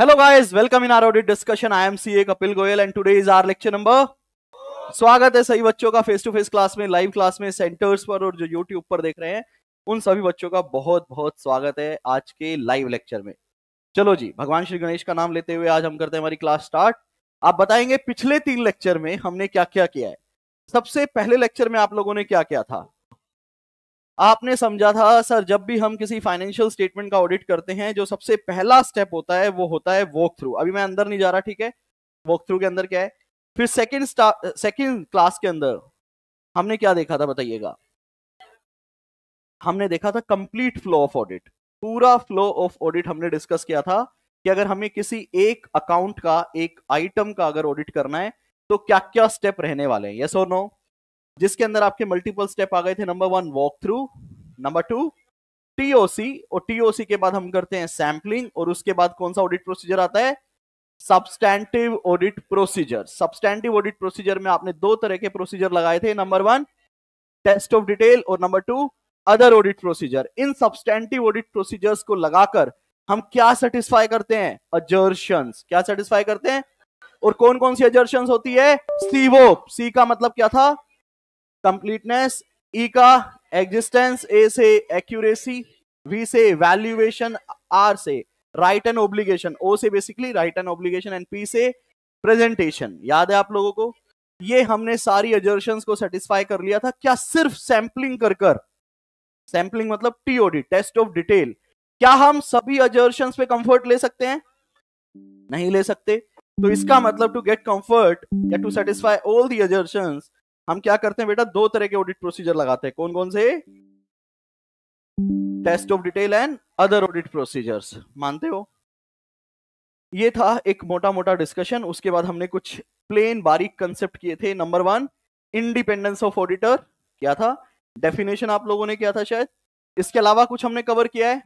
Hello guys, welcome in our audit discussion. I am CA Kapil Goyal and today is our lecture number. स्वागत है सभी बच्चों का face to face class में live class में centres पर और जो यूट्यूब पर देख रहे हैं उन सभी बच्चों का बहुत बहुत स्वागत है आज के लाइव लेक्चर में। चलो जी भगवान श्री गणेश का नाम लेते हुए आज हम करते हैं हमारी क्लास स्टार्ट आप बताएँगे पिछले तीन लेक्चर में हमने क्या क्या किया है? सबसे पहले लेक्चर में आप लोगों ने क्या किया था? आपने समझा था, सर, जब भी हम किसी फाइनेंशियल स्टेटमेंट का ऑडिट करते हैं, जो सबसे पहला स्टेप होता है, वो होता है वॉक थ्रू अभी मैं अंदर नहीं जा रहा, ठीक है? वॉक थ्रू के अंदर क्या है? फिर सेकंड सेकेंड क्लास के अंदर, हमने क्या देखा था बताइएगा? हमने देखा था कंप्लीट फ्लो ऑफ़ ऑडिट पूरा फ्लो ऑफ़ ऑडिट हमने डिस्कस किया था कि अगर हमें किसी एक अकाउंट का, एक आइटम का अगर ऑडिट करना है तो क्या क्या स्टेप रहने वाले हैं यस और नो जिसके अंदर आपके मल्टीपल स्टेप आ गए थे number one walk through number two TOC और टीओसी के बाद हम करते हैं सैम्पलिंग और उसके बाद कौन सा ऑडिट प्रोसीजर आता है? Substantive audit procedure substantive audit procedure में आपने दो तरह के प्रोसीजर लगाए थे number one test of detail और number two other audit procedure in substantive audit procedures को लगाकर हम क्या सेटिस्फाई करते हैं? अजर्शन क्या सेटिस्फाई करते हैं? और कौन कौन सी अजर्शंस होती है? सीवोप सी का मतलब क्या था? कंप्लीटनेस ई का एग्जिस्टेंस ए से एक्यूरेसी वी से वैल्यूएशन आर से राइट एंड ओब्लिगेशन ओ से basically right and obligation and P से प्रेजेंटेशन याद है आप लोगों को? ये हमने सारी एजर्शन को सेटिस्फाई कर लिया था। क्या सिर्फ़ सैंपलिंग कर कर? सैंपलिंग मतलब टीओडी टेस्ट ऑफ़ डिटेल क्या हम सभी अजर्शंस पे कंफर्ट ले सकते हैं? नहीं ले सकते। तो इसका मतलब टू गेट कंफर्ट या to satisfy all the assertions हम क्या करते हैं बेटा? दो तरह के ऑडिट प्रोसीजर लगाते हैं। कौन कौन से? Test of detail and other audit procedures मानते हो? ये था एक मोटा मोटा डिस्कशन उसके बाद हमने कुछ प्लेन बारीक कंसेप्ट किए थे। Number one independence of auditor क्या था? डेफिनेशन आप लोगों ने किया था शायद? इसके अलावा कुछ हमने कवर किया है?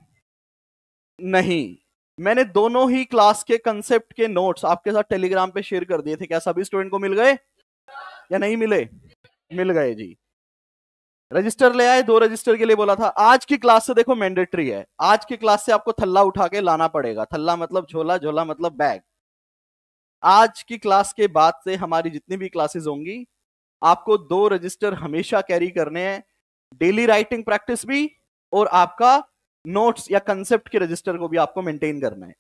नहीं। मैंने दोनों ही क्लास के कंसेप्ट के नोट्स आपके साथ टेलीग्राम पे शेयर कर दिए थे। क्या सभी स्टूडेंट को मिल गए? या नहीं मिले? मिल गए जी। रजिस्टर ले आए, दो रजिस्टर के लिए बोला था। आज की क्लास से देखो मैंडेटरी है। आज की क्लास से आपको थल्ला उठा के लाना पड़ेगा। थल्ला मतलब झोला झोला मतलब बैग आज की क्लास के बाद से हमारी जितनी भी क्लासेस होंगी, आपको दो रजिस्टर हमेशा कैरी करने हैं। डेली राइटिंग प्रैक्टिस भी और आपका नोट्स या कंसेप्ट के रजिस्टर को भी आपको मेंटेन करना है।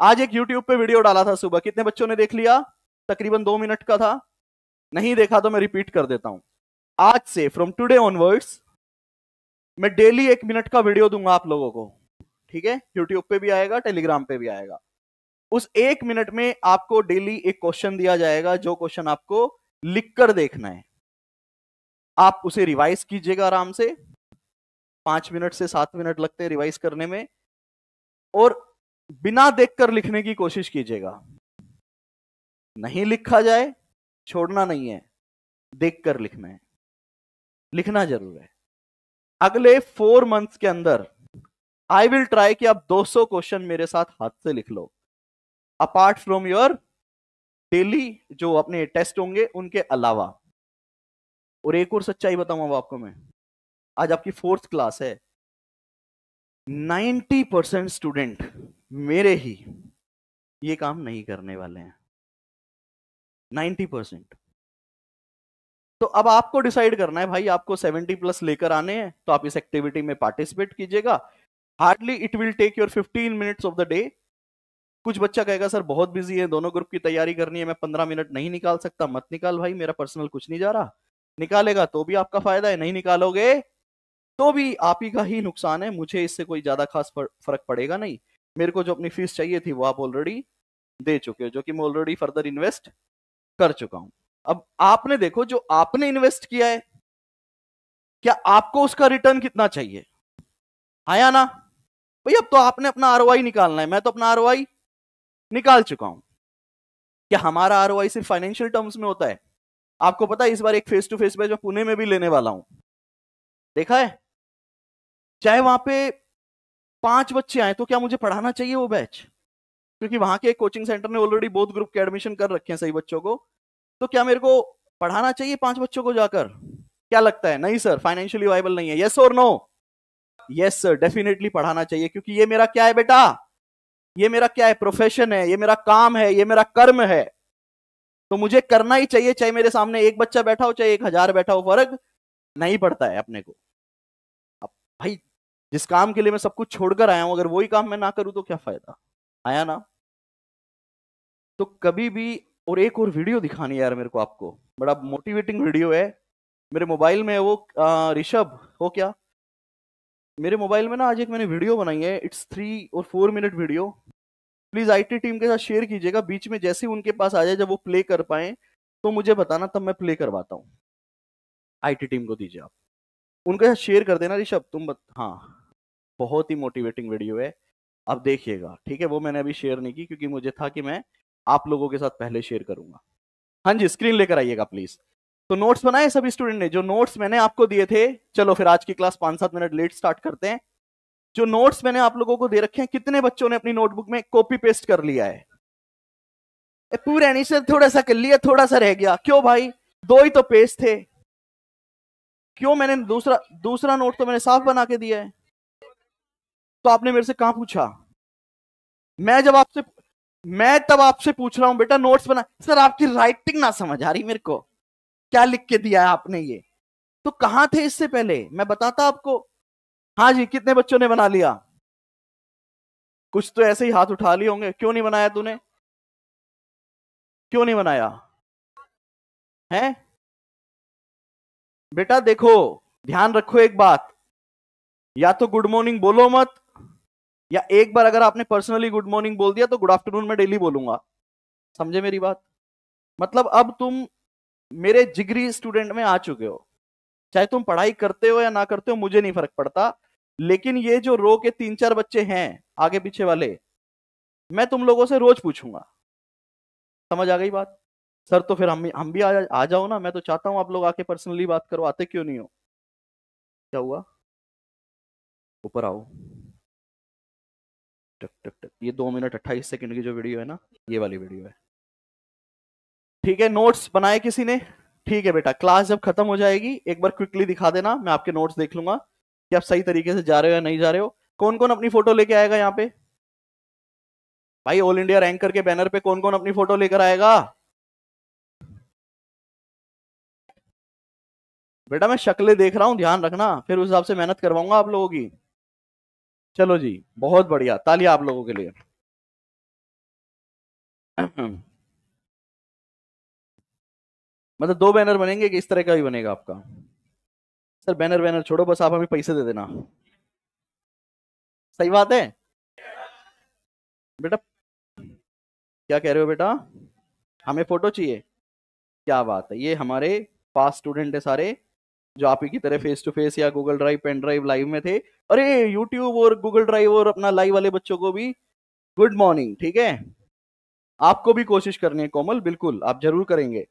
आज एक यूट्यूब पे वीडियो डाला था सुबह। कितने बच्चों ने देख लिया? तकरीबन दो मिनट का था। नहीं देखा तो मैं रिपीट कर देता हूँ। आज से फ्रॉम टुडे ऑनवर्ड्स मैं डेली एक मिनट का वीडियो दूँगा आप लोगों को। ठीक है? यूट्यूब पे भी आएगा टेलीग्राम पे भी आएगा। उस एक मिनट में आपको डेली एक क्वेश्चन दिया जाएगा, जो क्वेश्चन आपको लिख कर देखना है। आप उसे रिवाइज कीजिएगा आराम से। पाँच मिनट से सात मिनट लगते हैं रिवाइज करने में। और बिना देखकर लिखने की कोशिश कीजिएगा। नहीं लिखा जाए छोड़ना नहीं है देख कर लिखना है। लिखना ज़रूर है। अगले फोर मंथ्स के अंदर आई विल ट्राई कि आप 200 क्वेश्चन मेरे साथ हाथ से लिख लो। अपार्ट फ्रॉम योर डेली जो अपने टेस्ट होंगे, उनके अलावा। और एक और सच्चाई बताऊँगा आपको मैं। आज आपकी फोर्थ क्लास है। 90 परसेंट स्टूडेंट मेरे ही ये काम नहीं करने वाले हैं। 90 परसेंट। तो अब आपको डिसाइड करना है, भाई आपको 70 प्लस लेकर आने हैं तो आप इस एक्टिविटी में पार्टिसिपेट कीजिएगा। Hardly it will take your 15 minutes of the day. कुछ बच्चा कहेगा, सर, बहुत बिज़ी है, दोनों ग्रुप की तैयारी करनी है, मैं 15 मिनट नहीं निकाल सकता, मत निकाल भाई, मेरा पर्सनल कुछ नहीं जा रहा। निकालेगा तो भी आपका फ़ायदा है, नहीं निकालोगे तो भी आप ही का ही नुकसान है, मुझे इससे कोई ज़्यादा खास फ़र्क पड़ेगा नहीं। मेरे को जो अपनी फ़ीस चाहिए थी, वो आप ऑलरेडी दे चुके हो, जो कि मैं ऑलरेडी फर्दर इन्वेस्ट कर चुका हूँ। अब आपने देखो जो आपने इन्वेस्ट किया है, क्या आपको उसका रिटर्न कितना चाहिए? आया ना? भाई अब तो आपने अपना आर निकालना है। मैं तो अपना आर निकाल चुका हूँ। क्या हमारा आर सिर्फ़ फाइनेंशियल टर्म्स में होता है? आपको पता है इस बार एक फेस टू फेस बैच मैं पुणे में भी लेने वाला हूँ। देखा है? चाहे वहाँ पे पाँच बच्चे आए तो क्या मुझे पढ़ाना चाहिए वो बैच? क्योंकि वहाँ के कोचिंग सेंटर ने ऑलरेडी बहुत ग्रुप के एडमिशन कर रखे हैं सही बच्चों को। तो क्या मेरे को पढ़ाना चाहिए पाँच बच्चों को जाकर? क्या लगता है? नहीं सर फाइनेंशियली वाइबल नहीं है। यस और नो यस सर डेफिनेटली पढ़ाना चाहिए, क्योंकि ये मेरा क्या है बेटा? ये मेरा क्या है? प्रोफेशन है, ये मेरा काम है, ये मेरा कर्म है। तो मुझे करना ही चाहिए, चाहे मेरे सामने एक बच्चा बैठा हो, चाहे एक हज़ार बैठा हो, फ़र्क नहीं पड़ता है अपने को। अब भाई, जिस काम के लिए मैं सब कुछ छोड़कर आया हूँ, अगर वही काम मैं ना करूँ तो क्या फ़ायदा? आया ना? तो कभी भी और एक और वीडियो दिखानी यार मेरे को आपको। बड़ा मोटिवेटिंग वीडियो है। मेरे मोबाइल में वो ऋषभ, हो क्या? मेरे मोबाइल में ना आज एक मैंने वीडियो बनाई है। इट्स थ्री और four minute video please IT team के साथ शेयर कीजिएगा। बीच में जैसे उनके पास आ जाए, जब वो प्ले कर पाए तो मुझे बताना, तब मैं प्ले करवाता हूँ। आईटी टीम को दीजिए आप। उनके साथ शेयर कर देना ऋषभ, तुम बत... हाँ। बहुत ही मोटिवेटिंग वीडियो है। अब देखिएगा, ठीक है? वो मैंने अभी शेयर नहीं की क्योंकि मुझे था कि मैं आप लोगों के साथ पहले शेयर करूँगा। हाँ जी स्क्रीन लेकर आइएगा प्लीज़ तो नोट्स बनाए सभी स्टूडेंट ने। जो नोट्स मैंने आपको दिए थे, चलो फिर आज की क्लास पाँच सात मिनट लेट स्टार्ट करते हैं। जो नोट्स मैंने आप लोगों को दे रखे हैं, कितने बच्चों ने अपनी नोटबुक में कॉपी पेस्ट कर लिया है? पूरे नहीं सर थोड़ा सा कर लिया थोड़ा सा रह गया। क्यों भाई? दो ही तो पेस्ट थे। क्यों मैंने दूसरा दूसरा नोट तो मैंने साफ़ बना के दिया है? तो आपने मेरे से कहा पूछा? मैं जब आपसे, मैं तब आपसे पूछ रहा हूँ, बेटा नोट्स बना, सर आपकी राइटिंग ना समझ आ रही मेरे को। क्या लिख के दिया है आपने ये? तो कहाँ थे इससे पहले? मैं बताता आपको। हाँ जी, कितने बच्चों ने बना लिया? कुछ तो ऐसे ही हाथ उठा लिए होंगे। क्यों नहीं बनाया तूने? क्यों नहीं बनाया? है? बेटा देखो, ध्यान रखो एक बात। या तो गुड मॉर्निंग बोलो मत या एक बार अगर आपने पर्सनली गुड मॉर्निंग बोल दिया तो गुड आफ्टरनून में डेली बोलूँगा। समझे मेरी बात? मतलब अब तुम मेरे जिगरी स्टूडेंट में आ चुके हो। चाहे तुम पढ़ाई करते हो या ना करते हो मुझे नहीं फ़र्क पड़ता। लेकिन ये जो रो के तीन चार बच्चे हैं आगे पीछे वाले मैं तुम लोगों से रोज पूछूँगा। समझ आ गई बात? सर तो फिर हम हम भी आ, आ जाओ ना। मैं तो चाहता हूँ आप लोग आके पर्सनली बात करो आते क्यों नहीं हो? क्या हुआ? ऊपर आओ। टक टक टक। ये दो मिनट अट्ठाईस सेकंड की जो वीडियो है ना, ये वाली वीडियो है। ठीक है नोट्स बनाए किसी ने? ठीक है बेटा क्लास जब खत्म हो जाएगी, एक बार क्विकली दिखा देना, मैं आपके नोट्स देख लूँगा कि आप सही तरीके से जा रहे हो या नहीं जा रहे हो। कौन कौन अपनी फ़ोटो लेके आएगा यहाँ पे? भाई ऑल इंडिया रैंकर के बैनर पे कौन कौन अपनी फ़ोटो लेकर आएगा? बेटा, मैं शक्लें देख रहा हूँ, ध्यान रखना, फिर उस हिसाब से मेहनत करवाऊँगा आप लोगों की। चलो जी, बहुत बढ़िया। तालियाँ आप लोगों के लिए। मतलब दो बैनर बनेंगे कि इस तरह का भी बनेगा आपका? सर, बैनर बैनर छोड़ो, बस आप हमें पैसे दे देना। सही बात है? बेटा, क्या कह रहे हो बेटा? हमें फ़ोटो चाहिए। क्या बात है, ये हमारे पास स्टूडेंट है सारे, जो आप ही की तरह फेस टू फेस या Google drive pen drive live में थे। अरे यूट्यूब और गूगल ड्राइव और अपना लाइव वाले बच्चों को भी गुड मॉर्निंग ठीक है? आपको भी कोशिश करनी है, कोमल, बिल्कुल, आप ज़रूर करेंगे।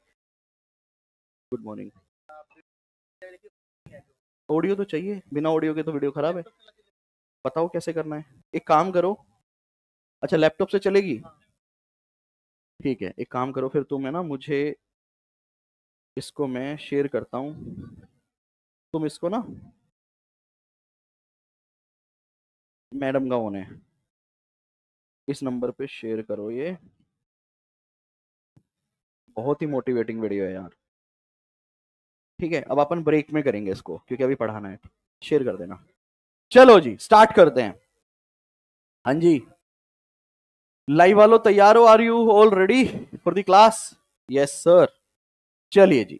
गुड मॉर्निंग ऑडियो तो चाहिए, बिना ऑडियो के तो वीडियो खराब है। बताओ कैसे करना है? एक काम करो। अच्छा लैपटॉप से चलेगी? ठीक है, एक काम करो, फिर तुम है ना, मुझे इसको मैं शेयर करता हूँ। तुम इसको ना मैडम का होने इस नंबर पे शेयर करो ये। बहुत ही मोटिवेटिंग वीडियो है यार। ठीक है, अब अपन ब्रेक में करेंगे इसको, क्योंकि अभी पढ़ाना है। शेयर कर देना। चलो जी स्टार्ट करते हैं। हाँ जी। लाइव वालों तैयार हो are you all ready for the class yes sir चलिए जी।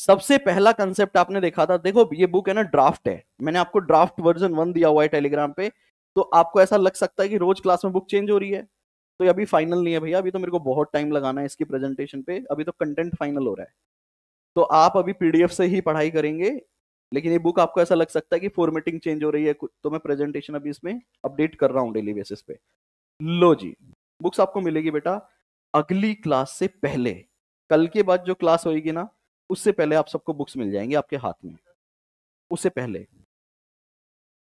सबसे पहला कंसेप्ट आपने देखा था, देखो, ये बुक है ना ड्राफ्ट है। मैंने आपको ड्राफ्ट वर्जन वन दिया हुआ है टेलीग्राम पे तो आपको ऐसा लग सकता है कि रोज क्लास में बुक चेंज हो रही है। तो अभी फाइनल नहीं है भैया, अभी तो मेरे को बहुत टाइम लगाना है इसकी प्रेजेंटेशन पे, अभी तो कंटेंट फाइनल हो रहा है। तो आप अभी पीडीएफ से ही पढ़ाई करेंगे, लेकिन ये बुक आपको ऐसा लग सकता है कि फॉर्मेटिंग चेंज हो रही है तो मैं प्रेजेंटेशन अभी इसमें अपडेट कर रहा हूँ डेली बेसिस पे। लो जी बुक्स आपको मिलेगी बेटा, अगली क्लास से पहले। कल के बाद जो क्लास होगी ना उससे पहले आप सबको बुक्स मिल जाएँगे आपके हाथ में। उससे पहले।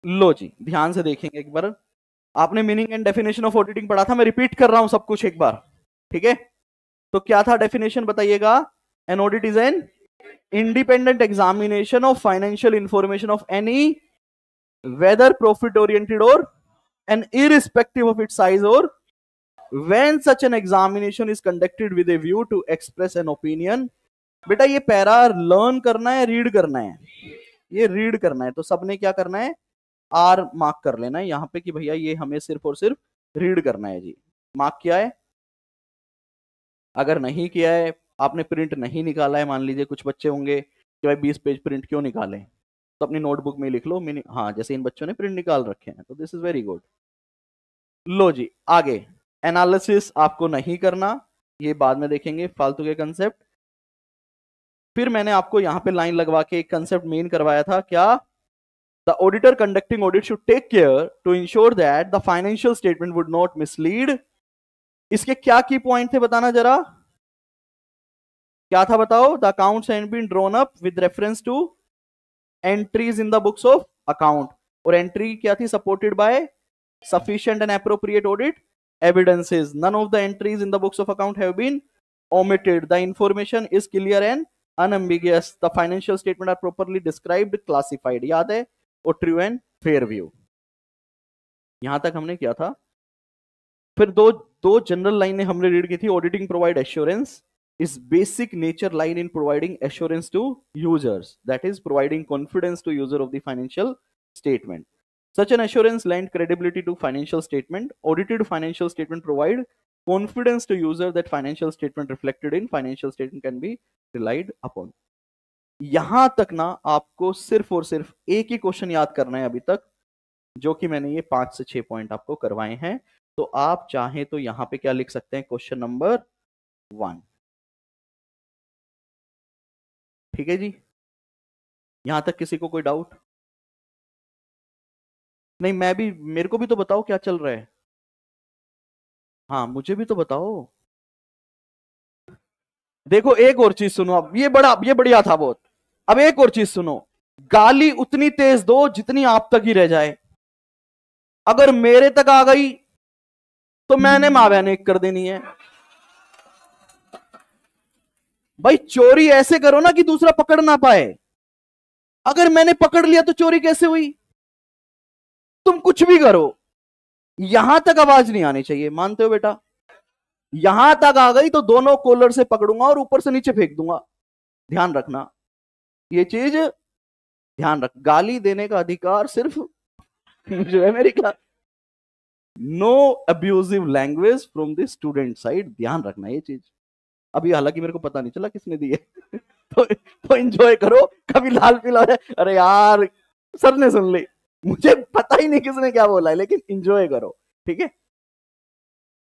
लो जी, ध्यान से देखेंगे एक बार। आपने meaning and definition of auditing पढ़ा था, मैं रिपीट कर रहा हूँ सब कुछ एक बार, ठीक है? तो क्या था डेफिनेशन बताइएगा? An audit is an independent examination of financial information of any whether profit oriented और and irrespective of it size और when such an examination is conducted with a view to express an opinion बेटा, ये para learn करना है read करना है। ये read करना है तो सबने क्या करना है? आर मार्क कर लेना है यहाँ पे कि भैया ये हमें सिर्फ़ और सिर्फ़ रीड करना है जी। मार्क किया है? अगर नहीं किया है, आपने प्रिंट नहीं निकाला है, मान लीजिए कुछ बच्चे होंगे कि भाई बीस पेज प्रिंट क्यों निकालें? तो अपनी नोटबुक में लिख लो, मिनी हाँ जैसे इन बच्चों ने प्रिंट निकाल रखे हैं तो दिस इज़ वेरी गुड लो जी, आगे। एनालिसिस आपको नहीं करना, ये बाद में देखेंगे, फालतू के कंसेप्ट फिर मैंने आपको यहाँ पे लाइन लगवा के एक कंसेप्ट मेन करवाया था, क्या? The auditor conducting audit should take care to ensure that the financial statement would not mislead इसके क्या की पॉइंट थे बताना जरा? क्या था बताओ? The accounts and been drawn up with reference to entries in the books of account और एंट्री क्या थी? Supported by sufficient and appropriate audit evidences. None of the entries in the books of account have been omitted. The information unambiguous the financial statement are properly described classified याद है? और true and fair view यहाँ तक हमने किया था। फिर दो दो जनरल लाइन हमने रीड की थी auditing provide assurance is basic nature line in providing assurance to users that is providing confidence to user of the financial statement such an assurance lend credibility to financial statement audited financial statement provide confidence to user that financial statement reflected in, financial statement can be relied upon. यहाँ तक ना आपको सिर्फ़ और सिर्फ़ एक ही question याद करना है अभी तक, जो कि मैंने ये पाँच से छह पॉइंट आपको करवाए हैं। तो आप चाहें तो यहाँ पे क्या लिख सकते हैं? क्वेश्चन नंबर वन ठीक है जी? यहाँ तक किसी को कोई डाउट नहीं, मैं भी, मेरे को भी तो बताओ क्या चल रहा है। हाँ मुझे भी तो बताओ। देखो, एक और चीज़ सुनो, अब ये बड़ा, ये बढ़िया था बहुत। अब एक और चीज़ सुनो, गाली उतनी तेज दो जितनी आप तक ही रह जाए। अगर मेरे तक आ गई तो मैंने माँ बहन एक कर देनी है। भाई, चोरी ऐसे करो ना कि दूसरा पकड़ ना पाए। अगर मैंने पकड़ लिया तो चोरी कैसे हुई? तुम कुछ भी करो। यहाँ तक आवाज़ नहीं आनी चाहिए, मानते हो बेटा? यहाँ तक आ गई तो दोनों कॉलर से पकड़ूँगा और ऊपर से नीचे फेंक दूँगा। ध्यान रखना, ये चीज़ ध्यान रख, गाली देने का अधिकार सिर्फ़ जो है मेरी class no abusive language from the student side ध्यान रखना ये चीज़। अभी हालाँकि मेरे को पता नहीं चला किसने दिए तो तो एंजॉय करो, कभी लाल पीला हो अरे यार, सर ने सुन ली। मुझे पता ही नहीं किसने क्या बोला है, लेकिन इंजॉय करो, ठीक है?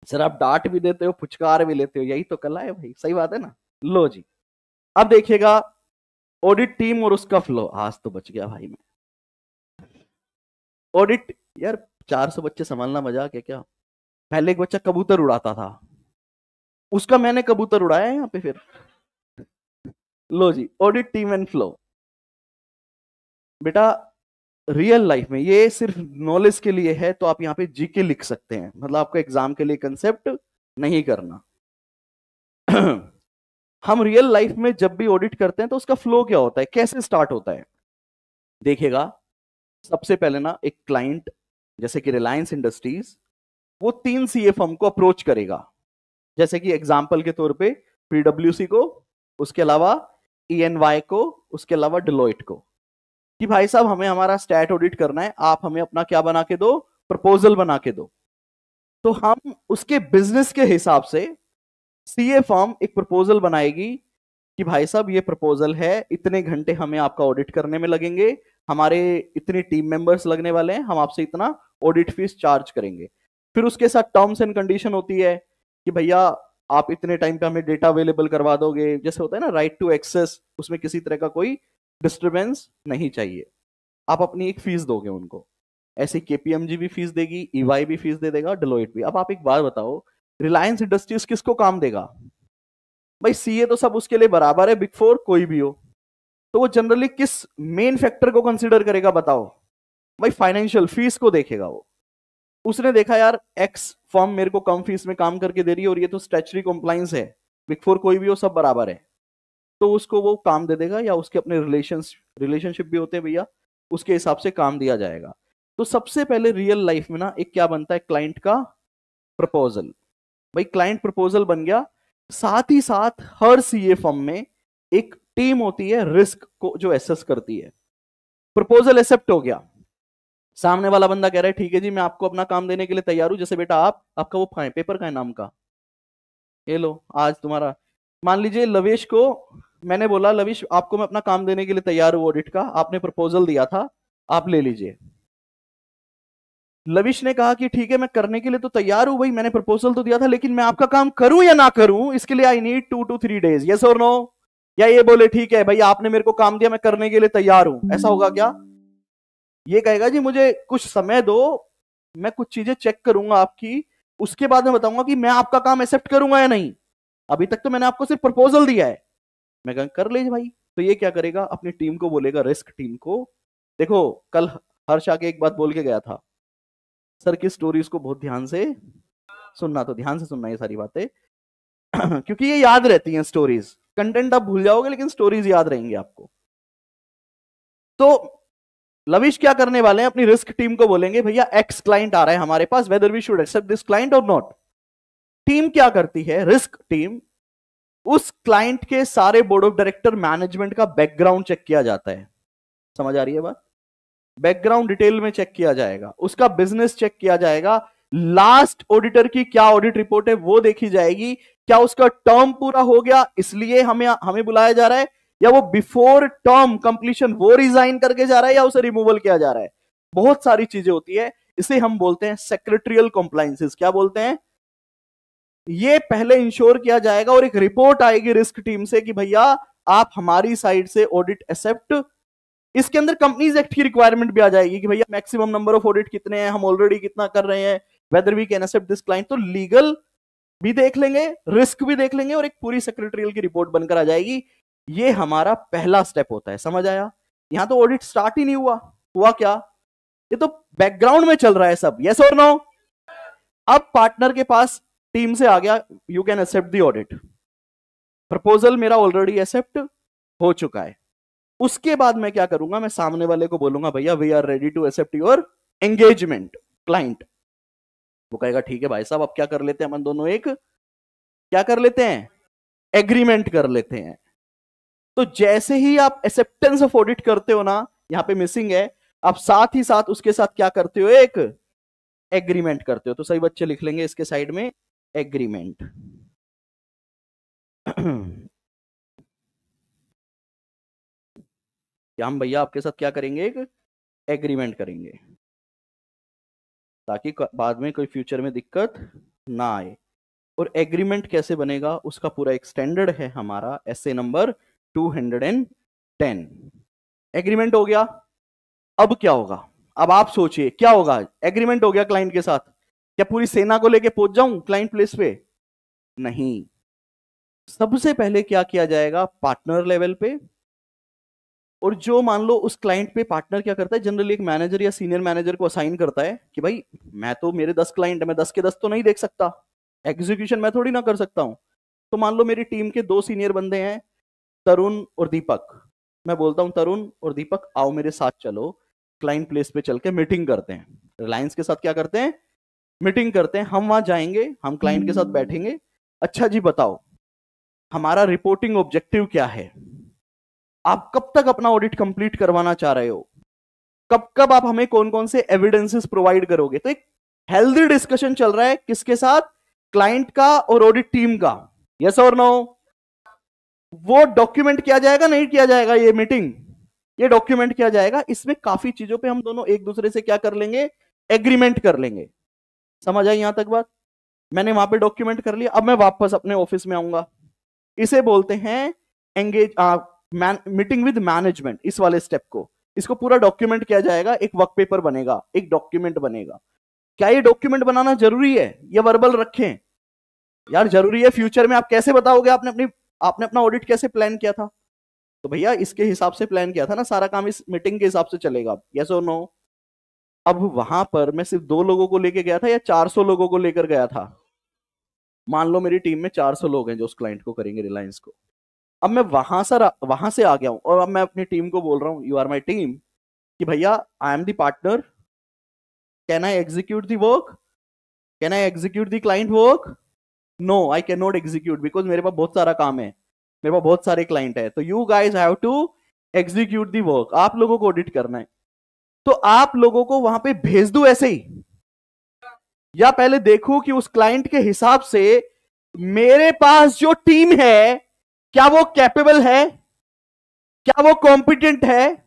सर, आप डांट भी देते हो, फुचकार भी लेते हो, यही तो कला है भाई, सही बात है ना? लो जी, अब देखिएगा ऑडिट टीम और उसका फ्लो आज तो बच गया भाई मैं। ऑडिट यार, चार सौ बच्चे संभालना मज़ाक है क्या? पहले एक बच्चा कबूतर उड़ाता था। उसका मैंने कबूतर उड़ाया है यहाँ पे फिर। लो जी ऑडिट टीम एंड फ्लो बेटा रियल लाइफ में, ये सिर्फ़ नॉलेज के लिए है तो आप यहाँ पे जीके लिख सकते हैं। मतलब आपको एग्ज़ाम के लिए कंसेप्ट नहीं करना। हम रियल लाइफ में जब भी ऑडिट करते हैं तो उसका फ्लो क्या होता है? कैसे स्टार्ट होता है? देखेगा सबसे पहले ना, एक क्लाइंट जैसे कि रिलायंस इंडस्ट्रीज़ वो तीन सी फर्म को अप्रोच करेगा। जैसे कि एग्ज़ाम्पल के तौर पे पीडब्ल्यूसी को, उसके अलावा ई e को, उसके अलावा डिलोइट को। कि भाई साहब, हमें हमारा स्टैट ऑडिट करना है, आप हमें अपना क्या बना के दो? प्रपोजल बना के दो। तो हम उसके बिज़नेस के हिसाब से सीए फॉर्म एक प्रपोजल बनाएगी कि भाई साहब, ये प्रपोजल है, इतने घंटे हमें आपका ऑडिट करने में लगेंगे, हमारे इतने टीम मेंबर्स लगने वाले हैं, हम आपसे इतना ऑडिट फ़ीस चार्ज करेंगे। फिर उसके साथ टर्म्स एंड कंडीशन होती है कि भैया, आप इतने टाइम पे हमें डेटा अवेलेबल करवा दोगे, जैसे होता है ना राइट टू एक्सेस उसमें किसी तरह का कोई डिस्टर्बेंस नहीं चाहिए। आप अपनी एक फ़ीस दोगे उनको। ऐसे केपीएमजी भी फ़ीस देगी ईवाई e भी फ़ीस दे देगा डिलोइट भी। अब आप एक बार बताओ रिलायंस इंडस्ट्रीज़ किसको काम देगा? भाई सीए तो सब उसके लिए बराबर है बिग फोर कोई भी हो। तो वो जनरली किस मेन फैक्टर को कंसिडर करेगा बताओ। भाई फाइनेंशियल फ़ीस को देखेगा वो। उसने देखा यार एक्स फॉर्म मेरे को कम फ़ीस में काम करके दे रही है और ये तो स्टेचरी कॉम्प्लाइंस है। बिग फोर कोई भी हो, सब बराबर है। तो उसको वो काम दे देगा या उसके अपने रिलेशन रिलेशनशिप भी होते हैं भैया, उसके हिसाब से काम दिया जाएगा। तो सबसे पहले रियल लाइफ में ना एक क्या बनता है क्लाइंट का प्रपोजल भाई क्लाइंट प्रपोजल बन गया, साथ ही साथ हर सीए फर्म में एक टीम होती है रिस्क को जो एसेस करती है। प्रपोजल एक्सेप्ट हो गया। सामने वाला बंदा कह रहा है, ठीक है जी, मैं आपको अपना काम देने के लिए तैयार हूँ। जैसे बेटा आप, आपका वो पेपर का है, नाम का। ये लो, आज तुम्हारा, मान लीजिए लवेश को मैंने बोला, लविश, आपको मैं अपना काम देने के लिए तैयार हूँ ऑडिट का। आपने प्रपोजल दिया था, आप ले लीजिए। लविश ने कहा कि, ठीक है, मैं करने के लिए तो तैयार हूँ भाई, मैंने प्रपोजल तो दिया था, लेकिन मैं आपका काम करूँ या ना करूँ, इसके लिए I need two to three days yes or no या ये बोले, ठीक है भाई, आपने मेरे को काम दिया, मैं करने के लिए तैयार हूँ। ऐसा होगा क्या? ये कहेगा, जी, मुझे कुछ समय दो, मैं कुछ चीज़ें चेक करूँगा आपकी। उसके बाद मैं बताऊँगा कि मैं आपका काम एक्सेप्ट करूँगा या नहीं। अभी तक तो मैंने आपको सिर्फ़ प्रपोजल दिया है। मैं कहा, कर ले भाई। तो ये क्या करेगा? अपनी टीम को बोलेगा, रिस्क टीम को। देखो, कल हर्ष आके एक बात बोल के गया था। सर की स्टोरीज को बहुत ध्यान से सुनना तो ध्यान से सुनना ये सारी बातें। क्योंकि ये याद रहती हैं स्टोरीज कंटेंट आप भूल जाओगे, लेकिन स्टोरीज याद रहेंगी आपको। तो लविश क्या करने वाले हैं? अपनी रिस्क टीम को बोलेंगे, भैया एक्स क्लाइंट आ रहा है हमारे पास whether we should accept this client or not team क्या करती है? रिस्क टीम उस क्लाइंट के सारे बोर्ड ऑफ़ डायरेक्टर मैनेजमेंट का बैकग्राउंड चेक किया जाता है। समझ आ रही है बात? बैकग्राउंड डिटेल में चेक किया जाएगा। उसका बिज़नेस चेक किया जाएगा। लास्ट ऑडिटर की क्या ऑडिट रिपोर्ट है वो देखी जाएगी। क्या उसका टर्म पूरा हो गया, इसलिए हमें हमें बुलाया जा रहा है? या वो बिफोर टर्म कंप्लीशन वो रिजाइन करके जा रहा है या उसे रिमूवल किया जा रहा है? बहुत सारी चीज़ें होती है। इसे हम बोलते हैं सेक्रेटरियल कॉम्प्लाइंसेस क्या बोलते हैं? ये पहले इंश्योर किया जाएगा और एक रिपोर्ट आएगी रिस्क टीम से कि भैया, आप हमारी साइड से ऑडिट एक्सेप्ट। इसके अंदर कंपनीज़ एक्ट की रिक्वायरमेंट भी आ जाएगी कि भैया मैक्सिमम नंबर ऑफ़ ऑडिट कितने हैं, हम ऑलरेडी कितना कर रहे हैं whether we can accept this client तो लीगल भी देख लेंगे रिस्क भी देख लेंगे और एक पूरी सेक्रेटरियल की रिपोर्ट बनकर आ जाएगी। ये हमारा पहला स्टेप होता है, समझ आया? यहाँ तो ऑडिट स्टार्ट ही नहीं हुआ। हुआ क्या? ये तो बैकग्राउंड में चल रहा है सब। यस और नो अब पार्टनर के पास टीम से आ गया you can accept the audit proposal मेरा ऑलरेडी एक्सेप्ट हो चुका है। उसके बाद मैं क्या करूँगा, मैं सामने वाले को बोलूँगा, भैया we are ready to accept your engagement client वो कहेगा, ठीक है भाई साहब, अब क्या कर लेते हैं हम दोनों एक? क्या कर लेते हैं? एग्रीमेंट कर लेते हैं. तो जैसे ही आप एक्सेप्टेंस ऑफ़ ऑडिट करते हो ना, यहाँ पे मिसिंग है, आप साथ ही साथ उसके साथ क्या करते हो, एक एग्रीमेंट करते हो। तो सही बच्चे लिख लेंगे इसके साइड में एग्रीमेंट क्या हम भैया, आपके साथ क्या करेंगे? एक एग्रीमेंट करेंगे। ताकि बाद में कोई फ्यूचर में दिक्कत ना आए। और एग्रीमेंट कैसे बनेगा? उसका पूरा एक स्टैंडर्ड है हमारा S A number two hundred and ten agreement हो गया? अब क्या होगा? अब आप सोचिए, क्या होगा? एग्रीमेंट हो गया क्लाइंट के साथ? क्या पूरी सेना को लेके पहुँच जाऊँ क्लाइंट प्लेस पे? नहीं। सबसे पहले क्या किया जाएगा? पार्टनर लेवल पे। और जो मान लो उस क्लाइंट पे पार्टनर क्या करता है? जनरली एक मैनेजर या सीनियर मैनेजर को असाइन करता है कि भाई, मैं तो मेरे दस क्लाइंट है, मैं दस के दस तो नहीं देख सकता। एग्जीक्यूशन मैं थोड़ी ना कर सकता हूँ। तो मान लो मेरी टीम के दो सीनियर बंदे हैं, तरुण और दीपक। मैं बोलता हूँ, तरुण और दीपक, आओ मेरे साथ चलो। क्लाइंट प्लेस पे चल के मीटिंग करते हैं। रिलायंस के साथ क्या करते हैं? मीटिंग करते हैं हम वहाँ जाएँगे हम क्लाइंट के साथ बैठेंगे। अच्छा जी बताओ हमारा रिपोर्टिंग ऑब्जेक्टिव क्या है? आप कब तक अपना ऑडिट कंप्लीट करवाना चाह रहे हो? कब कब आप हमें कौन कौन से एविडेंसेस प्रोवाइड करोगे? तो एक हेल्दी डिस्कशन चल रहा है किसके साथ? क्लाइंट का और ऑडिट टीम का। यस और नो वो डॉक्यूमेंट किया जाएगा नहीं किया जाएगा ये मीटिंग ये डॉक्यूमेंट किया जाएगा इसमें काफ़ी चीज़ों पे हम दोनों एक दूसरे से क्या कर लेंगे? एग्रीमेंट कर लेंगे। समझ आई यहाँ तक बात? मैंने वहाँ पे डॉक्यूमेंट कर लिया, अब मैं वापस अपने ऑफ़िस में आऊँगा। इसे बोलते हैं एंगेज मीटिंग विद मैनेजमेंट इस वाले स्टेप को। इसको पूरा डॉक्यूमेंट किया जाएगा, एक वर्क पेपर बनेगा, एक डॉक्यूमेंट बनेगा। क्या ये डॉक्यूमेंट बनाना ज़रूरी है? या वर्बल रखें? यार, ज़रूरी है फ्यूचर में आप कैसे बताओगे? आपने अपनी, आपने अपना ऑडिट कैसे प्लान किया था? तो भैया, इसके हिसाब से प्लान किया था ना, सारा काम इस मीटिंग के हिसाब से चलेगा। यस और नो अब वहाँ पर मैं सिर्फ़ दो लोगों को लेकर गया था या 400 लोगों को लेकर गया था? मान लो मेरी टीम में 400 लोग हैं जो उस क्लाइंट को करेंगे रिलायंस को। अब मैं वहाँ से वहाँ से आ गया हूँ और अब मैं अपनी टीम को बोल रहा हूँ यू आर माई टीम कि भैया I am the partner can I execute the work can I execute the client work no I can not execute because मेरे पास बहुत सारा काम है। मेरे पास बहुत सारे क्लाइंट है। तो you guys have to execute the work आप लोगों को ऑडिट करना है। तो आप लोगों को वहाँ पे भेज दू ऐसे ही? या पहले देखो कि उस क्लाइंट के हिसाब से मेरे पास जो टीम है, क्या वो कैपेबल है? क्या वो कॉम्पिटेंट है?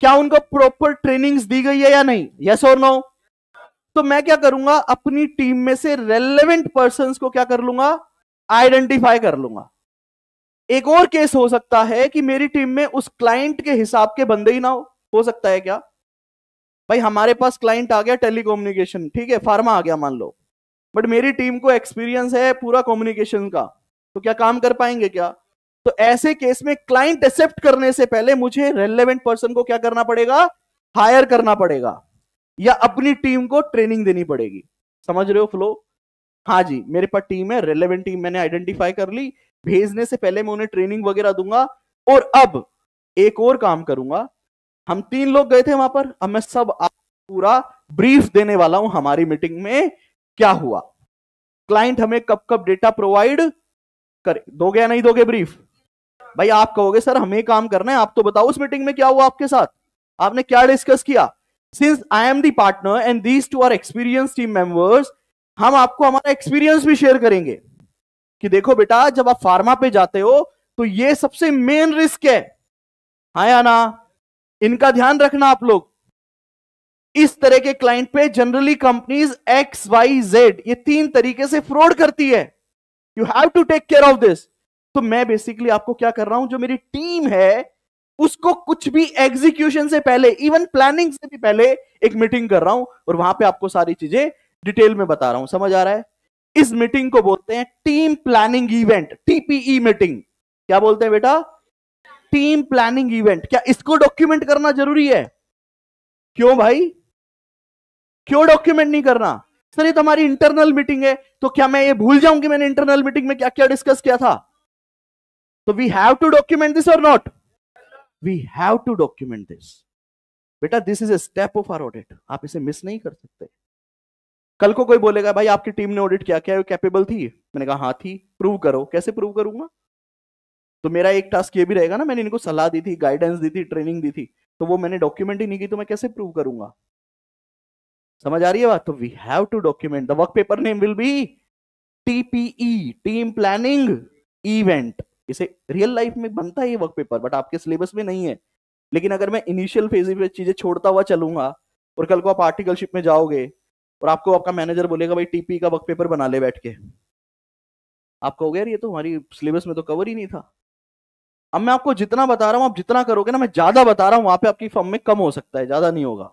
क्या उनको प्रॉपर ट्रेनिंग्स दी गई है या नहीं? यस और नो तो मैं क्या करूँगा? अपनी टीम में से रेलेवेंट पर्सन को क्या कर लूँगा? आइडेंटिफाई कर लूँगा। एक और केस हो सकता है कि मेरी टीम में उस क्लाइंट के हिसाब के बंदे ही ना हो। हो सकता है क्या? भाई, हमारे पास क्लाइंट आ गया टेलीकोम्युनिकेशन ठीक है फार्मा आ गया, मान लो। बट मेरी टीम को एक्सपीरियंस है पूरा कम्युनिकेशन का। तो क्या काम कर पाएँगे क्या? तो ऐसे केस में क्लाइंट एक्सेप्ट करने से पहले मुझे रेलेवेंट पर्सन को क्या करना पड़ेगा? हायर करना पड़ेगा। या अपनी टीम को ट्रेनिंग देनी पड़ेगी। समझ रहे हो फ्लो हाँ जी, मेरे पास टीम है रेलेवेंट टीम मैंने आइडेंटिफाई कर ली। भेजने से पहले मैं उन्हें ट्रेनिंग वगैरह दूँगा। और अब एक और काम करूँगा। हम तीन लोग गए थे वहाँ पर। अब मैं सब पूरा ब्रीफ देने वाला हूँ हमारी मीटिंग में क्या हुआ। क्लाइंट हमें कब कब डेटा प्रोवाइड करे। दोगे या नहीं दोगे ब्रीफ भाई आप कहोगे, सर, हमें काम करना है। आप तो बताओ उस मीटिंग में क्या हुआ आपके साथ। आपने क्या डिस्कस किया? Since I am the partner and these two are experience team members हम आपको हमारा एक्सपीरियंस भी शेयर करेंगे। कि देखो बेटा, जब आप फार्मा पे जाते हो तो ये सबसे मेन रिस्क है। हाँ या ना? इनका ध्यान रखना आप लोग। इस तरह के क्लाइंट पे generally companies X Y Z ये तीन तरीके से फ्रॉड करती है। You have to take care of this तो मैं बेसिकली आपको क्या कर रहा हूँ, जो मेरी टीम है, उसको कुछ भी एग्जीक्यूशन से पहले इवन प्लानिंग से भी पहले एक मीटिंग कर रहा हूँ और वहाँ पे आपको सारी चीज़ें डिटेल में बता रहा हूँ। समझ आ रहा है? इस मीटिंग को बोलते हैं team planning event TPE meeting क्या बोलते हैं बेटा? टीम प्लानिंग इवेंट, क्या इसको डॉक्यूमेंट करना ज़रूरी है? क्यों भाई? क्यों डॉक्यूमेंट नहीं करना? सर, ये तो हमारी इंटरनल मीटिंग है तो क्या मैं ये भूल जाऊँ कि मैंने इंटरनल मीटिंग में क्या क्या डिस्कस किया था? तो we have to document this और not we have to document this बेटा this is a step of our audit आप इसे मिस नहीं कर सकते। कल को कोई बोलेगा, भाई, आपकी टीम ने ऑडिट किया क्या कैपेबल थी? मैंने कहा हाँ थी। प्रूव करो। कैसे प्रूव करूँगा? तो मेरा एक टास्क ये भी रहेगा ना, मैंने इनको सलाह दी थी गाइडेंस दी थी ट्रेनिंग दी थी तो वो मैंने डॉक्यूमेंट ही नहीं की तो मैं कैसे प्रूव करूँगा? समझ आ रही है बात? तो we have to document the work paper name will be TPE team planning event इसे रियल लाइफ में बनता है ये वर्क पेपर बट आपके सिलेबस में नहीं है। लेकिन अगर मैं इनिशियल फ़ेज़ में चीज़ें छोड़ता हुआ चलूँगा, और कल को आप आर्टिकलशिप में जाओगे, और आपको आपका मैनेजर बोलेगा, भाई टीपी का वर्क पेपर बना ले बैठ के। आप कहोगे, यार, ये तो हमारी सिलेबस में तो कवर ही नहीं था। अब मैं आपको जितना बता रहा हूँ, आप जितना करोगे ना, मैं ज़्यादा बता रहा हूँ, वहाँ पे आपकी फॉर्म में कम हो सकता है, ज़्यादा नहीं होगा।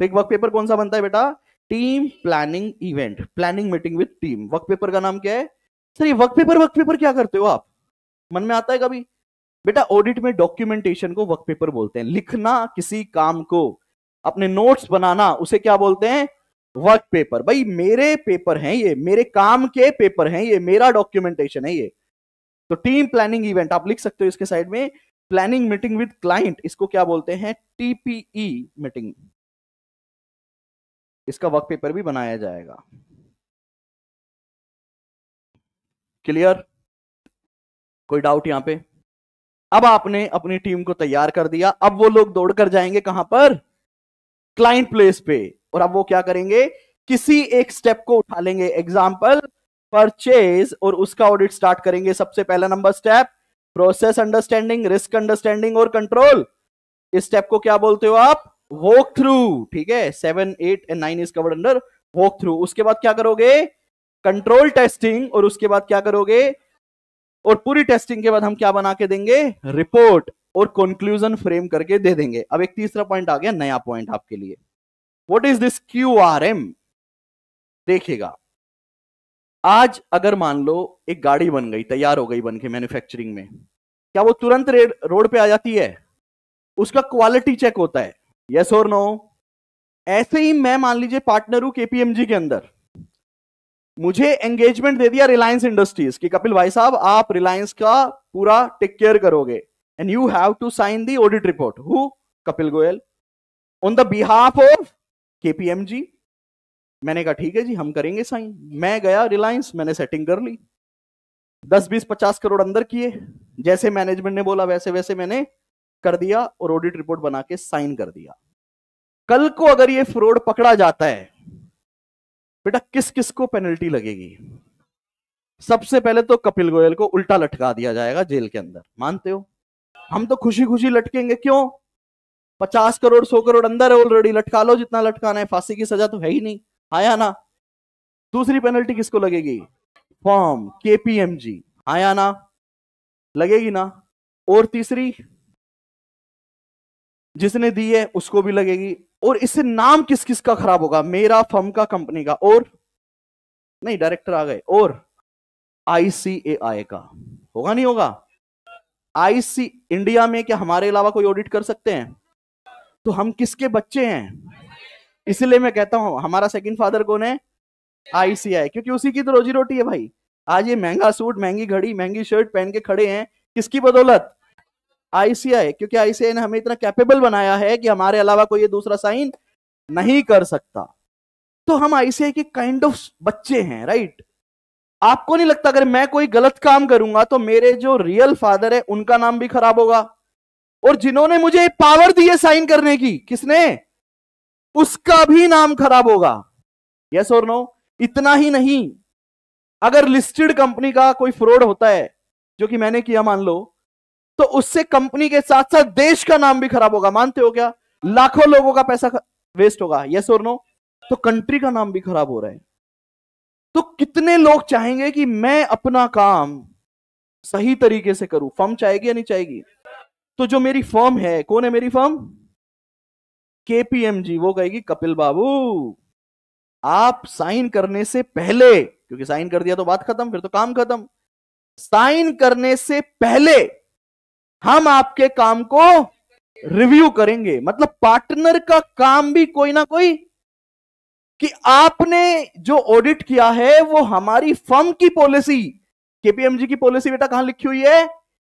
तो एक वर्क पेपर कौन सा बनता है बेटा? Team planning event planning meeting with team work paper का नाम क्या है? सर, ये वर्क पेपर वर्क पेपर क्या करते हो आप? मन में आता है कभी? बेटा ऑडिट में डॉक्यूमेंटेशन को वर्क पेपर बोलते हैं। लिखना किसी काम को। अपने नोट्स बनाना, उसे क्या बोलते हैं? वर्क पेपर भाई, मेरे पेपर हैं ये, मेरे काम के पेपर हैं ये, मेरा डॉक्यूमेंटेशन है ये। तो टीम प्लानिंग इवेंट आप लिख सकते हो इसके साइड में प्लानिंग मीटिंग विद क्लाइंट इसको क्या बोलते हैं? टीपीई मीटिंग इसका वर्क पेपर भी बनाया जाएगा। क्लियर कोई डाउट यहाँ पे? अब आपने अपनी टीम को तैयार कर दिया। अब वो लोग दौड़ कर जाएँगे कहाँ पर? क्लाइंट प्लेस पे। और अब वो क्या करेंगे? किसी एक स्टेप को उठा लेंगे। एग्ज़ाम्पल परचेज और उसका ऑडिट स्टार्ट करेंगे। सबसे पहला number step process understanding risk understanding और कंट्रोल इस स्टेप को क्या बोलते हो आप? वॉक थ्रू ठीक है? Seven eight and nine is covered under walk through उसके बाद क्या करोगे? कंट्रोल टेस्टिंग और उसके बाद क्या करोगे? और पूरी टेस्टिंग के बाद हम क्या बना के देंगे? रिपोर्ट और कंक्लूजन फ्रेम करके दे देंगे। अब एक तीसरा पॉइंट आ गया, नया पॉइंट आपके लिए। What is this Q R M देखिएगा। आज अगर मान लो एक गाड़ी बन गई, तैयार हो गई बन के मैन्युफैक्चरिंग में, क्या वो तुरंत रोड पे आ जाती है? उसका क्वालिटी चेक होता है। यस और नो ऐसे ही मैं मान लीजिए पार्टनर हूँ केपीएमजी के अंदर। मुझे एंगेजमेंट दे दिया रिलायंस इंडस्ट्रीज़ की, कपिल भाई साहब, आप रिलायंस का पूरा टेक केयर करोगे। And you have to sign the audit report who Kapil Goyal. On the behalf of KPMG मैंने कहा, ठीक है जी, हम करेंगे साइन। मैं गया, रिलायंस, मैंने सेटिंग कर ली। दस, बीस, पचास करोड़ अंदर किए। जैसे मैनेजमेंट ने बोला, वैसे वैसे मैंने कर दिया और ऑडिट रिपोर्ट बना के साइन कर दिया। कल को अगर ये फ्रॉड पकड़ा जाता है, बेटा किस किस को पेनल्टी लगेगी? सबसे पहले तो कपिल गोयल को उल्टा लटका दिया जाएगा जेल के अंदर। मानते हो? हम तो खुशी खुशी लटकेंगे, क्यों? पचास करोड़, सौ करोड़ अंदर है ऑलरेडी लटका लो, जितना लटकाना है, फांसी की सजा तो है ही नहीं। आया ना? दूसरी पेनल्टी किसको लगेगी? फॉर्म केपीएमजी आया ना? लगेगी ना? और तीसरी, जिसने दी है, उसको भी लगेगी। और इससे नाम किस किस का खराब होगा? मेरा, फर्म का, कंपनी का। और, नहीं डायरेक्टर आ गए। और आईसीएआई का। होगा नहीं होगा? आईसी इंडिया में क्या हमारे अलावा कोई ऑडिट कर सकते हैं? तो हम किसके बच्चे हैं? इसलिए मैं कहता हूँ, हमारा सेकंड फादर कौन है? आईसीआई क्योंकि उसी की तो रोजी रोटी है भाई। आज ये महँगा सूट, महँगी घड़ी, महँगी शर्ट पहन के खड़े हैं, किसकी बदौलत? आईसीआई क्योंकि आईसीआई ने हमें इतना कैपेबल बनाया है कि हमारे अलावा कोई ये दूसरा साइन नहीं कर सकता। तो हम आईसीआई के काइंड ऑफ़ बच्चे हैं राइट आपको नहीं लगता अगर मैं कोई गलत काम करूँगा तो मेरे जो रियल फादर है, उनका नाम भी खराब होगा? और जिन्होंने मुझे पावर दी है साइन करने की, किसने? उसका भी नाम खराब होगा। यस और नो इतना ही नहीं। अगर लिस्टेड कंपनी का कोई फ्रॉड होता है, जो कि मैंने किया मान लो तो उससे कंपनी के साथ साथ देश का नाम भी खराब होगा। मानते हो क्या? लाखों लोगों का पैसा वेस्ट होगा। यस और नो तो कंट्री का नाम भी खराब हो रहा है। तो कितने लोग चाहेंगे कि मैं अपना काम सही तरीके से करूँ? फर्म चाहेगी या नहीं चाहेगी? तो जो मेरी फर्म है, कौन है मेरी फर्म? केपीएमजी, वो कहेगी, कपिल बाबू, आप साइन करने से पहले, क्योंकि साइन कर दिया तो बात खत्म, फिर तो काम खत्म, साइन करने से पहले हम आपके काम को रिव्यू करेंगे। मतलब पार्टनर का काम भी कोई ना कोई, कि आपने जो ऑडिट किया है, वो हमारी फर्म की पॉलिसी, केपीएमजी की पॉलिसी बेटा कहाँ लिखी हुई है?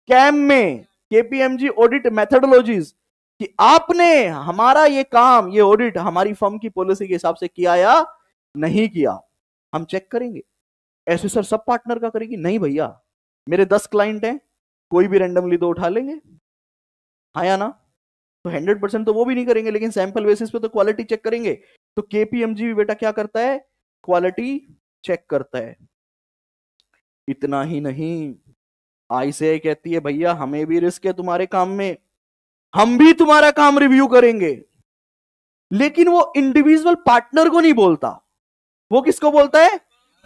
कैम में। केपीएमजी ऑडिट मेथडोलॉजीज कि आपने हमारा ये काम, ये ऑडिट हमारी फर्म की पॉलिसी के हिसाब से किया या नहीं किया, हम चेक करेंगे। ऐसे सर सब पार्टनर का करेगी, नहीं भैया, मेरे दस क्लाइंट हैं, कोई भी रेंडमली दो उठा लेंगे। हाँ या ना? तो हंड्रेड परसेंट तो वो भी नहीं करेंगे, लेकिन सैंपल बेसिस पे तो क्वालिटी चेक करेंगे। तो केपीएमजी भी बेटा क्या करता है? क्वालिटी चेक करता है। इतना ही नहीं आई से कहती है, भैया, हमें भी रिस्क है तुम्हारे काम में। हम भी तुम्हारा काम रिव्यू करेंगे। लेकिन वो इंडिविजुअल पार्टनर को नहीं बोलता। वो किसको बोलता है?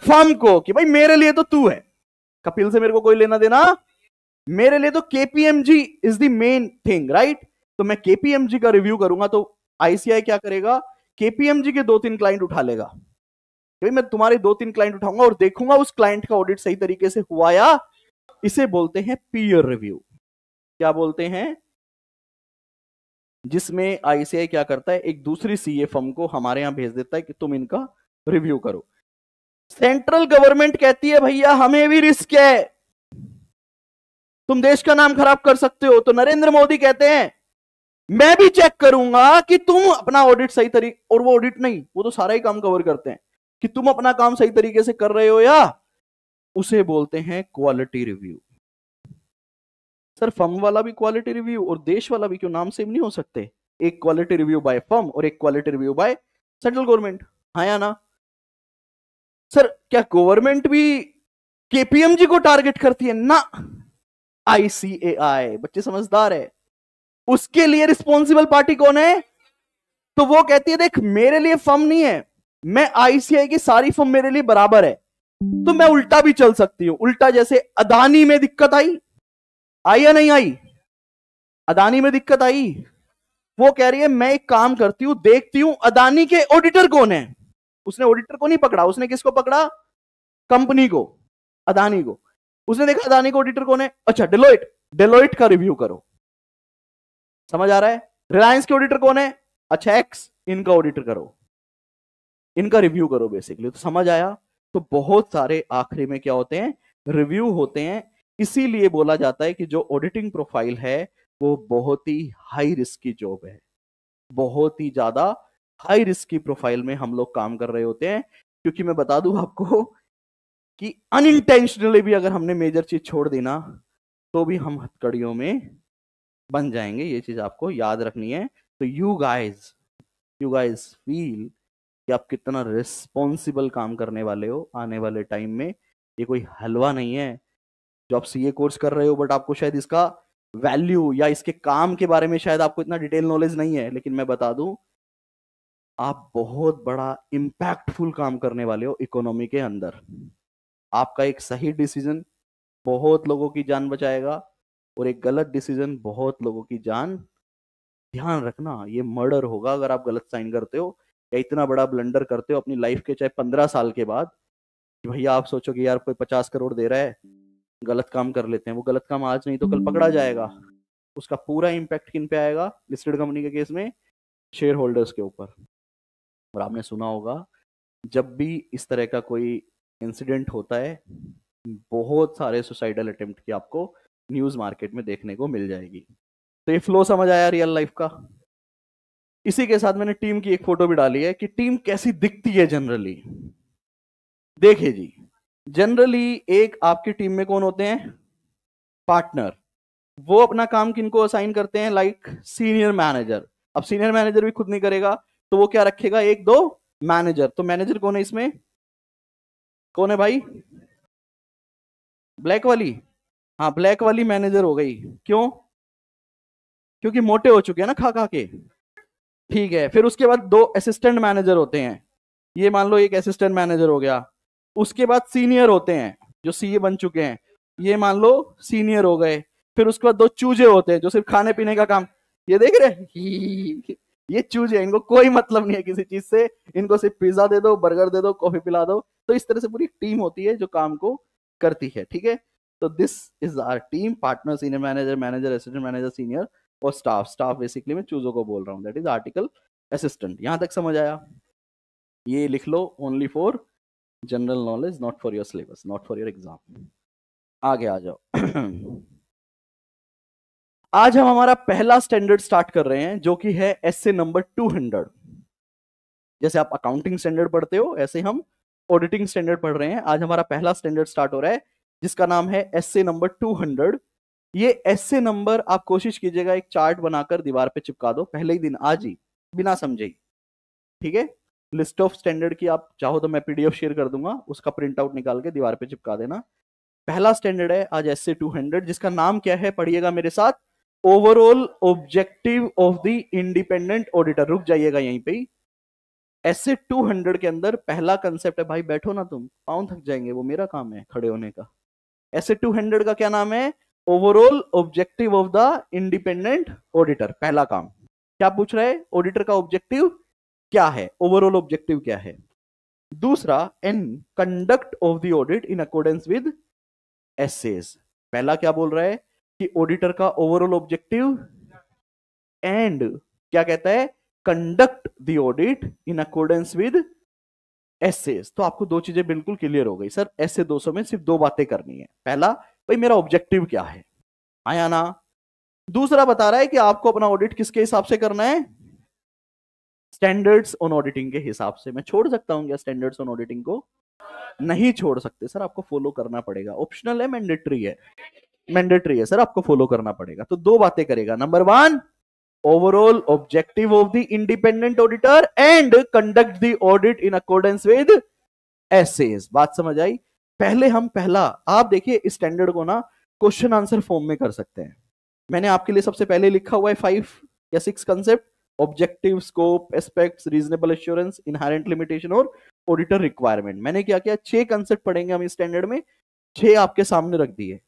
फर्म को कि भाई मेरे लिए तो तू है। कपिल से मेरे को कोई लेना देना? मेरे लिए तो KPMG is the main thing right तो मैं केपीएमजी का रिव्यू करूँगा तो आईसीआई क्या करेगा? केपीएमजी के दो तीन क्लाइंट उठा लेगा। भाई मैं तुम्हारे दो तीन क्लाइंट उठाऊँगा और देखूँगा उस क्लाइंट का ऑडिट सही तरीके से हुआ या। इसे बोलते हैं पीयर रिव्यू क्या बोलते हैं? जिसमें आईसीआई क्या करता है? एक दूसरी सीए फर्म को हमारे यहाँ भेज देता है कि तुम इनका रिव्यू करो। सेंट्रल गवर्नमेंट कहती है, भैया, हमें भी रिस्क है। तुम देश का नाम खराब कर सकते हो। तो नरेंद्र मोदी कहते हैं, मैं भी चेक करूँगा कि तुम अपना ऑडिट सही तरीके और वो ऑडिट नहीं, वो तो सारा ही काम कवर करते हैं। कि तुम अपना काम सही तरीके से कर रहे हो या? उसे बोलते हैं क्वालिटी रिव्यू सर फर्म वाला भी क्वालिटी रिव्यू और देश वाला भी क्यों नाम सेम नहीं हो सकते? एक क्वालिटी रिव्यू बाय फर्म और एक quality review by central government हाँ या ना? सर, क्या गवर्नमेंट भी केपीएमजी को टारगेट करती है? ना। आईसीएआई बच्चे समझदार है। उसके लिए रिस्पॉन्सिबल पार्टी कौन है? तो वो कहती है, देख, मेरे लिए फर्म नहीं है। मैं आईसीआई की सारी फर्म मेरे लिए बराबर है। तो मैं उल्टा भी चल सकती हूँ। उल्टा जैसे अदानी में दिक्कत आई आई या नहीं आई? अदानी में दिक्कत आई। वो कह रही है, मैं एक काम करती हूँ, देखती हूँ, अदानी के ऑडिटर कौन है? उसने ऑडिटर को नहीं पकड़ा। उसने किसको पकड़ा? कंपनी को, अदानी को। उसने देखा अदानी को ऑडिटर कौन है? अच्छा डिलोइट डिलोइट का रिव्यू करो। समझ आ रहा है? रिलायंस के ऑडिटर कौन है? अच्छा एक्स इनका ऑडिटर करो। इनका रिव्यू करो बेसिकली तो समझ आया? तो बहुत सारे आखिरी में क्या होते हैं? रिव्यू होते हैं। इसीलिए बोला जाता है कि जो ऑडिटिंग प्रोफ़ाइल है, वो बहुत ही हाई रिस्क की जॉब है। बहुत ही ज़्यादा हाई रिस्क की प्रोफ़ाइल में हम लोग काम कर रहे होते हैं। क्योंकि मैं बता दूँ आपको कि अनइंटेंशनली भी अगर हमने मेजर चीज़ छोड़ देना तो भी हम हथकड़ियों में बन जाएँगे। ये चीज़ आपको याद रखनी है। तो you guys you guys feel कि आप कितना रिस्पॉन्सिबल काम करने वाले हो आने वाले टाइम में। ये कोई हलवा नहीं है। जो आप सी कोर्स कर रहे हो बट आपको शायद इसका वैल्यू या इसके काम के बारे में शायद आपको इतना डिटेल नॉलेज नहीं है, लेकिन मैं बता दूँ, आप बहुत बड़ा इम्पैक्टफुल काम करने वाले हो इकोनॉमी के अंदर। आपका एक सही डिसीज़न बहुत लोगों की जान बचाएगा और एक गलत डिसीज़न बहुत लोगों की जान। ध्यान रखना, ये मर्डर होगा अगर आप गलत साइन करते हो या इतना बड़ा ब्लंडर करते हो अपनी लाइफ के, चाहे पंद्रह साल के बाद, कि भैया आप सोचो कि यार कोई पचास करोड़ दे रहा है गलत काम कर लेते हैं। वो गलत काम आज नहीं तो कल पकड़ा जाएगा। उसका पूरा इम्पैक्ट किन पे आएगा? लिस्टेड कंपनी के केस में शेयर होल्डर्स के ऊपर। और आपने सुना होगा जब भी इस तरह का कोई इंसिडेंट होता है बहुत सारे सुसाइडल अटेम्प्ट की आपको न्यूज़ मार्केट में देखने को मिल जाएगी। तो ये फ्लो समझ आया रियल लाइफ का? इसी के साथ मैंने टीम की एक फ़ोटो भी डाली है कि टीम कैसी दिखती है जनरली देखिए जी जनरली एक आपकी टीम में कौन होते हैं? पार्टनर वो अपना काम किनको असाइन करते हैं? लाइक सीनियर मैनेजर अब सीनियर मैनेजर भी खुद नहीं करेगा तो वो क्या रखेगा? एक, दो मैनेजर तो मैनेजर कौन है इसमें? कौन है भाई? ब्लैक वाली. हाँ ब्लैक वाली मैनेजर हो गई. क्यों? क्योंकि मोटे हो चुके हैं ना खा खा के. ठीक है, फिर उसके बाद दो असिस्टेंट मैनेजर होते हैं. ये मान लो एक असिस्टेंट मैनेजर हो गया. उसके बाद सीनियर होते हैं, जो सीए बन चुके हैं। ये मान लो सीनियर हो गए, फिर उसके बाद दो चूजे होते हैं, जो सिर्फ़ खाने पीने का काम। ये देख रहे ये चूजे, इनको कोई मतलब नहीं है किसी चीज़ से। इनको सिर्फ़ पिज्जा दे दो, बर्गर दे दो, कॉफ़ी पिला दो। तो इस तरह से पूरी टीम होती है जो काम को करती है, ठीक है? तो this is our team partner senior manager manager assistant manager senior और स्टाफ स्टाफ बेसिकली मैं चूजों को बोल रहा हूँ। दैट इज़ आर्टिकल असिस्टेंट यहाँ तक समझ आया? ये लिख लो only for general knowledge not for your syllabus not for your exam आगे आ जाओ। आज हम हमारा पहला स्टैंडर्ड स्टार्ट कर रहे हैं, जो कि है एस ए नंबर 200 जैसे आप अकाउंटिंग स्टैंडर्ड पढ़ते हो, ऐसे हम ऑडिटिंग स्टैंडर्ड पढ़ रहे हैं। आज हमारा पहला स्टैंडर्ड स्टार्ट हो रहा है, जिसका नाम है एस ए नंबर 200 ये एस ए नंबर आप कोशिश कीजिएगा एक चार्ट बनाकर दीवार पे चिपका दो, पहले ही दिन, आज ही, बिना समझे ठीक है? लिस्ट ऑफ़ स्टैंडर्ड की आप चाहो तो मैं पीडीएफ शेयर कर दूँगा, उसका प्रिंट आउट निकाल के दीवार पे चिपका देना। पहला स्टैंडर्ड है आज एस टू हंड्रेड जिसका नाम क्या है पढ़िएगा मेरे साथ। Overall objective of the independent auditor रुक जाइएगा यहीं पे एस ए टू हंड्रेड के अंदर पहला कंसेप्ट है, भाई बैठो ना तुम पाउं थक जाएँगे, वो मेरा काम है खड़े होने का। एस टू हंड्रेड का क्या नाम है? Overall objective of the independent auditor पहला काम। क्या पूछ रहा है? ऑडिटर का ऑब्जेक्टिव क्या है? ओवरऑल ऑब्जेक्टिव क्या है? दूसरा an conduct of the audit in accordance with SAs पहला क्या बोल रहा है? कि ऑडिटर का ओवरऑल ऑब्जेक्टिव एंड क्या कहता है? Conduct the audit in accordance with SAs तो आपको दो चीज़ें बिल्कुल क्लियर हो गई। सर ऐसे 200 में सिर्फ़ दो बातें करनी है। पहला, भाई मेरा ऑब्जेक्टिव क्या है? आया ना? दूसरा बता रहा है कि आपको अपना ऑडिट किसके हिसाब से करना है? स्टैंडर्ड्स ऑन ऑडिटिंग के हिसाब से। मैं छोड़ सकता हूँ क्या स्टैंडर्ड्स ऑन ऑडिटिंग को? नहीं छोड़ सकते सर, आपको फॉलो करना पड़ेगा। ऑप्शनल है मैंडेटरी है। मैंडेटरी है सर, आपको फॉलो करना पड़ेगा। तो दो बातें करेगा। Number one overall objective of the independent auditor and conduct the audit in accordance with SAs बात समझ आई? पहले हम, पहला, आप देखिए इस स्टैंडर्ड को ना क्वेश्चन आंसर फॉर्म में कर सकते हैं। मैंने आपके लिए सबसे पहले लिखा हुआ है फाइव या six concept objective scope aspects reasonable assurance inherent limitation और ऑडिटर रिक्वायरमेंट मैंने क्या किया? छह कंसेप्ट पढ़ेंगे हम स्टैंडर्ड में, छह आपके सामने रख दिए।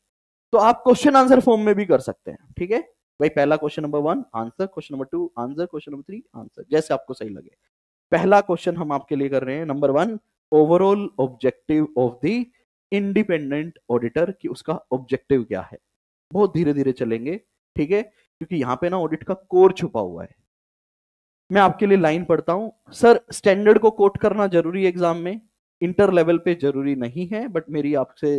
तो आप क्वेश्चन आंसर फॉर्म में भी कर सकते हैं, ठीक है? भाई, पहला question number one answer question number two answer question number three answer जैसे आपको सही लगे। पहला क्वेश्चन हम आपके लिए कर रहे हैं number one overall objective of the independent auditor कि उसका ऑब्जेक्टिव क्या है। बहुत धीरे धीरे चलेंगे, ठीक है? क्योंकि यहाँ पे ना ऑडिट का कोर छुपा हुआ है। मैं आपके लिए लाइन पढ़ता हूँ। सर स्टैंडर्ड को कोट करना ज़रूरी एग्ज़ाम में? इंटर लेवल पे ज़रूरी नहीं है बट मेरी आपसे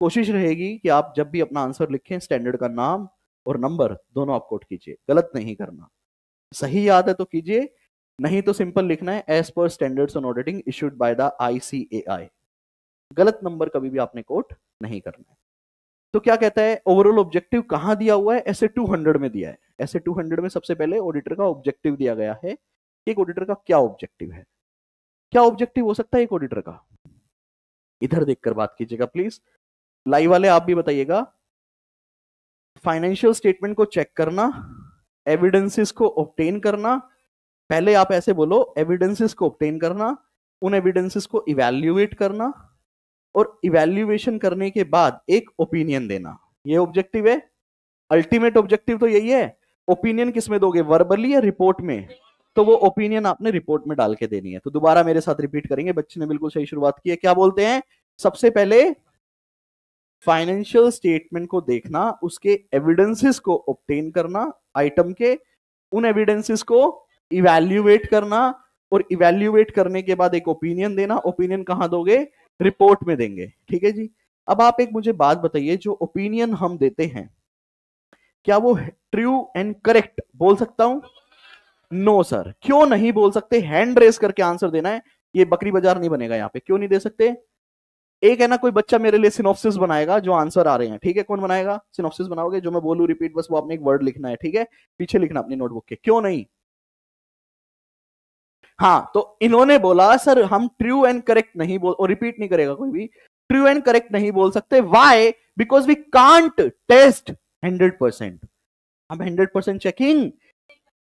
कोशिश रहेगी कि आप जब भी अपना आंसर लिखें स्टैंडर्ड का नाम और नंबर दोनों आप कोट कीजिए। गलत नहीं करना। सही याद है तो कीजिए। नहीं तो सिंपल लिखना है as per standards on auditing issued by the ICAI गलत नंबर कभी भी आपने कोट नहीं करना है। तो क्या कहता है ओवरऑल ऑब्जेक्टिव कहाँ दिया हुआ है? ऐसे 200 में दिया है। ऐसे 200 में सबसे पहले ऑडिटर का ऑब्जेक्टिव दिया गया है, एक ऑडिटर का क्या ऑब्जेक्टिव है? क्या ऑब्जेक्टिव हो सकता है एक ऑडिटर का? इधर देखकर बात कीजिएगा प्लीज़ लाइव वाले, आप भी बताइएगा। फाइनेंशियल स्टेटमेंट को चेक करना एविडेंसेस को ऑप्टेन करना। पहले आप ऐसे बोलो एविडेंसेस को ऑप्टेन करना, उन एविडेंसेस को इवेल्युएट करना और इवेल्युएशन करने के बाद एक ओपिनियन देना। ये ऑब्जेक्टिव है। अल्टीमेट ऑब्जेक्टिव तो यही है। ओपिनियन किसमें दोगे? वर्बली या रिपोर्ट में? तो वो ओपिनियन आपने रिपोर्ट में डाल के देनी है। तो दोबारा मेरे साथ रिपीट करेंगे। बच्चे ने बिल्कुल सही शुरुआत की है। क्या बोलते हैं? सबसे पहले फाइनेंशियल स्टेटमेंट को देखना, उसके एविडेंसेस को ऑप्टेन करना आइटम के, उन एविडेंसेस को इवेल्युएट करना और इवेल्युएट करने के बाद एक ओपिनियन देना। ओपिनियन कहाँ दोगे? रिपोर्ट में देंगे। ठीक है जी? अब आप एक मुझे बात बताइए, जो ओपिनियन हम देते हैं। क्या वो ट्रू एंड करेक्ट बोल सकता हूँ? नो no, सर क्यों नहीं बोल सकते? हैंड रेस करके आंसर देना है। ये बकरी बाज़ार नहीं बनेगा यहाँ पे। क्यों नहीं दे सकते? एक है ना कोई बच्चा मेरे लिए सिनॉप्सिस बनाएगा जो आंसर आ रहे हैं। ठीक है? कौन बनाएगा? सिनॉप्सिस बनाओगे? जो मैं बोलू रिपीट बस वो आपने एक वर्ड लिखना है। ठीक है? पीछे लिखना अपनी नोटबुक के। क्यों नहीं? हाँ तो इन्होंने बोला सर हम ट्रू एंड करेक्ट नहीं बोल और रिपीट नहीं करेगा कोई भी। ट्रू एंड करेक्ट नहीं बोल सकते। Why because we can't test hundred percent हम hundred percent checking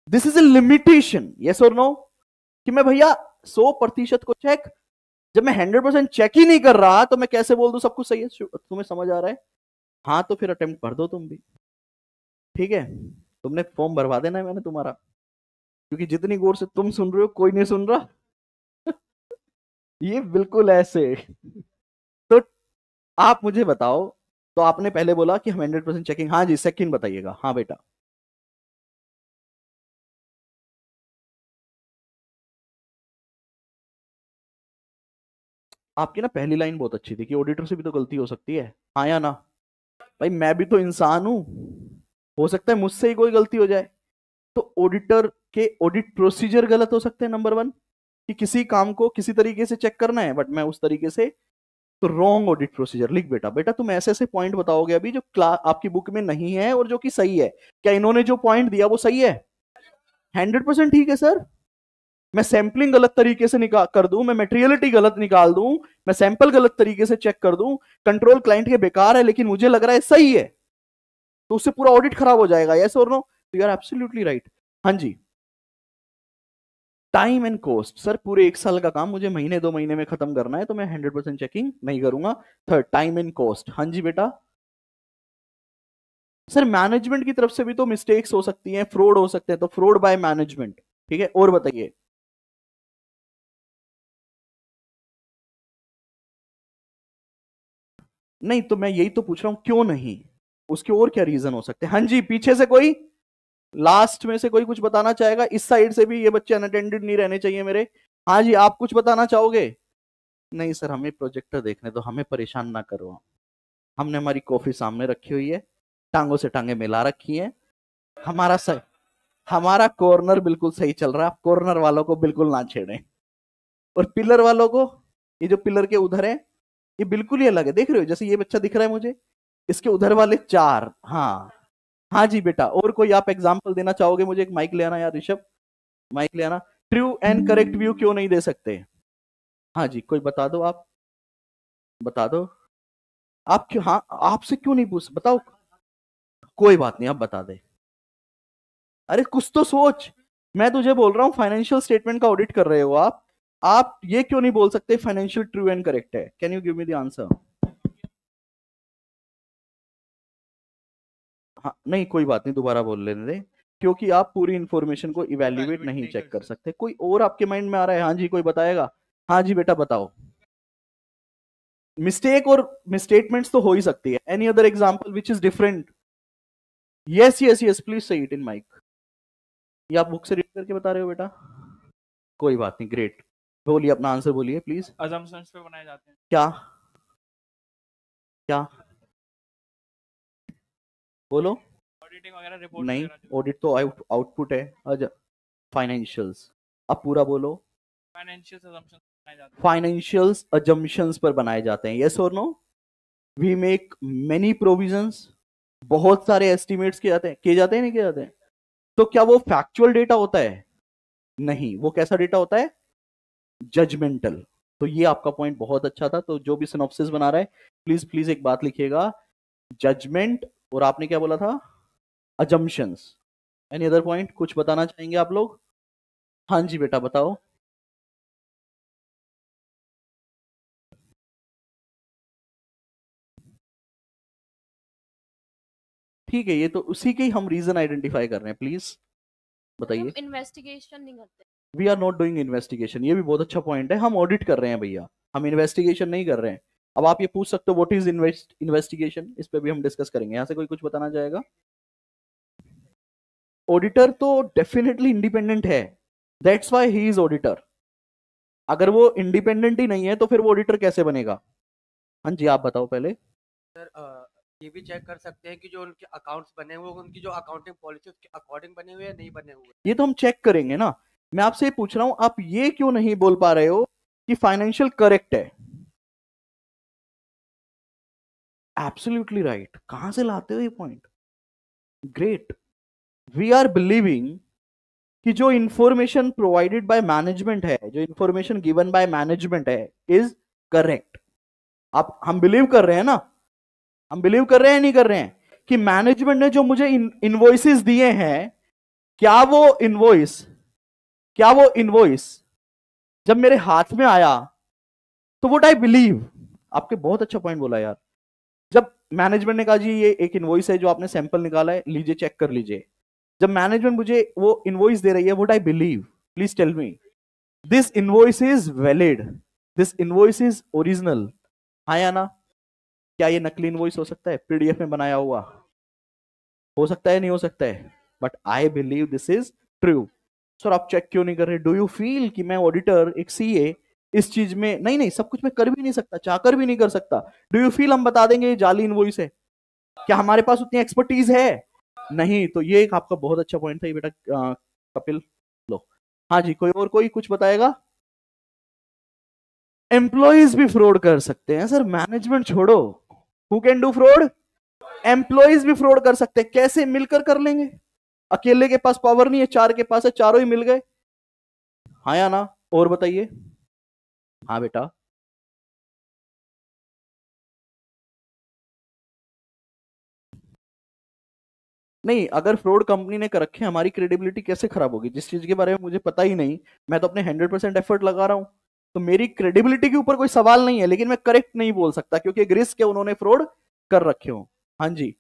this is a limitation yes और नो कि मैं भैया सौ प्रतिशत को चेक जब मैं हंड्रेड परसेंट चेक ही नहीं कर रहा तो मैं कैसे बोल दू सब कुछ सही है? तुम्हें समझ आ रहा है? हाँ तो फिर अटेम्प्ट कर दो तुम भी। ठीक है? तुमने फॉर्म भरवा देना है मैंने तुम्हारा। क्योंकि जितनी गौर से तुम सुन रहे हो, कोई नहीं सुन रहा। ये बिल्कुल ऐसे। तो आप मुझे बताओ तो आपने पहले बोला कि हम हंड्रेड परसेंट चेकिंग हाँ जी सेकंड बताइएगा। हाँ बेटा। आपकी ना पहली लाइन बहुत अच्छी थी कि ऑडिटर से भी तो गलती हो सकती है। हाँ या ना? भाई, मैं भी तो इंसान हूँ। हो सकता है मुझसे ही कोई गलती हो जाए। तो ऑडिटर के ऑडिट प्रोसीजर गलत हो सकते हैं नंबर वन कि किसी काम को किसी तरीके से चेक करना है बट मैं उस तरीके से तो रॉन्ग ऑडिट प्रोसीजर लिख बेटा। बेटा, तुम ऐसे ऐसे पॉइंट बताओगे अभी जो क्लास आपकी बुक में नहीं है और जो कि सही है। क्या इन्होंने जो पॉइंट दिया वो सही है? हंड्रेड परसेंट ठीक है सर मैं सैंपलिंग गलत तरीके से निकाल कर दूँ, मैं मेटेरियलिटी गलत निकाल दूँ, मैं सैंपल गलत तरीके से चेक कर दूँ कंट्रोल क्लाइंट के बेकार है, लेकिन मुझे लग रहा है सही है तो उससे पूरा ऑडिट खराब हो जाएगा यस और no you are absolutely right हाँ जी। टाइम एंड कॉस्ट सर पूरे एक साल का काम मुझे महीने, दो महीने में खत्म करना है तो मैं हंड्रेड परसेंट चेकिंग नहीं करूँगा। थर्ड टाइम एंड कॉस्ट हाँ जी बेटा। सर मैनेजमेंट की तरफ़ से भी तो मिस्टेक्स हो सकती हैं फ्रॉड हो सकते हैं तो फ्रॉड बाय मैनेजमेंट ठीक है? और बताइए। नहीं तो मैं यही तो पूछ रहा हूँ, क्यों नहीं? उसके और क्या रीजन हो सकते हैं? हाँ जी, पीछे से कोई लास्ट में से कोई कुछ बताना चाहेगा? इस साइड से भी ये बच्चे अनअटेंडेड नहीं रहने चाहिए मेरे। हाँ जी, आप कुछ बताना चाहोगे? नहीं सर, हमें प्रोजेक्टर देखने तो हमें परेशान ना करो हमने हमारी कॉफ़ी सामने रखी हुई है, टांगों से टांगे मिला रखी है। हमारा सही हमारा कॉर्नर बिल्कुल सही चल रहा है कॉर्नर वालों को बिल्कुल ना छेड़े। और पिलर वालों को, ये जो पिलर के उधर है, ये बिल्कुल ही अलग है। देख रहे हो, जैसे ये बच्चा दिख रहा है मुझे, इसके उधर वाले चार हाँ हाँ जी बेटा, और कोई आप एग्ज़ाम्पल देना चाहोगे मुझे? एक माइक ले आना यार, ऋषभ। माइक ले आना। ट्रू एंड करेक्ट व्यू क्यों नहीं दे सकते? हाँ जी, कोई बता दो आप। बता दो। आप क्यों हाँ आपसे क्यों नहीं पूछ, बताओ। कोई बात नहीं, आप बता दे। अरे कुछ तो सोच। मैं तुझे बोल रहा हूँ फाइनेंशियल स्टेटमेंट का ऑडिट कर रहे हो आप। आप ये क्यों नहीं बोल सकते फाइनेंशियल ट्रू एंड करेक्ट है। Can you give me the answer हाँ नहीं कोई बात नहीं दोबारा बोल लेने दे क्योंकि आप पूरी इंफॉर्मेशन को इवेल्युएट नहीं चेक कर सकते। कोई और आपके माइंड में आ रहा है हाँ जी कोई बताएगा? हाँ जी बेटा बताओ। मिस्टेक और मिस्टेटमेंट्स तो हो ही सकती है। Any other example which is different yes yes yes please say it in mic ये आप बुक से रीड करके बता रहे हो बेटा? कोई बात नहीं ग्रेट बोलिए अपना आंसर बोलिए प्लीज़ अजम्पशंस पे बनाए जाते हैं। क्या? क्या? बोलो। ऑडिटिंग वगैरह रिपोर्ट नहीं ऑडिट तो आउटपुट है। अच्छा फाइनेंशियल्स अब पूरा बोलो। फाइनेंशियल assumptions बनाए जाते हैं। फाइनेंशियल अजम्पशंस पर बनाए जाते हैं। यस और no we make many provisions बहुत सारे एस्टिमेट्स किए जाते हैं। किए जाते हैं नहीं किए जाते हैं? तो क्या वो फैक्चुअल डेटा होता है? नहीं। वो कैसा डेटा होता है? जजमेंटल तो ये आपका पॉइंट बहुत अच्छा था। तो जो भी सिनॉप्सिस बना रहा है प्लीज़ प्लीज़ एक बात लिखिएगा। जजमेंट और आपने क्या बोला था? अजम्पशंस एनी अदर पॉइंट कुछ बताना चाहेंगे आप लोग? हाँ जी बेटा बताओ। ठीक है ये तो उसी के ही हम रीजन आइडेंटिफाई कर रहे हैं प्लीज़ बताइए। इन्वेस्टिगेशन नहीं करते। We are not doing investigation ये भी बहुत अच्छा पॉइंट है हम ऑडिट कर रहे हैं भैया। हम इन्वेस्टिगेशन नहीं कर रहे हैं। अब आप ये पूछ सकते हो व्हाट इज़ इन्वेस्ट इन्वेस्टिगेशन इस पर भी हम डिस्कस करेंगे। यहाँ से कोई कुछ बताना चाहेगा? ऑडिटर तो डेफिनेटली इंडिपेंडेंट है। That's why he is auditor अगर वो इंडिपेंडेंट ही नहीं है तो फिर वो ऑडिटर कैसे बनेगा? हाँ जी आप बताओ पहले। सर ये भी चेक कर सकते हैं कि जो उनके अकाउंट्स बने हुए उनकी जो अकाउंटिंग पॉलिसी उसके अकॉर्डिंग बने हुए हैं नहीं बने हुए। ये तो हम चेक करेंगे ना। मैं आपसे ये पूछ रहा हूँ आप ये क्यों नहीं बोल पा रहे हो कि फाइनेंशियल करेक्ट है? एब्सोल्युटली राइट कहाँ से लाते हो ये point great we are believing कि जो इंफॉर्मेशन प्रोवाइडेड बाय मैनेजमेंट है, जो इंफॉर्मेशन गिवन बाय मैनेजमेंट है इज़ करेक्ट आप हम बिलीव कर रहे हैं ना? हम बिलीव कर रहे हैं नहीं कर रहे हैं? कि मैनेजमेंट ने जो मुझे इनवॉइसेस दिए हैं, क्या वो इनवॉइस क्या वो इनवॉइस जब मेरे हाथ में आया तो वोट आई बिलीव आपके बहुत अच्छा पॉइंट बोला यार। जब मैनेजमेंट ने कहा, जी, ये एक इन्वॉइस है जो आपने सैंपल निकाला है, लीजिए चेक कर लीजिए। जब मैनेजमेंट मुझे वो इनवॉइस दे रही है what I believe please tell me this invoice is valid this invoice is original हाँ या ना? क्या ये नकली इन्वॉइस हो सकता है? पीडीएफ में बनाया हुआ। हो सकता है, नहीं हो सकता है। But I believe this is true sir, आप चेक क्यों नहीं कर रहे? डू यू फील कि मैं ऑडिटर एक सीए इस चीज़ में, नहीं नहीं, सब कुछ मैं कर भी नहीं सकता चाहकर भी नहीं कर सकता। डू यू फील हम बता देंगे जाली इनवॉइस है क्या हमारे पास उतनी एक्सपर्टीज है? नहीं तो ये एक आपका बहुत अच्छा पॉइंट था ये बेटा कपिल। लो। हाँ जी, कोई और कोई कुछ बताएगा? एम्प्लॉयज़ भी फ्रॉड कर सकते हैं, सर मैनेजमेंट छोड़ो। Who can do fraud employees भी फ्रॉड कर सकते हैं, कैसे मिलकर कर लेंगे? अकेले के पास पावर नहीं है, चार के पास है, चारों ही मिल गए। हाँ या ना? और बताइए। हाँ बेटा। नहीं, अगर फ्रॉड कंपनी ने कर रखे हमारी क्रेडिबिलिटी कैसे खराब होगी? जिस चीज़ के बारे में मुझे पता ही नहीं, मैं तो अपने हंड्रेड परसेंट एफर्ट लगा रहा हूँ। तो मेरी क्रेडिबिलिटी के ऊपर कोई सवाल नहीं है, लेकिन मैं करेक्ट नहीं बोल सकता, क्योंकि एक रिस्क है, उन्होंने फ्रॉड कर रखे हो। हाँ जी।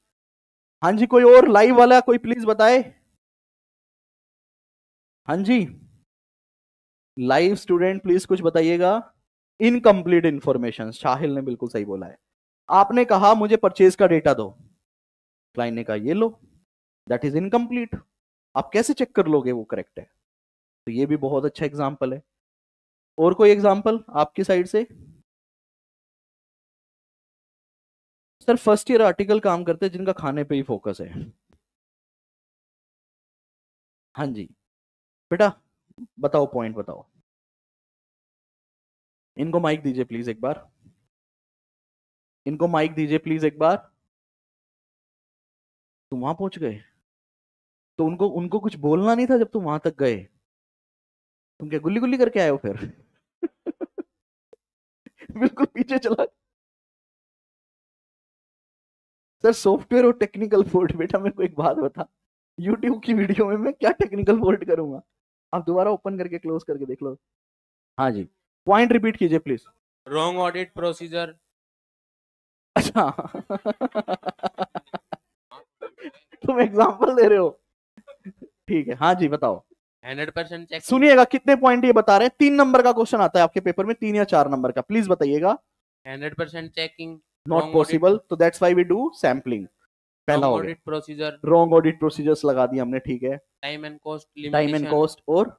हाँ जी, कोई और लाइव वाला, कोई प्लीज़ बताए? हाँ जी। लाइव स्टूडेंट प्लीज़ कुछ बताइएगा। इनकम्प्लीट इंफॉर्मेशन शाहिल ने बिल्कुल सही बोला है। आपने कहा, मुझे परचेज का डेटा दो। क्लाइंट ने कहा, ये लो दैट इज़ इनकम्प्लीट आप कैसे चेक कर लोगे वो करेक्ट है? तो ये भी बहुत अच्छा एग्ज़ाम्पल है। और कोई एग्ज़ाम्पल आपकी साइड से? सर फ़र्स्ट ईयर आर्टिकल काम करते हैं जिनका खाने पे ही फोकस है। हाँ जी। बेटा बताओ पॉइंट बताओ। इनको माइक दीजिए प्लीज़ एक बार। इनको माइक दीजिए प्लीज़ एक बार। तुम वहाँ पहुँच गए? तो उनको उनको कुछ बोलना नहीं था जब तुम वहाँ तक गए? तुम क्या गुल्ली गुल्ली करके आए हो फिर? बिल्कुल पीछे चला। सर सॉफ्टवेयर और टेक्निकल फॉल्ट बेटा मेरे को एक बात बता। यूट्यूब की वीडियो में मैं क्या टेक्निकल फॉल्ट करूँगा? आप दोबारा ओपन करके क्लोज करके देख लो। हाँ जी। पॉइंट रिपीट कीजिए प्लीज़ रॉन्ग ऑडिट प्रोसीजर अच्छा। तुम एग्जांपल दे रहे हो। ठीक है हाँ जी बताओ। हंड्रेड परसेंट चेक सुनिएगा कितने पॉइंट ये बता रहे हैं? तीन नंबर का क्वेश्चन आता है आपके पेपर में तीन या चार नंबर का। प्लीज़ बताइएगा। Hundred percent checking not possible तो that's why we do sampling पहला हो audit procedure wrong audit procedures लगा दिए हमने ठीक है। Time and cost time and cost और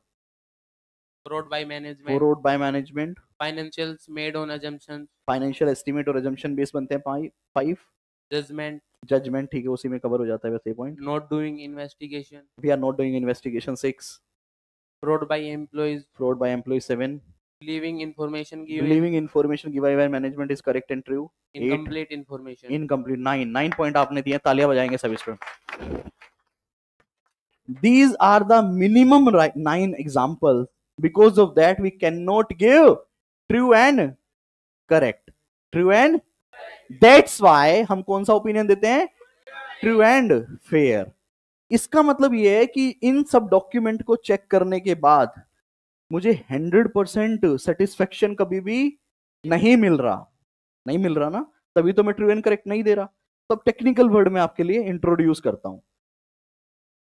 fraud by management road by management financials made on assumptions. Financial estimate और एजम्पशन बेस बनते हैं फाइव judgment. जजमेंट ठीक है उसी में कवर हो जाता है वैसे point not doing investigation. We are not doing investigation six fraud by employees. Fraud by employee 7 leaving information given believing information given by management is correct and true Incomplete eight. incomplete information incomplete nine nine point आपने दिए तालियाँ बजाएँगे सभी student these are the minimum right nine examples because of that we cannot give true and correct true and that's why हम कौन सा opinion देते हैं ट्रू एंड फेयर इसका मतलब यह है कि इन सब डॉक्यूमेंट को चेक करने के बाद मुझे हंड्रेड परसेंट सेटिस्फेक्शन कभी भी नहीं मिल रहा। नहीं मिल रहा ना? तभी तो मैं ट्रू एंड करेक्ट नहीं दे रहा। तो अब टेक्निकल वर्ड में आपके लिए इंट्रोड्यूस करता हूँ।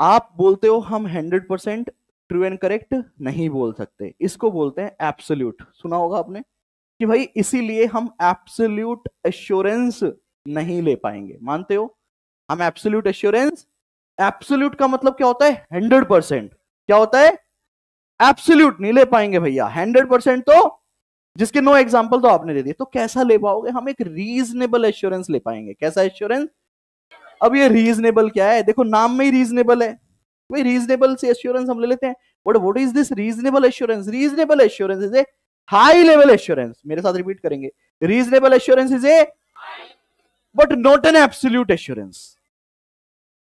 आप बोलते हो, हम hundred percent true and correct नहीं बोल सकते। इसको बोलते हैं एप्सोल्यूट सुना होगा आपने? कि भाई, इसीलिए हम एप्सोल्यूट एश्योरेंस नहीं ले पाएँगे। मानते हो? हम एप्सोल्यूट एश्योरेंस एप्सोल्यूट का मतलब क्या होता है? हंड्रेड परसेंट क्या होता है? एब्सोल्यूट नहीं ले पाएँगे भैया। हंड्रेड परसेंट तो जिसके नो एग्ज़ाम्पल तो आपने दे दिए। तो कैसा ले पाओगे? हम एक रीजनेबल एश्योरेंस ले पाएँगे। कैसा एश्योरेंस अब ये रीजनेबल क्या है? देखो, नाम में ही रीजनेबल है। वही रीजनेबल से एश्योरेंस हम ले लेते हैं। But what is this reasonable assurance reasonable assurance is a high level assurance मेरे साथ रिपीट करेंगे। Reasonable assurance is a but not an absolute assurance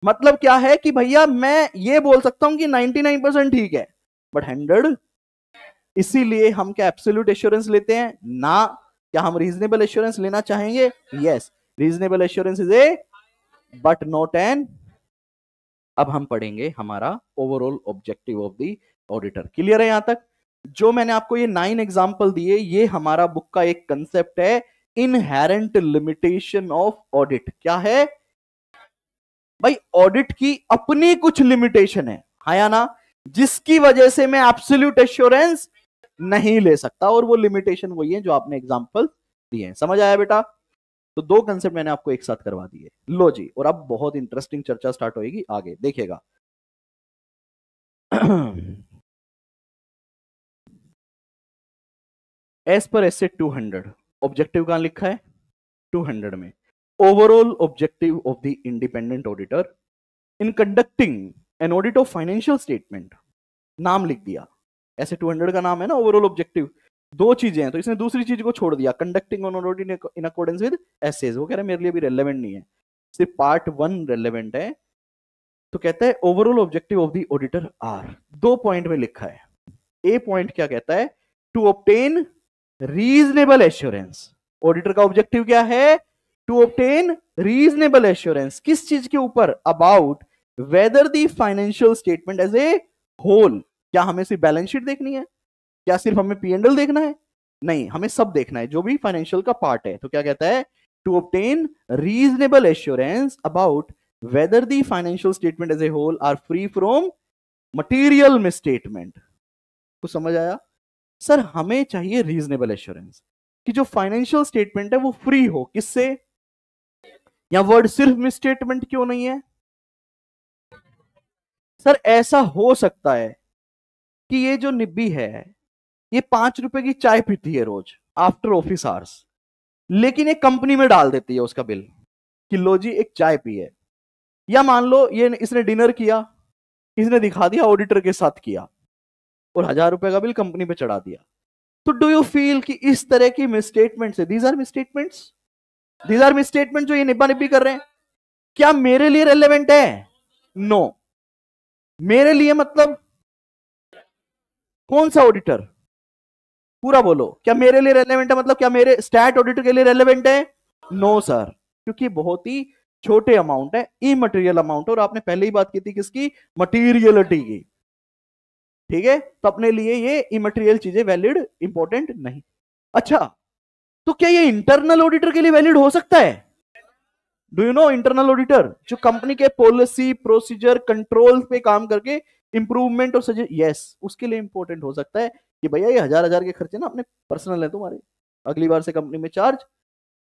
मतलब क्या है कि भैया, मैं ये बोल सकता हूँ कि 99 परसेंट ठीक है। बट 100 इसीलिए हम क्या एब्सोल्यूट एश्योरेंस लेते हैं? ना। क्या हम रीजनेबल एश्योरेंस लेना चाहेंगे? Yes reasonable assurance is a but not an अब हम पढ़ेंगे हमारा overall objective of the auditor clear है यहाँ तक? जो मैंने आपको ये नाइन एग्ज़ाम्पल दिए, ये हमारा बुक का एक कंसेप्ट है इनहेरेंट लिमिटेशन ऑफ़ ऑडिट क्या है? भाई ऑडिट की अपनी कुछ लिमिटेशन है। हा या ना? जिसकी वजह से मैं एब्सोल्यूट एश्योरेंस नहीं ले सकता, और वो लिमिटेशन वही है जो आपने एग्ज़ाम्पल दिए हैं। समझ आया बेटा? तो दो कंसेप्ट मैंने आपको एक साथ करवा दिए। लो जी, और अब बहुत इंटरेस्टिंग चर्चा स्टार्ट होगी आगे। देखिएगा। एस पर एस टू हंड्रेड ऑब्जेक्टिव कहाँ लिखा है? टू हंड्रेड में। Overall objective of the independent auditor in conducting an audit of financial statement. नाम लिख दिया। ऐसे 200 का नाम है ना ओवरऑल ऑब्जेक्टिव दो चीज़ें हैं तो इसने दूसरी चीज़ को छोड़ दिया। Conducting an audit in accordance with SAs वो कह रहा मेरे लिए भी रेलेवेंट नहीं है। सिर्फ़ पार्ट वन रेलेवेंट है। तो कहता है overall objective of the auditor are दो पॉइंट में लिखा है। ए पॉइंट क्या कहता है? To obtain reasonable assurance auditor का ऑब्जेक्टिव क्या है? टू ऑप्टेन रीजनेबल एश्योरेंस किस चीज़ के ऊपर? About whether the financial statement as a whole क्या हमें सिर्फ़ बैलेंस शीट देखनी है? क्या सिर्फ़ हमें पी एंडल देखना है? नहीं, हमें सब देखना है, जो भी फाइनेंशियल का पार्ट है। तो क्या कहता है? To obtain reasonable assurance about whether the financial statement as a whole are free from material misstatement कुछ समझ आया? सर, हमें चाहिए रीजनेबल एश्योरेंस कि जो फाइनेंशियल स्टेटमेंट है वो फ्री हो। किससे? या वर्ड सिर्फ़ मिसस्टेटमेंट क्यों नहीं है? सर, ऐसा हो सकता है कि ये जो निब्बी है, ये पाँच रुपए की चाय पीती है रोज आफ्टर ऑफ़िस आवर्स लेकिन एक कंपनी में डाल देती है उसका बिल कि लो जी, एक चाय पी है या मान लो ये इसने डिनर किया, इसने दिखा दिया ऑडिटर के साथ किया, और हज़ार रुपए का बिल कंपनी पे चढ़ा दिया। तो डू यू फील कि इस तरह की मिसस्टेटमेंट है? These are misstatements these are misstatement जो ये निब्बा निब्बी कर रहे हैं? क्या मेरे लिए रेलेवेंट है? No no. मेरे लिए मतलब कौन सा ऑडिटर पूरा बोलो। क्या मेरे लिए रेलेवेंट है? मतलब क्या मेरे स्टैट ऑडिटर के लिए रेलेवेंट है? नो सर क्योंकि बहुत ही छोटे अमाउंट है इमटेरियल अमाउंट और आपने पहले ही बात की थी किसकी? मटीरियलिटी की। ठीक है? तो अपने लिए ये इमटेरियल चीज़ें वैलिड इंपॉर्टेंट नहीं। अच्छा तो क्या ये इंटरनल ऑडिटर के लिए वैलिड हो सकता है? Do you know internal auditor जो कंपनी के पॉलिसी प्रोसीजर कंट्रोल पे काम करके इंप्रूवमेंट और सजे यस उसके लिए इंपॉर्टेंट हो सकता है कि भैया ये हज़ार हज़ार के खर्चे ना अपने पर्सनल है तुम्हारे। अगली बार से कंपनी में चार्ज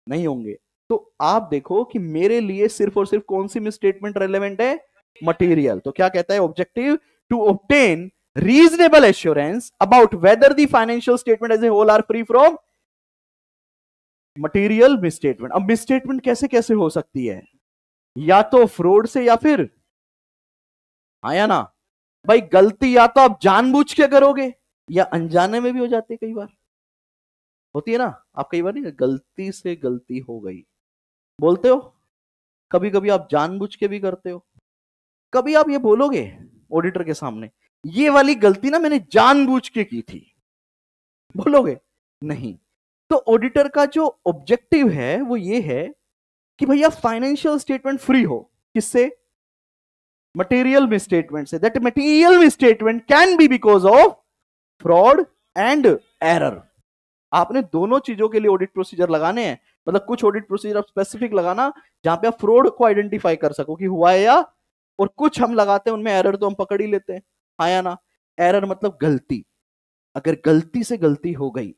नहीं होंगे। तो आप देखो कि मेरे लिए सिर्फ़ और सिर्फ़ कौन सी मिसस्टेटमेंट रेलेवेंट है? मटेरियल तो क्या कहता है? Objective to obtain reasonable assurance about whether the financial statement as a whole are free from material misstatement अब मिसस्टेटमेंट कैसे कैसे हो सकती है? या तो फ्रॉड से या फिर? आया ना? भाई गलती या तो आप जानबूझ के करोगे, या अनजाने में भी हो जाती है कई बार। होती है ना? आप कई बार नहीं, गलती से गलती हो गई। बोलते हो? कभी कभी आप जानबूझ के भी करते हो। कभी आप ये बोलोगे ऑडिटर के सामने, ये वाली गलती ना मैंने जानबूझ के की थी। बोलोगे? नहीं। तो ऑडिटर का जो ऑब्जेक्टिव है, वो ये है कि भैया फाइनेंशियल स्टेटमेंट फ्री हो। किससे? मटेरियल मिसस्टेटमेंट से। That material misstatement can be because of fraud and error आपने दोनों चीज़ों के लिए ऑडिट प्रोसीजर लगाने हैं। मतलब कुछ ऑडिट प्रोसीजर आप स्पेसिफिक लगाना, जहाँ पे आप फ्रॉड को आइडेंटिफाई कर सको कि हुआ है या, और कुछ हम लगाते हैं, उनमें एरर तो हम पकड़ ही लेते हैं। हाँ या ना? एरर मतलब गलती। अगर गलती से गलती हो गई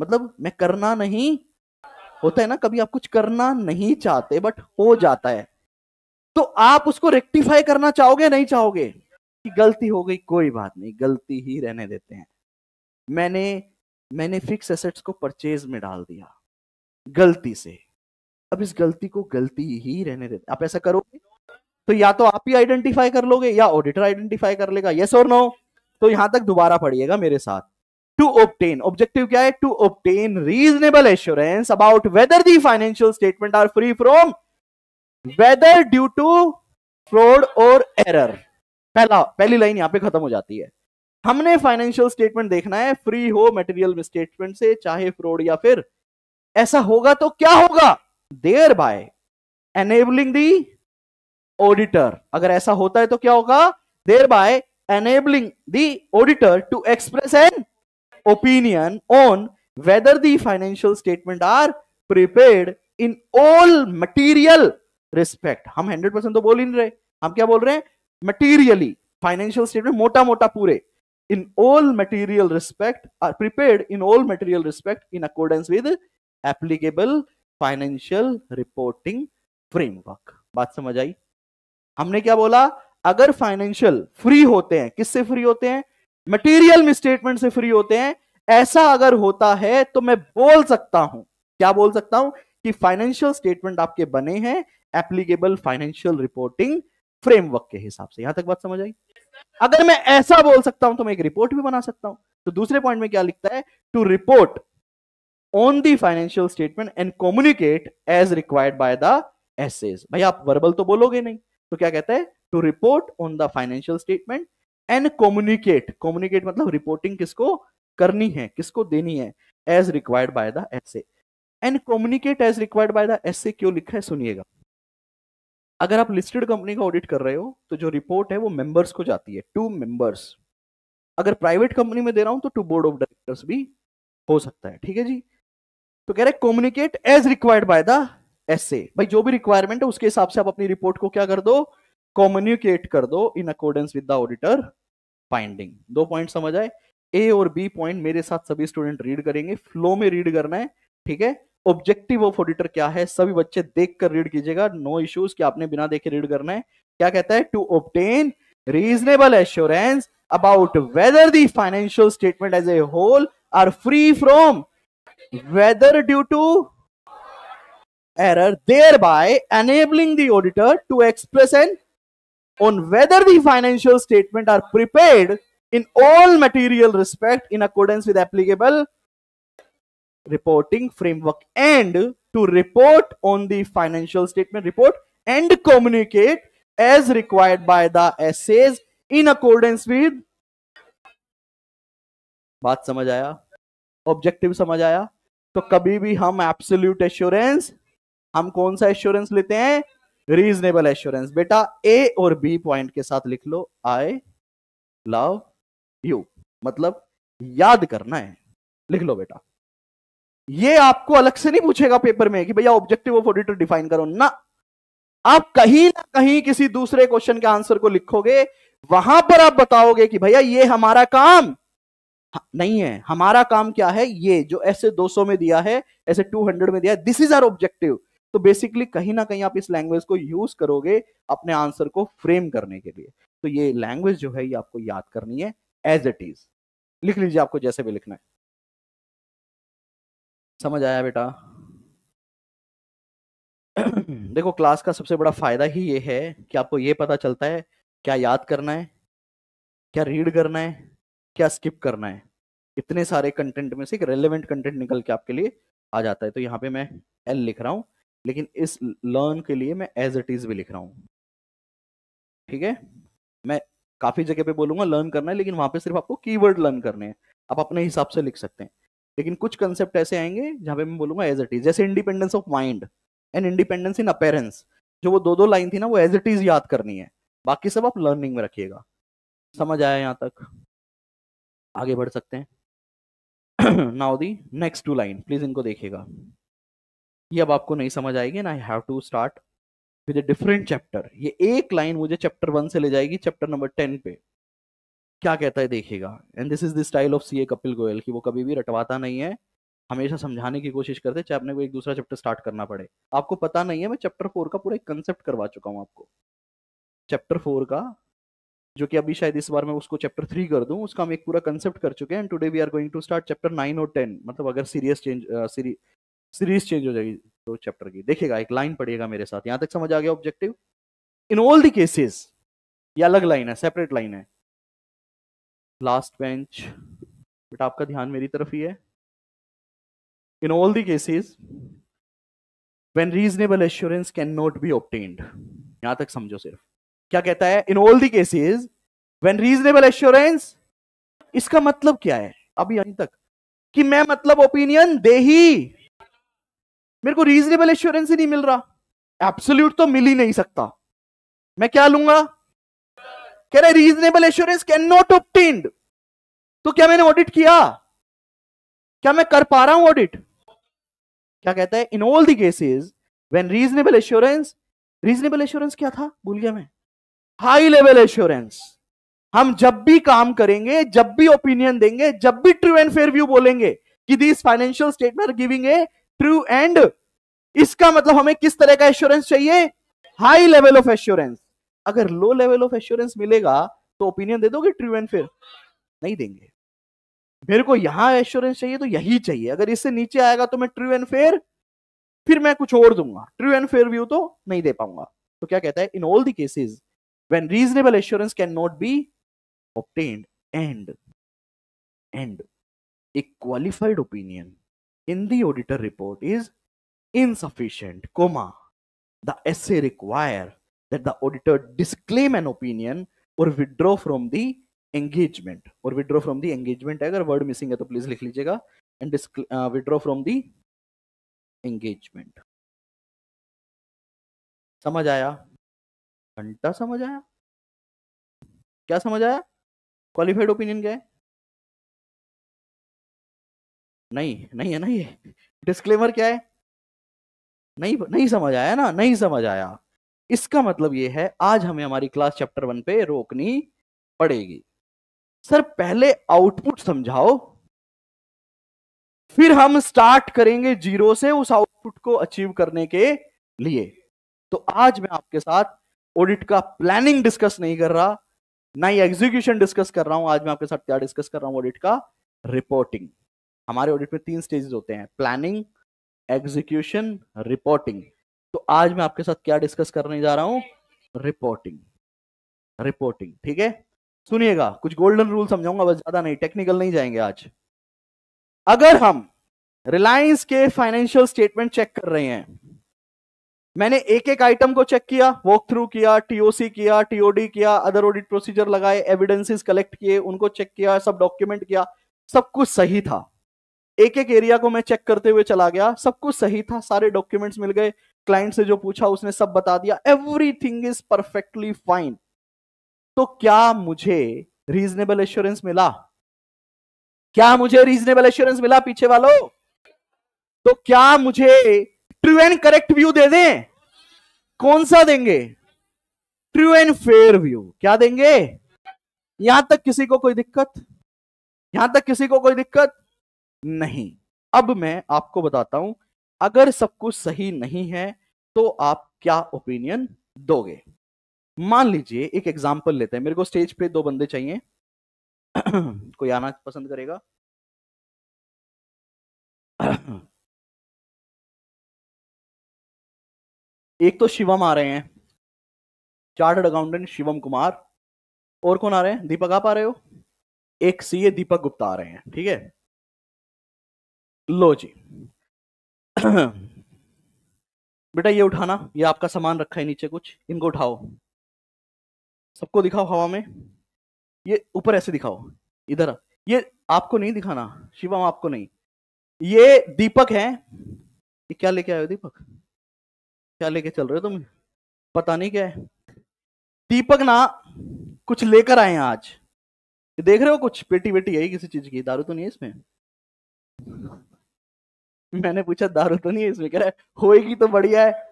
मतलब मैं करना नहीं। होता है ना, कभी आप कुछ करना नहीं चाहते बट हो जाता है। तो आप उसको रेक्टिफाई करना चाहोगे, नहीं चाहोगे? कि गलती हो गई, कोई बात नहीं, गलती ही रहने देते हैं। मैंने मैंने फिक्स एसेट्स को परचेज में डाल दिया, गलती से। अब इस गलती को गलती ही रहने देते आप ऐसा करोगे? तो या तो आप ही आइडेंटिफाई कर लोगे, या ऑडिटर आइडेंटिफाई कर लेगा यस और नो तो यहाँ तक दोबारा पढ़िएगा मेरे साथ। टू ऑप्टेन ऑब्जेक्टिव क्या है to obtain reasonable assurance about whether the financial statement are free from whether due to fraud और एरर पहला, पहली लाइन यहाँ पे खत्म हो जाती है। हमने फाइनेंशियल स्टेटमेंट देखना है। फ्री हो मटेरियल स्टेटमेंट से, चाहे फ्रॉड या फिर ऐसा होगा तो क्या होगा? Thereby enabling the auditor अगर ऐसा होता है तो क्या होगा? Thereby enabling the auditor to express an opinion on whether the financial statement are prepared in all material respect हम हंड्रेड परसेंट तो बोल ही नहीं रहे। हम क्या बोल रहे हैं? मटीरियली फाइनेंशियल स्टेटमेंट मोटा मोटा पूरे in all material respect are prepared in all material respect in accordance with applicable financial reporting framework. बात समझ आई? हमने क्या बोला? अगर फाइनेंशियल फ्री होते हैं, किससे फ्री होते हैं? मटेरियल मिसस्टेटमेंट से फ्री होते हैं। ऐसा अगर होता है तो मैं बोल सकता हूँ। क्या बोल सकता हूँ? कि फाइनेंशियल स्टेटमेंट आपके बने हैं एप्लीकेबल फाइनेंशियल रिपोर्टिंग फ्रेमवर्क के हिसाब से। यहाँ तक बात समझ आई? अगर मैं ऐसा बोल सकता हूँ तो मैं एक रिपोर्ट भी बना सकता हूँ। तो दूसरे पॉइंट में क्या लिखता है? To report on the financial statement and communicate as required by the SAs भाई आप वर्बल तो बोलोगे नहीं। तो क्या कहता है? To report on the financial statement and communicate communicate मतलब रिपोर्टिंग किसको करनी है, किसको देनी है as required by the SA and communicate as required by the SA क्यों लिखा है सुनिएगा। अगर आप लिस्टेड कंपनी का ऑडिट कर रहे हो तो जो रिपोर्ट है वो मेंबर्स को जाती है टू मेंबर्स अगर प्राइवेट कंपनी में दे रहा हूँ तो टू बोर्ड ऑफ़ डायरेक्टर्स भी हो सकता है, ठीक है जी? तो कह रहे communicate as required by the SA भाई, जो भी रिक्वायरमेंट है, उसके हिसाब से आप अपनी रिपोर्ट को क्या कर दो? कम्युनिकेट कर दो in accordance with the auditor finding दो पॉइंट समझ आए? ए और बी पॉइंट मेरे साथ सभी स्टूडेंट रीड करेंगे फ्लो में रीड करना है, ठीक है? ऑब्जेक्टिव ऑफ़ ऑडिटर क्या है? सभी बच्चे देख कर रीड कीजिएगा नो इश्यूज़ कि आपने बिना देखे रीड करना है। क्या कहता है? To obtain reasonable assurance about whether the financial statement as a whole are free from whether due to error by enabling the auditor to express an on whether the financial statement are prepared in all material respect in accordance with applicable reporting framework and to report on the financial statement report and communicate as required by the essays in accordance with बात समझ आया objective समझ आया तो कभी भी हम absolute assurance हम कौन सा एश्योरेंस लेते हैं रीजनेबल एश्योरेंस बेटा ए और बी पॉइंट के साथ लिख लो आई लव यू मतलब याद करना है। लिख लो बेटा। ये आपको अलग से नहीं पूछेगा पेपर में कि भैया ऑब्जेक्टिव ऑफ़ ऑडिटर डिफाइन करो। ना। आप कहीं ना कहीं किसी दूसरे क्वेश्चन के आंसर को लिखोगे, वहाँ पर आप बताओगे कि भैया, ये हमारा काम। नहीं है। हमारा काम क्या है? ये जो ऐसे 200 में दिया है, ऐसे 200 में दिया है दिस इज़ आर ऑब्जेक्टिव तो बेसिकली कहीं ना कहीं आप इस लैंग्वेज को यूज़ करोगे अपने आंसर को फ्रेम करने के लिए। तो ये लैंग्वेज जो है, ये आपको याद करनी है एज इट इज़ लिख लीजिए आपको जैसे भी लिखना है। समझ आया बेटा? देखो क्लास का सबसे बड़ा फ़ायदा ही ये है कि आपको ये पता चलता है क्या याद करना है, क्या रीड करना है, क्या स्किप करना है। इतने सारे कंटेंट में से एक रेलेवेंट कंटेंट निकल के आपके लिए आ जाता है। तो यहाँ पे मैं एल लिख रहा हूँ। लेकिन इस लर्न के लिए मैं एज इट इज़ भी लिख रहा हूँ। ठीक है? मैं काफ़ी जगह पे बोलूँगा लर्न करना है, लेकिन वहाँ पे सिर्फ़ आपको कीवर्ड लर्न करने हैं। आप अपने हिसाब से लिख सकते हैं। लेकिन कुछ कंसेप्ट ऐसे आएँगे जहाँ पे मैं बोलूँगा एज इट इज़ जैसे independence of mind and independence in appearance जो वो दो दो लाइन थी ना, वो एज इट इज़ याद करनी है। बाकी सब आप लर्निंग में रखिएगा। समझ आया यहाँ तक? आगे बढ़ सकते हैं। Now the next two line please इनको देखिएगा। ये अब आपको नहीं समझ आएगी and I have to start with a different chapter ये एक लाइन मुझे चैप्टर वन से ले जाएगी चैप्टर नंबर टेन पे। क्या कहता है देखिएगा। And this is the style of C A Kapil Goyal की। वो कभी भी रटवाता नहीं है। हमेशा समझाने की कोशिश करते चाहे अपने को एक दूसरा चैप्टर स्टार्ट करना पड़े। आपको पता नहीं है, मैं चैप्टर फोर का पूरा एक कंसेप्ट करवा चुका हूँ आपको। चैप्टर फोर का, जो कि अभी शायद इस बार मैं उसको चैप्टर थ्री कर दूँ, उसका हम एक पूरा कंसेप्ट कर चुके हैं। And today we are going to start chapter nine और टेन मतलब अगर सीरियस चेंज सीरीज़ चेंज हो जाएगी दो चैप्टर की। देखिएगा, एक लाइन पढ़िएगा मेरे साथ। यहाँ तक समझ आ गया objective in all the cases ये अलग लाइन है सेपरेट लाइन है। लास्ट बेंच बेटा आपका ध्यान मेरी तरफ़ ही है। In all the cases when reasonable assurance cannot be obtained, यहाँ तक समझो सिर्फ़। क्या कहता है? In all the cases when reasonable assurance इसका मतलब क्या है? अभी यहीं तक। कि मैं मतलब ओपिनियन दे ही मेरे को रीजनेबल एश्योरेंस ही नहीं मिल रहा। एब्सोल्यूट तो मिल ही नहीं सकता। मैं क्या लूँगा? कह रहे reasonable assurance can not obtained तो क्या मैंने ऑडिट किया? क्या मैं कर पा रहा हूँ ऑडिट क्या कहता है in all the cases when reasonable assurance reasonable assurance क्या था? भूल गया मैं। हाई लेवल एश्योरेंस हम जब भी काम करेंगे, जब भी ओपिनियन देंगे, जब भी ट्रू एंड फेयर व्यू बोलेंगे कि this financial statement giving a true and इसका मतलब हमें किस तरह का एश्योरेंस चाहिए? हाई लेवल ऑफ़ एश्योरेंस अगर लो लेवल ऑफ़ एश्योरेंस मिलेगा तो ओपिनियन दे दोगे ट्रू एंड फेयर नहीं देंगे। मेरे को यहाँ एश्योरेंस चाहिए तो यही चाहिए। अगर इससे नीचे आएगा तो मैं ट्रू एंड फेयर फिर मैं कुछ और दूँगा। ट्रू एंड फेयर व्यू तो नहीं दे पाऊँगा। तो क्या कहता है? In all the cases reasonable assurance can not be obtained and and a qualified opinion. In the auditor report is insufficient comma the essay require that the auditor disclaim an opinion or withdraw from the engagement or withdraw from the engagement अगर word missing है तो please लिख लीजिएगा and uh, withdraw from the engagement समझ आया घंटा समझ आया क्या समझ आया क्वालिफाइड ओपिनियन क्या है नहीं नहीं है ना ये डिस्क्लेमर क्या है? नहीं नहीं समझ आया ना, नहीं समझ आया। इसका मतलब ये है, आज हमें हमारी क्लास चैप्टर वन पे रोकनी पड़ेगी। सर, पहले आउटपुट समझाओ। फिर हम स्टार्ट करेंगे ज़ीरो से उस आउटपुट को अचीव करने के लिए। तो आज मैं आपके साथ ऑडिट का प्लानिंग डिस्कस नहीं कर रहा, ना ही एग्जीक्यूशन डिस्कस कर रहा हूँ। आज मैं आपके साथ क्या डिस्कस कर रहा हूँ ऑडिट का रिपोर्टिंग हमारे ऑडिट में तीन स्टेजेस होते हैं प्लानिंग एग्जीक्यूशन रिपोर्टिंग तो आज मैं आपके साथ क्या डिस्कस करने जा रहा हूँ? रिपोर्टिंग रिपोर्टिंग ठीक है? सुनिएगा कुछ गोल्डन रूल समझाऊँगा बस ज़्यादा नहीं टेक्निकल नहीं जाएँगे आज। अगर हम रिलायंस के फाइनेंशियल स्टेटमेंट चेक कर रहे हैं मैंने एक एक आइटम को चेक किया वॉक थ्रू किया टीओसी किया टीओडी किया अदर ऑडिट प्रोसीजर लगाए एविडेंसेस कलेक्ट किए उनको चेक किया सब डॉक्यूमेंट किया सब कुछ सही था। एक एक एरिया को मैं चेक करते हुए चला गया। सब कुछ सही था, सारे डॉक्यूमेंट्स मिल गए। क्लाइंट से जो पूछा, उसने सब बता दिया। एवरीथिंग इज़ परफेक्टली फाइन तो क्या मुझे रीजनेबल एश्योरेंस मिला? क्या मुझे रीजनेबल एश्योरेंस मिला पीछे वालों? तो क्या मुझे ट्रू एंड करेक्ट व्यू दे दें? कौन सा देंगे? ट्रू एंड फेयर व्यू क्या देंगे? यहाँ तक किसी को कोई दिक्कत? यहाँ तक किसी को कोई दिक्कत? नहीं। अब मैं आपको बताता हूँ, अगर सब कुछ सही नहीं है तो आप क्या ओपिनियन दोगे? मान लीजिए, एक एग्ज़ाम्पल लेते हैं। मेरे को स्टेज पे दो बंदे चाहिए। कोई आना पसंद करेगा? एक तो शिवम आ रहे हैं। Chartered accountant Shivam Kumar. और कौन आ रहे हैं? दीपक, आप आ रहे हो? एक सीए दीपक गुप्ता आ रहे हैं, ठीक है? लो जी। बेटा ये उठाना, ये आपका सामान रखा है नीचे कुछ, इनको उठाओ। सबको दिखाओ हवा में। ये ऊपर ऐसे दिखाओ, इधर ये आपको नहीं दिखाना, शिवम आपको नहीं। ये दीपक है। ये क्या लेके आए हो दीपक? क्या लेके चल रहे हो तुम? पता नहीं क्या है। दीपक ना, कुछ लेकर आए हैं आज। देख रहे हो कुछ? पेटी वेटी है किसी चीज़ की। दारू तो नहीं है इसमें। मैंने पूछा, दारू तो नहीं है इसमें? कह रहा है, होएगी तो बढ़िया है।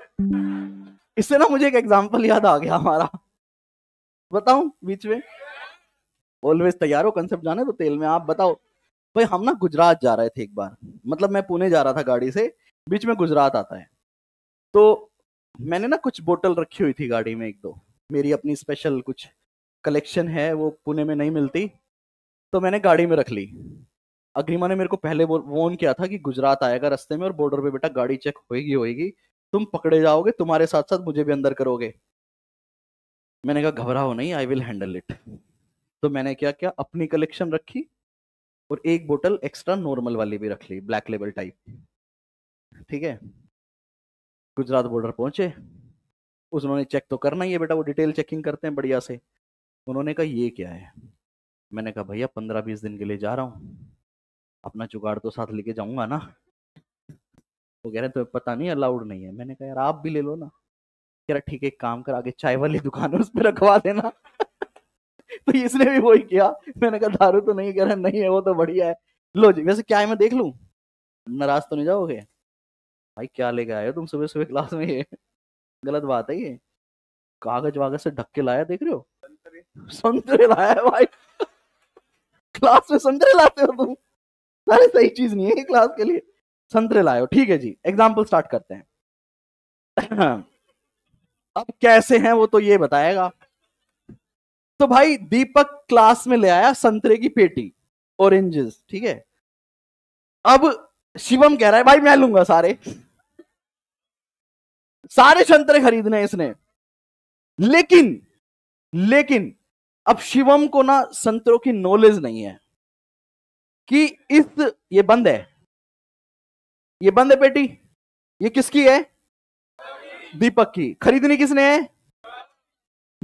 इससे ना मुझे एक एग्जांपल याद आ गया हमारा। बताऊँ बीच में? ऑलवेज तैयार हो कंसेप्ट जाने तो तेल में, आप बताओ। भाई, हम ना गुजरात जा रहे थे एक बार। मतलब मैं पुणे जा रहा था गाड़ी से, बीच में गुजरात आता है। तो मैंने ना कुछ बोतल रखी हुई थी गाड़ी में एक दो। मेरी अपनी स्पेशल कुछ कलेक्शन है, वो पुणे में नहीं मिलती। तो मैंने गाड़ी में रख ली। अग्रिमा ने मेरे को पहले वोन किया था कि गुजरात आएगा रास्ते में और बॉर्डर पे बेटा गाड़ी चेक होएगी होएगी। तुम पकड़े जाओगे, तुम्हारे साथ साथ मुझे भी अंदर करोगे। मैंने कहा, घबराओ नहीं आई विल हैंडल इट तो मैंने क्या क्या, अपनी कलेक्शन रखी और एक बोतल एक्स्ट्रा नॉर्मल वाली भी रख ली ब्लैक लेबल टाइप ठीक है? गुजरात बॉर्डर पहुँचे। उन्होंने चेक तो करना ही है बेटा, वो डिटेल चेकिंग करते हैं बढ़िया से। उन्होंने कहा, ये क्या है? मैंने कहा, भैया, पंद्रह बीस दिन के लिए जा रहा हूँ। अपना जुगाड़ तो साथ लेके जाऊँगा ना। वो कह रहे तो पता नहीं, अलाउड नहीं है। मैंने कहा, यार, आप भी ले लो ना। कह रहा, ठीक है काम कर, आगे चाय वाली दुकान है, उस पर रखवा देना। तो इसने भी वही किया। मैंने कहा, दारू तो नहीं। कह रहा, नहीं है, वो तो बढ़िया है। लो जी, वैसे क्या है, मैं देख लू? नाराज़ तो नहीं जाओगे? भाई, क्या लेके आए हो तुम सुबह सुबह क्लास में ये? गलत बात है ये। कागज़ वागज से ढक के लाया, देख रहे हो? संतरे लाया है, भाई। क्लास में संतरे लाते हो तुम। सारे सही चीज़ नहीं है क्लास के लिए। संतरे लाए ठीक है जी। एग्ज़ाम्पल स्टार्ट करते हैं। अब कैसे हैं वो तो ये बताएगा। तो भाई, दीपक क्लास में ले आया संतरे की पेटी ऑरेंजेस ठीक है। अब शिवम कह रहा है, भाई, मैं लूँगा सारे। सारे संतरे खरीदने इसने। लेकिन लेकिन, अब शिवम को ना संतरों की नॉलेज नहीं है। कि इस, ये बंद है। ये बंद है पेटी ये किसकी है? दीपक की। खरीदनी किसने है?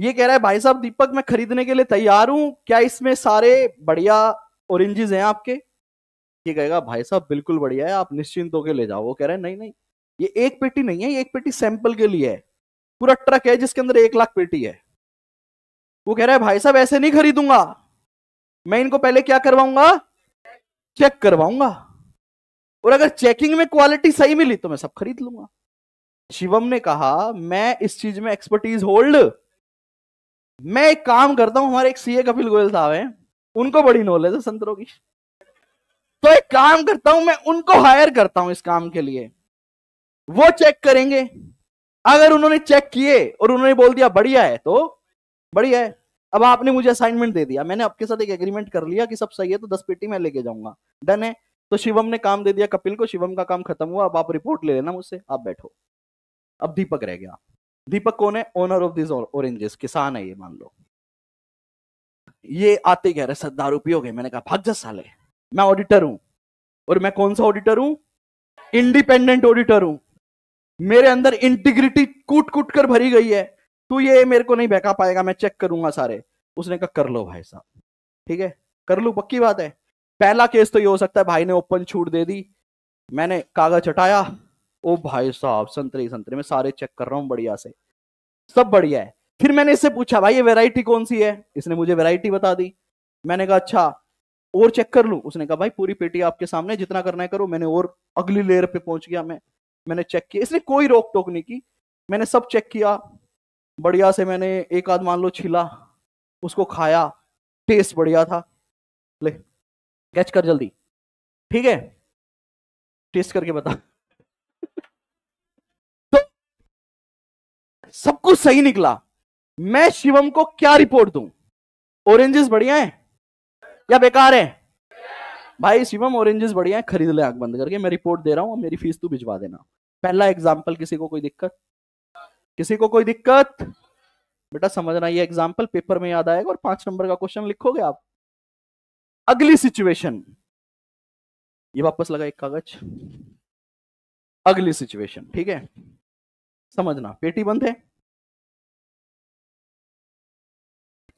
ये कह रहा है, भाई साहब, दीपक, मैं खरीदने के लिए तैयार हूँ। क्या इसमें सारे बढ़िया ऑरेंजेस हैं आपके? ये कहेगा, भाई साहब, बिल्कुल बढ़िया है, आप निश्चिंत होकर ले जाओ। वो कह रहे हैं, नहीं नहीं। ये एक पेटी नहीं है, ये एक पेटी सैंपल के लिए है। पूरा ट्रक है जिसके अंदर एक लाख पेटी है। वो कह रहा है, भाई साहब, ऐसे नहीं खरीदूँगा। मैं इनको पहले क्या करवाऊँगा? चेक करवाऊँगा। और अगर चेकिंग में क्वालिटी सही मिली तो मैं सब खरीद लूँगा। शिवम ने कहा, मैं इस चीज़ में एक्सपर्टीज होल्ड मैं एक काम करता हूँ, हमारे एक सीए कपिल गोयल साहब हैं। उनको बड़ी नॉलेज है संतरों की तो एक काम करता हूँ, मैं उनको हायर करता हूँ इस काम के लिए। वो चेक करेंगे। अगर उन्होंने चेक किए और उन्होंने बोल दिया, बढ़िया है तो बढ़िया है। अब आपने मुझे असाइनमेंट दे दिया। मैंने आपके साथ एक एग्रीमेंट कर लिया कि सब सही है तो दस पेटी मैं लेके जाऊँगा। डन है। तो शिवम ने काम दे दिया कपिल को। शिवम का काम खत्म हुआ। अब आप रिपोर्ट ले लेना मुझसे। आप बैठो। अब दीपक रह गया। दीपक कौन है? ओनर ऑफ़ दिस ऑरेंजेस किसान है ये, मान लो। ये आते कह रहे सर दारू पियोगे मैंने कहा, भाग जा साले। मैं ऑडिटर हूँ। और मैं कौन सा ऑडिटर हूँ? इंडिपेंडेंट ऑडिटर हूँ। मेरे अंदर इंटीग्रिटी कूट कूट कर भरी गई है। तू ये मेरे को नहीं बहका पाएगा, मैं चेक करूँगा सारे। उसने कहा, कर लो भाई साहब। ठीक है? कर लू? पक्की बात है। पहला केस तो ये हो सकता है, भाई ने ओपन छूट दे दी, मैंने कागज़ हटाया। ओ भाई साहब, संतरे संतरे, में सारे चेक कर रहा हूँ बढ़िया से। सब बढ़िया है। फिर मैंने इससे पूछा, भाई, ये वेराइटी कौन सी है? इसने मुझे वेराइटी बता दी। मैंने कहा अच्छा और चेक कर लू? उसने कहा, भाई, पूरी पेटी आपके सामने, जितना करना है करो। मैंने और अगली लेयर पे पहुँच गया मैं। मैंने चेक किया। इसने कोई रोक टोक नहीं की। मैंने सब चेक किया। बढ़िया से मैंने एक आध मान लो छिला, उसको खाया टेस्ट बढ़िया था। ले कैच कर जल्दी। ठीक है? टेस्ट करके बता। तो सब कुछ सही निकला। मैं शिवम को क्या रिपोर्ट दूँ? ऑरेंजेस बढ़िया है? या बेकार है? भाई, शिवम ऑरेंजेस बढ़िया है? खरीद ले आँख बंद करके। मैं रिपोर्ट दे रहा हूँ मेरी फ़ीस तू भिजवा देना। पहला एग्ज़ाम्पल किसी को कोई दिक्कत? किसी को कोई दिक्कत? बेटा समझना ये एग्ज़ाम्पल पेपर में याद आएगा और पाँच नंबर का क्वेश्चन लिखोगे आप। अगली सिचुएशन ये वापस लगा एक कागज़। अगली सिचुएशन ठीक है? समझना पेटी बंद है।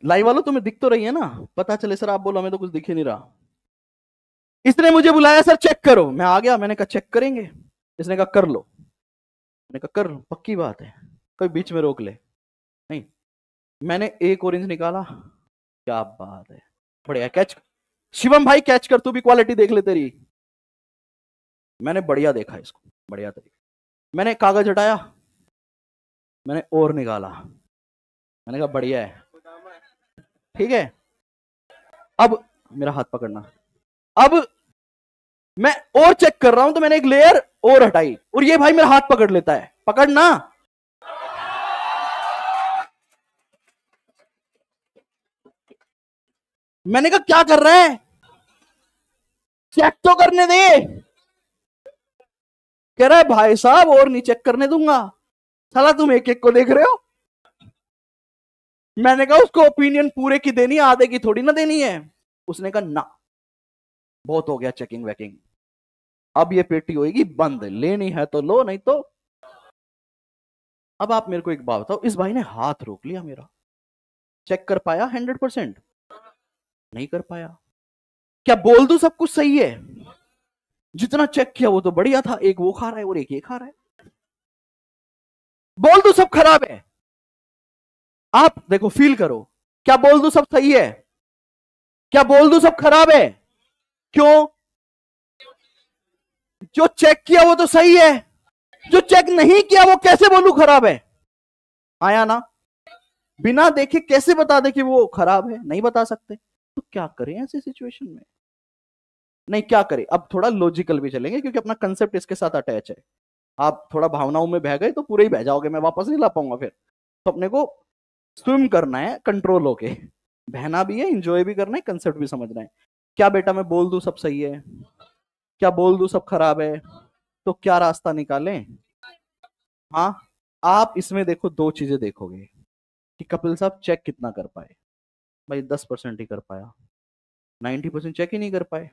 लाइव वालों, तुम्हें दिख तो रही है ना? पता चले सर, आप बोलो, हमें तो कुछ दिख ही नहीं रहा। इसने मुझे बुलाया, सर चेक करो। मैं आ गया, मैंने कहा चेक करेंगे? इसने कहा, कर लो। मैंने कहा, कर लो, पक्की बात है। कोई बीच में रोक ले। नहीं, मैंने एक ऑरेंज निकाला। क्या बात है। बढ़िया कैच शिवम भाई कैच कर, तू भी क्वालिटी देख ले तेरी। मैंने बढ़िया देखा इसको, बढ़िया तरीके मैंने कागज़ हटाया। मैंने और निकाला। मैंने कहा, बढ़िया है। ठीक है। अब मेरा हाथ पकड़ना। अब मैं और चेक कर रहा हूँ तो मैंने एक लेयर और हटाई। और ये भाई मेरा हाथ पकड़ लेता है। पकड़ना। मैंने कहा, क्या कर रहा है? चेक तो करने दे। कह रहा है, भाई साहब, और नहीं चेक करने दूँगा। साला, तुम एक एक को देख रहे हो? मैंने कहा, उसको ओपिनियन पूरे की देनी आधे की थोड़ी ना देनी है। उसने कहा, ना, बहुत हो गया चेकिंग वैकिंग अब ये पेटी होगी बंद, लेनी है तो लो, नहीं तो अब आप मेरे को एक बात बताओ, इस भाई ने हाथ रोक लिया मेरा। चेक कर पाया हंड्रेड परसेंट नहीं कर पाया। क्या बोल दू सब कुछ सही है? जितना चेक किया वो तो बढ़िया था, एक वो खा रहा है और एक ये खा रहा है। बोल दो सब खराब है? आप देखो फील करो। क्या बोल दो सब सही है? क्या बोल दो सब खराब है? क्यों? जो चेक किया वो तो सही है। जो चेक नहीं किया वो कैसे बोलू खराब है? आया ना? बिना देखे कैसे बता दे कि वो खराब है? नहीं बता सकते। तो क्या करें ऐसी सिचुएशन में? नहीं, क्या करें? अब थोड़ा लॉजिकल भी चलेंगे, क्योंकि अपना कंसेप्ट इसके साथ अटैच है। आप थोड़ा भावनाओं में बह गए तो पूरे ही बह जाओगे, मैं वापस नहीं ला पाऊँगा फिर। तो अपने को स्विम करना है कंट्रोल होके। बहना भी है इंजॉय भी करना है कंसेप्ट भी समझना है। क्या बेटा मैं बोल दू सब सही है? क्या बोल दू सब खराब है? तो क्या रास्ता निकालें? हाँ आप इसमें देखो, दो चीज़ें देखोगे कि कपिल साहब चेक कितना कर पाए। भाई दस परसेंट ही कर पाया। नाइन्टी परसेंट चेक ही नहीं कर पाए।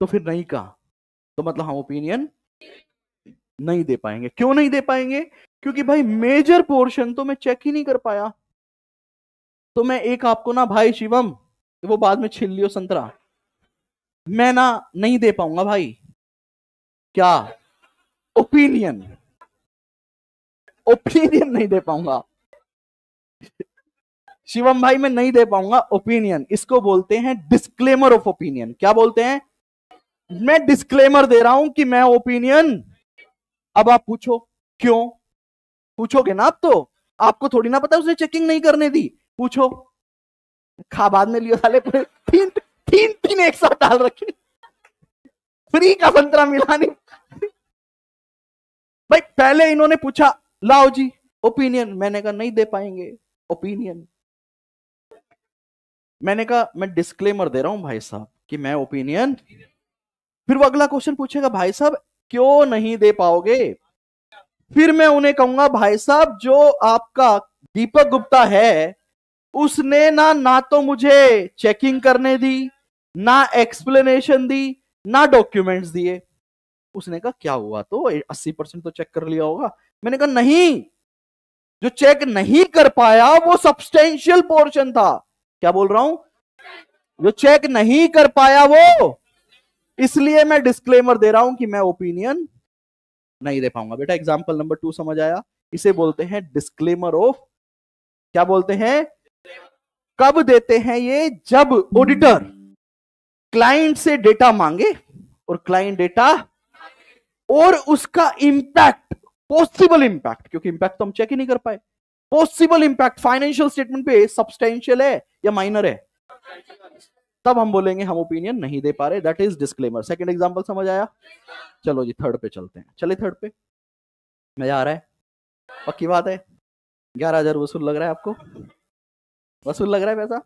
तो फिर नहीं कहा। तो मतलब हम ओपिनियन नहीं दे पाएँगे। क्यों नहीं दे पाएँगे? क्योंकि भाई मेजर पोर्शन तो मैं चेक ही नहीं कर पाया। तो मैं एक आपको ना भाई शिवम, वो बाद में छिल लियो संतरा। मैं ना नहीं दे पाऊँगा भाई। क्या? ओपिनियन ओपिनियन नहीं दे पाऊँगा। शिवम भाई मैं नहीं दे पाऊँगा ओपिनियन इसको बोलते हैं डिस्क्लेमर ऑफ़ ओपिनियन क्या बोलते हैं? मैं डिस्क्लेमर दे रहा हूँ कि मैं ओपिनियन अब आप पूछो, क्यों? पूछोगे ना आप तो? आपको थोड़ी ना पता उसने चेकिंग नहीं करने दी। पूछो। खा बाद में लियो साले पूरे। तीन तीन तीन एक साथ डाल रखे। फ्री का संतरा मिला नहीं। भाई, पहले इन्होंने पूछा, लाओ जी ओपिनियन मैंने कहा, नहीं दे पाएँगे। ओपिनियन मैंने कहा, मैं डिस्क्लेमर दे रहा हूँ भाई साहब कि मैं ओपिनियन फिर वो अगला क्वेश्चन पूछेगा, भाई साहब, क्यों नहीं दे पाओगे फिर मैं उन्हें कहूँगा, भाई साहब, जो आपका दीपक गुप्ता है, उसने ना ना तो मुझे चेकिंग करने दी, ना एक्सप्लेनेशन दी, ना डॉक्यूमेंट्स दिए उसने कहा, क्या हुआ तो? 80 परसेंट तो चेक कर लिया होगा मैंने कहा, नहीं, जो चेक नहीं कर पाया वो सब्सटेंशियल पोर्शन था। क्या बोल रहा हूँ? जो चेक नहीं कर पाया वो, इसलिए मैं डिस्क्लेमर दे रहा हूँ कि मैं ओपिनियन नहीं दे पाऊँगा। बेटा एग्ज़ाम्पल नंबर टू समझ आया? इसे बोलते हैं डिस्क्लेमर ऑफ़ क्या बोलते हैं? कब देते हैं ये? जब ऑडिटर क्लाइंट से डेटा मांगे और क्लाइंट डेटा और उसका इंपैक्ट पॉसिबल इंपैक्ट क्योंकि इंपैक्ट तो हम चेक ही नहीं कर पाए। पॉसिबल इंपैक्ट फाइनेंशियल स्टेटमेंट पे सब्सटेंशियल है या माइनर है? तब हम बोलेंगे हम ओपिनियन नहीं दे पा रहे that is disclaimer second example समझ आया? चलो जी थर्ड पे चलते हैं। चले थर्ड पे। मज़ा आ रहा है? पक्की बात है? ग्यारह हज़ार वसूल लग रहा है आपको? वसूल लग रहा है पैसा?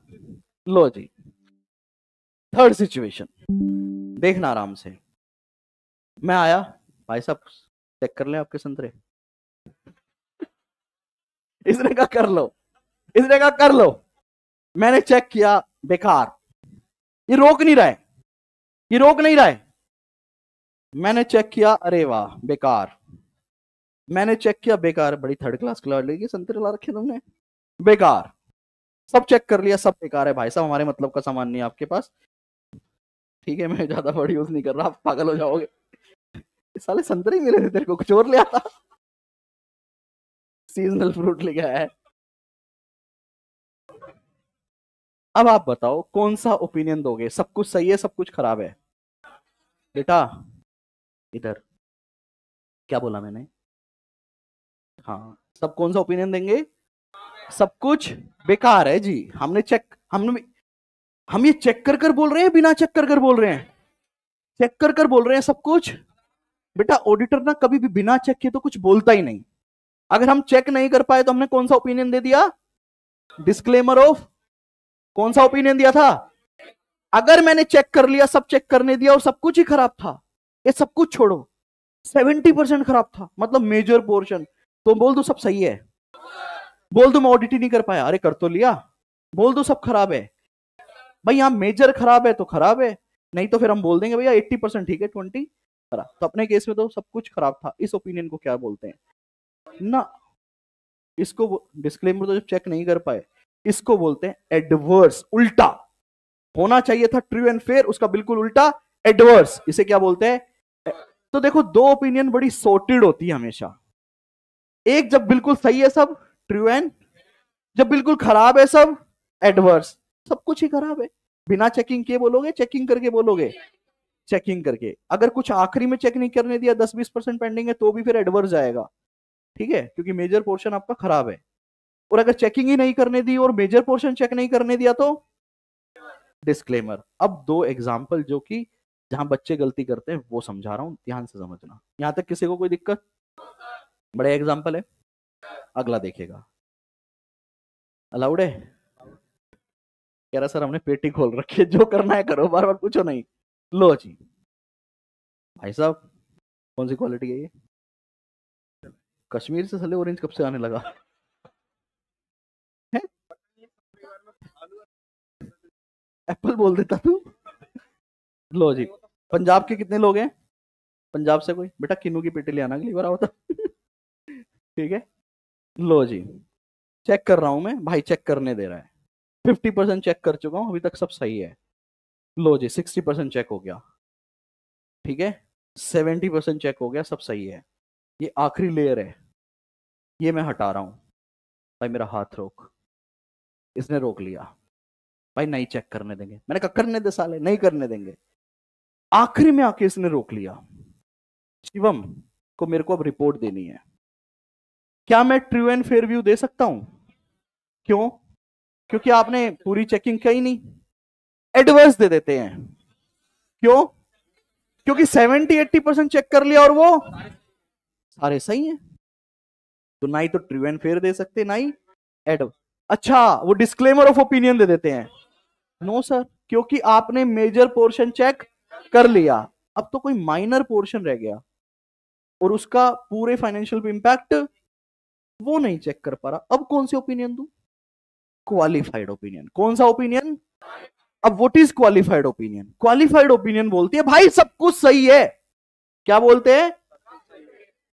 लो जी। थर्ड सिचुएशन देखना आराम से। मैं आया, भाई साहब चेक कर ले आपके संतरे। इसने कहा, कर लो। इसने कहा, कर लो। मैंने चेक किया, बेकार। ये रोक नहीं रहा है। ये रोक नहीं रहा है। मैंने चेक किया, अरे वाह, बेकार। मैंने चेक किया, बेकार, बड़ी थर्ड क्लास क्लास लेगी संतरे ला रखे तुमने। बेकार। सब चेक कर लिया, सब बेकार है भाई साहब, हमारे मतलब का सामान नहीं आपके पास। ठीक है, मैं ज़्यादा वर्ड यूज़ नहीं कर रहा, आप पागल हो जाओगे। साले संतरे ही मिले थे तेरे को, कुछ और ले आता। सीजनल फ्रूट आया है। अब आप बताओ, कौन सा ओपिनियन दोगे? सब कुछ सही है, सब कुछ खराब है? बेटा, इधर। क्या बोला मैंने? हाँ सब कौन सा ओपिनियन देंगे? सब कुछ बेकार है जी। हमने चेक हमने, हम ये चेक कर कर बोल रहे हैं बिना चेक कर कर बोल रहे हैं? चेक कर कर बोल रहे हैं सब कुछ। बेटा ऑडिटर ना कभी भी बिना चेक किए तो कुछ बोलता ही नहीं। अगर हम चेक नहीं कर पाए तो हमने कौन सा ओपिनियन दे दिया? डिस्क्लेमर ऑफ़ कौन सा ओपिनियन दिया था? अगर मैंने चेक कर लिया, सब चेक करने दिया और सब कुछ ही खराब था, ये सब कुछ छोड़ो। सेवेंटी परसेंट खराब था मतलब मेजर पोर्शन तो बोल दो सब सही है। बोल दो मैं ऑडिट ही नहीं कर पाया। अरे कर तो लिया। बोल दो सब खराब है। भाई यहाँ मेजर खराब है तो खराब है। नहीं तो फिर हम बोल देंगे, भैया एट्टी परसेंट ठीक है ट्वेंटी खराब। तो अपने केस में तो सब कुछ खराब था। इस ओपिनियन को क्या बोलते हैं? ना, इसको डिस्क्लेमर तो जब चेक नहीं कर पाए, इसको बोलते हैं एडवर्स उल्टा। होना चाहिए था ट्रू एंड फेयर उसका बिल्कुल उल्टा एडवर्स इसे क्या बोलते हैं? तो देखो, दो ओपिनियन बड़ी सोर्टेड होती है हमेशा। एक जब बिल्कुल सही है सब ट्रू एंड जब बिल्कुल खराब है सब एडवर्स सब कुछ ही खराब है। बिना चेकिंग के बोलोगे चेकिंग करके बोलोगे। चेकिंग करके। अगर कुछ आखिरी में चेक नहीं करने दिया, दस बीस परसेंट पेंडिंग है तो भी फिर एडवर्स जाएगा। ठीक है? क्योंकि मेजर पोर्शन आपका खराब है। और अगर चेकिंग ही नहीं करने दी और मेजर पोर्शन चेक नहीं करने दिया तो? डिस्क्लेमर अब दो एग्ज़ाम्पल जो कि जहाँ बच्चे गलती करते हैं, वो समझा रहा हूँ, ध्यान से समझना। यहाँ तक किसी को कोई दिक्कत? बड़े एग्ज़ाम्पल है। अगला देखेगा अलाउड है? कह रहा, सर, हमने पेटी खोल रखी है, जो करना है करो, बार बार पूछो नहीं। लो जी। भाई साहब, कौन सी क्वालिटी है ये? कश्मीर से सले ऑरेंज कब से आने लगा? एप्पल बोल देता तू? लो जी। पंजाब के कितने लोग हैं? पंजाब से कोई? बेटा किन्नू की पेटी ले आना, अगली बार आओ तो। ठीक है? लो जी। चेक कर रहा हूँ मैं। भाई चेक करने दे रहा है। फिफ्टी परसेंट चेक कर चुका हूँ, अभी तक सब सही है। लो जी सिक्सटी परसेंट चेक हो गया। ठीक है? सेवेंटी परसेंट चेक हो गया, सब सही है। ये आखिरी लेयर है। ये मैं हटा रहा हूँ। भाई मेरा हाथ रोक। इसने रोक लिया। भाई नहीं चेक करने देंगे। मैंने कहा, करने दे साले, नहीं करने देंगे। आखिरी में आके इसने रोक लिया। शिवम को मेरे को अब रिपोर्ट देनी है। क्या मैं ट्रू एंड फेयर व्यू दे सकता हूँ? क्यों? क्योंकि आपने पूरी चेकिंग कही नहीं। एडवर्स दे देते हैं। क्यों? क्योंकि 70 80 परसेंट चेक कर लिया और वो? सारे सही हैं। तो ना ही तो ट्रू एंड फेयर दे सकते ना ही एड अच्छा वो डिस्क्लेमर ऑफ़ ओपिनियन दे देते हैं। नो no, सर क्योंकि आपने मेजर पोर्शन चेक कर लिया। अब तो कोई माइनर पोर्शन रह गया। और उसका पूरे फाइनेंशियल इंपैक्ट वो नहीं चेक कर पा रहा। अब कौन सी ओपिनियन दू? क्वालिफाइड ओपिनियन कौन सा ओपिनियन अब what is qualified opinion qualified opinion बोलती है भाई सब कुछ सही है। क्या बोलते हैं?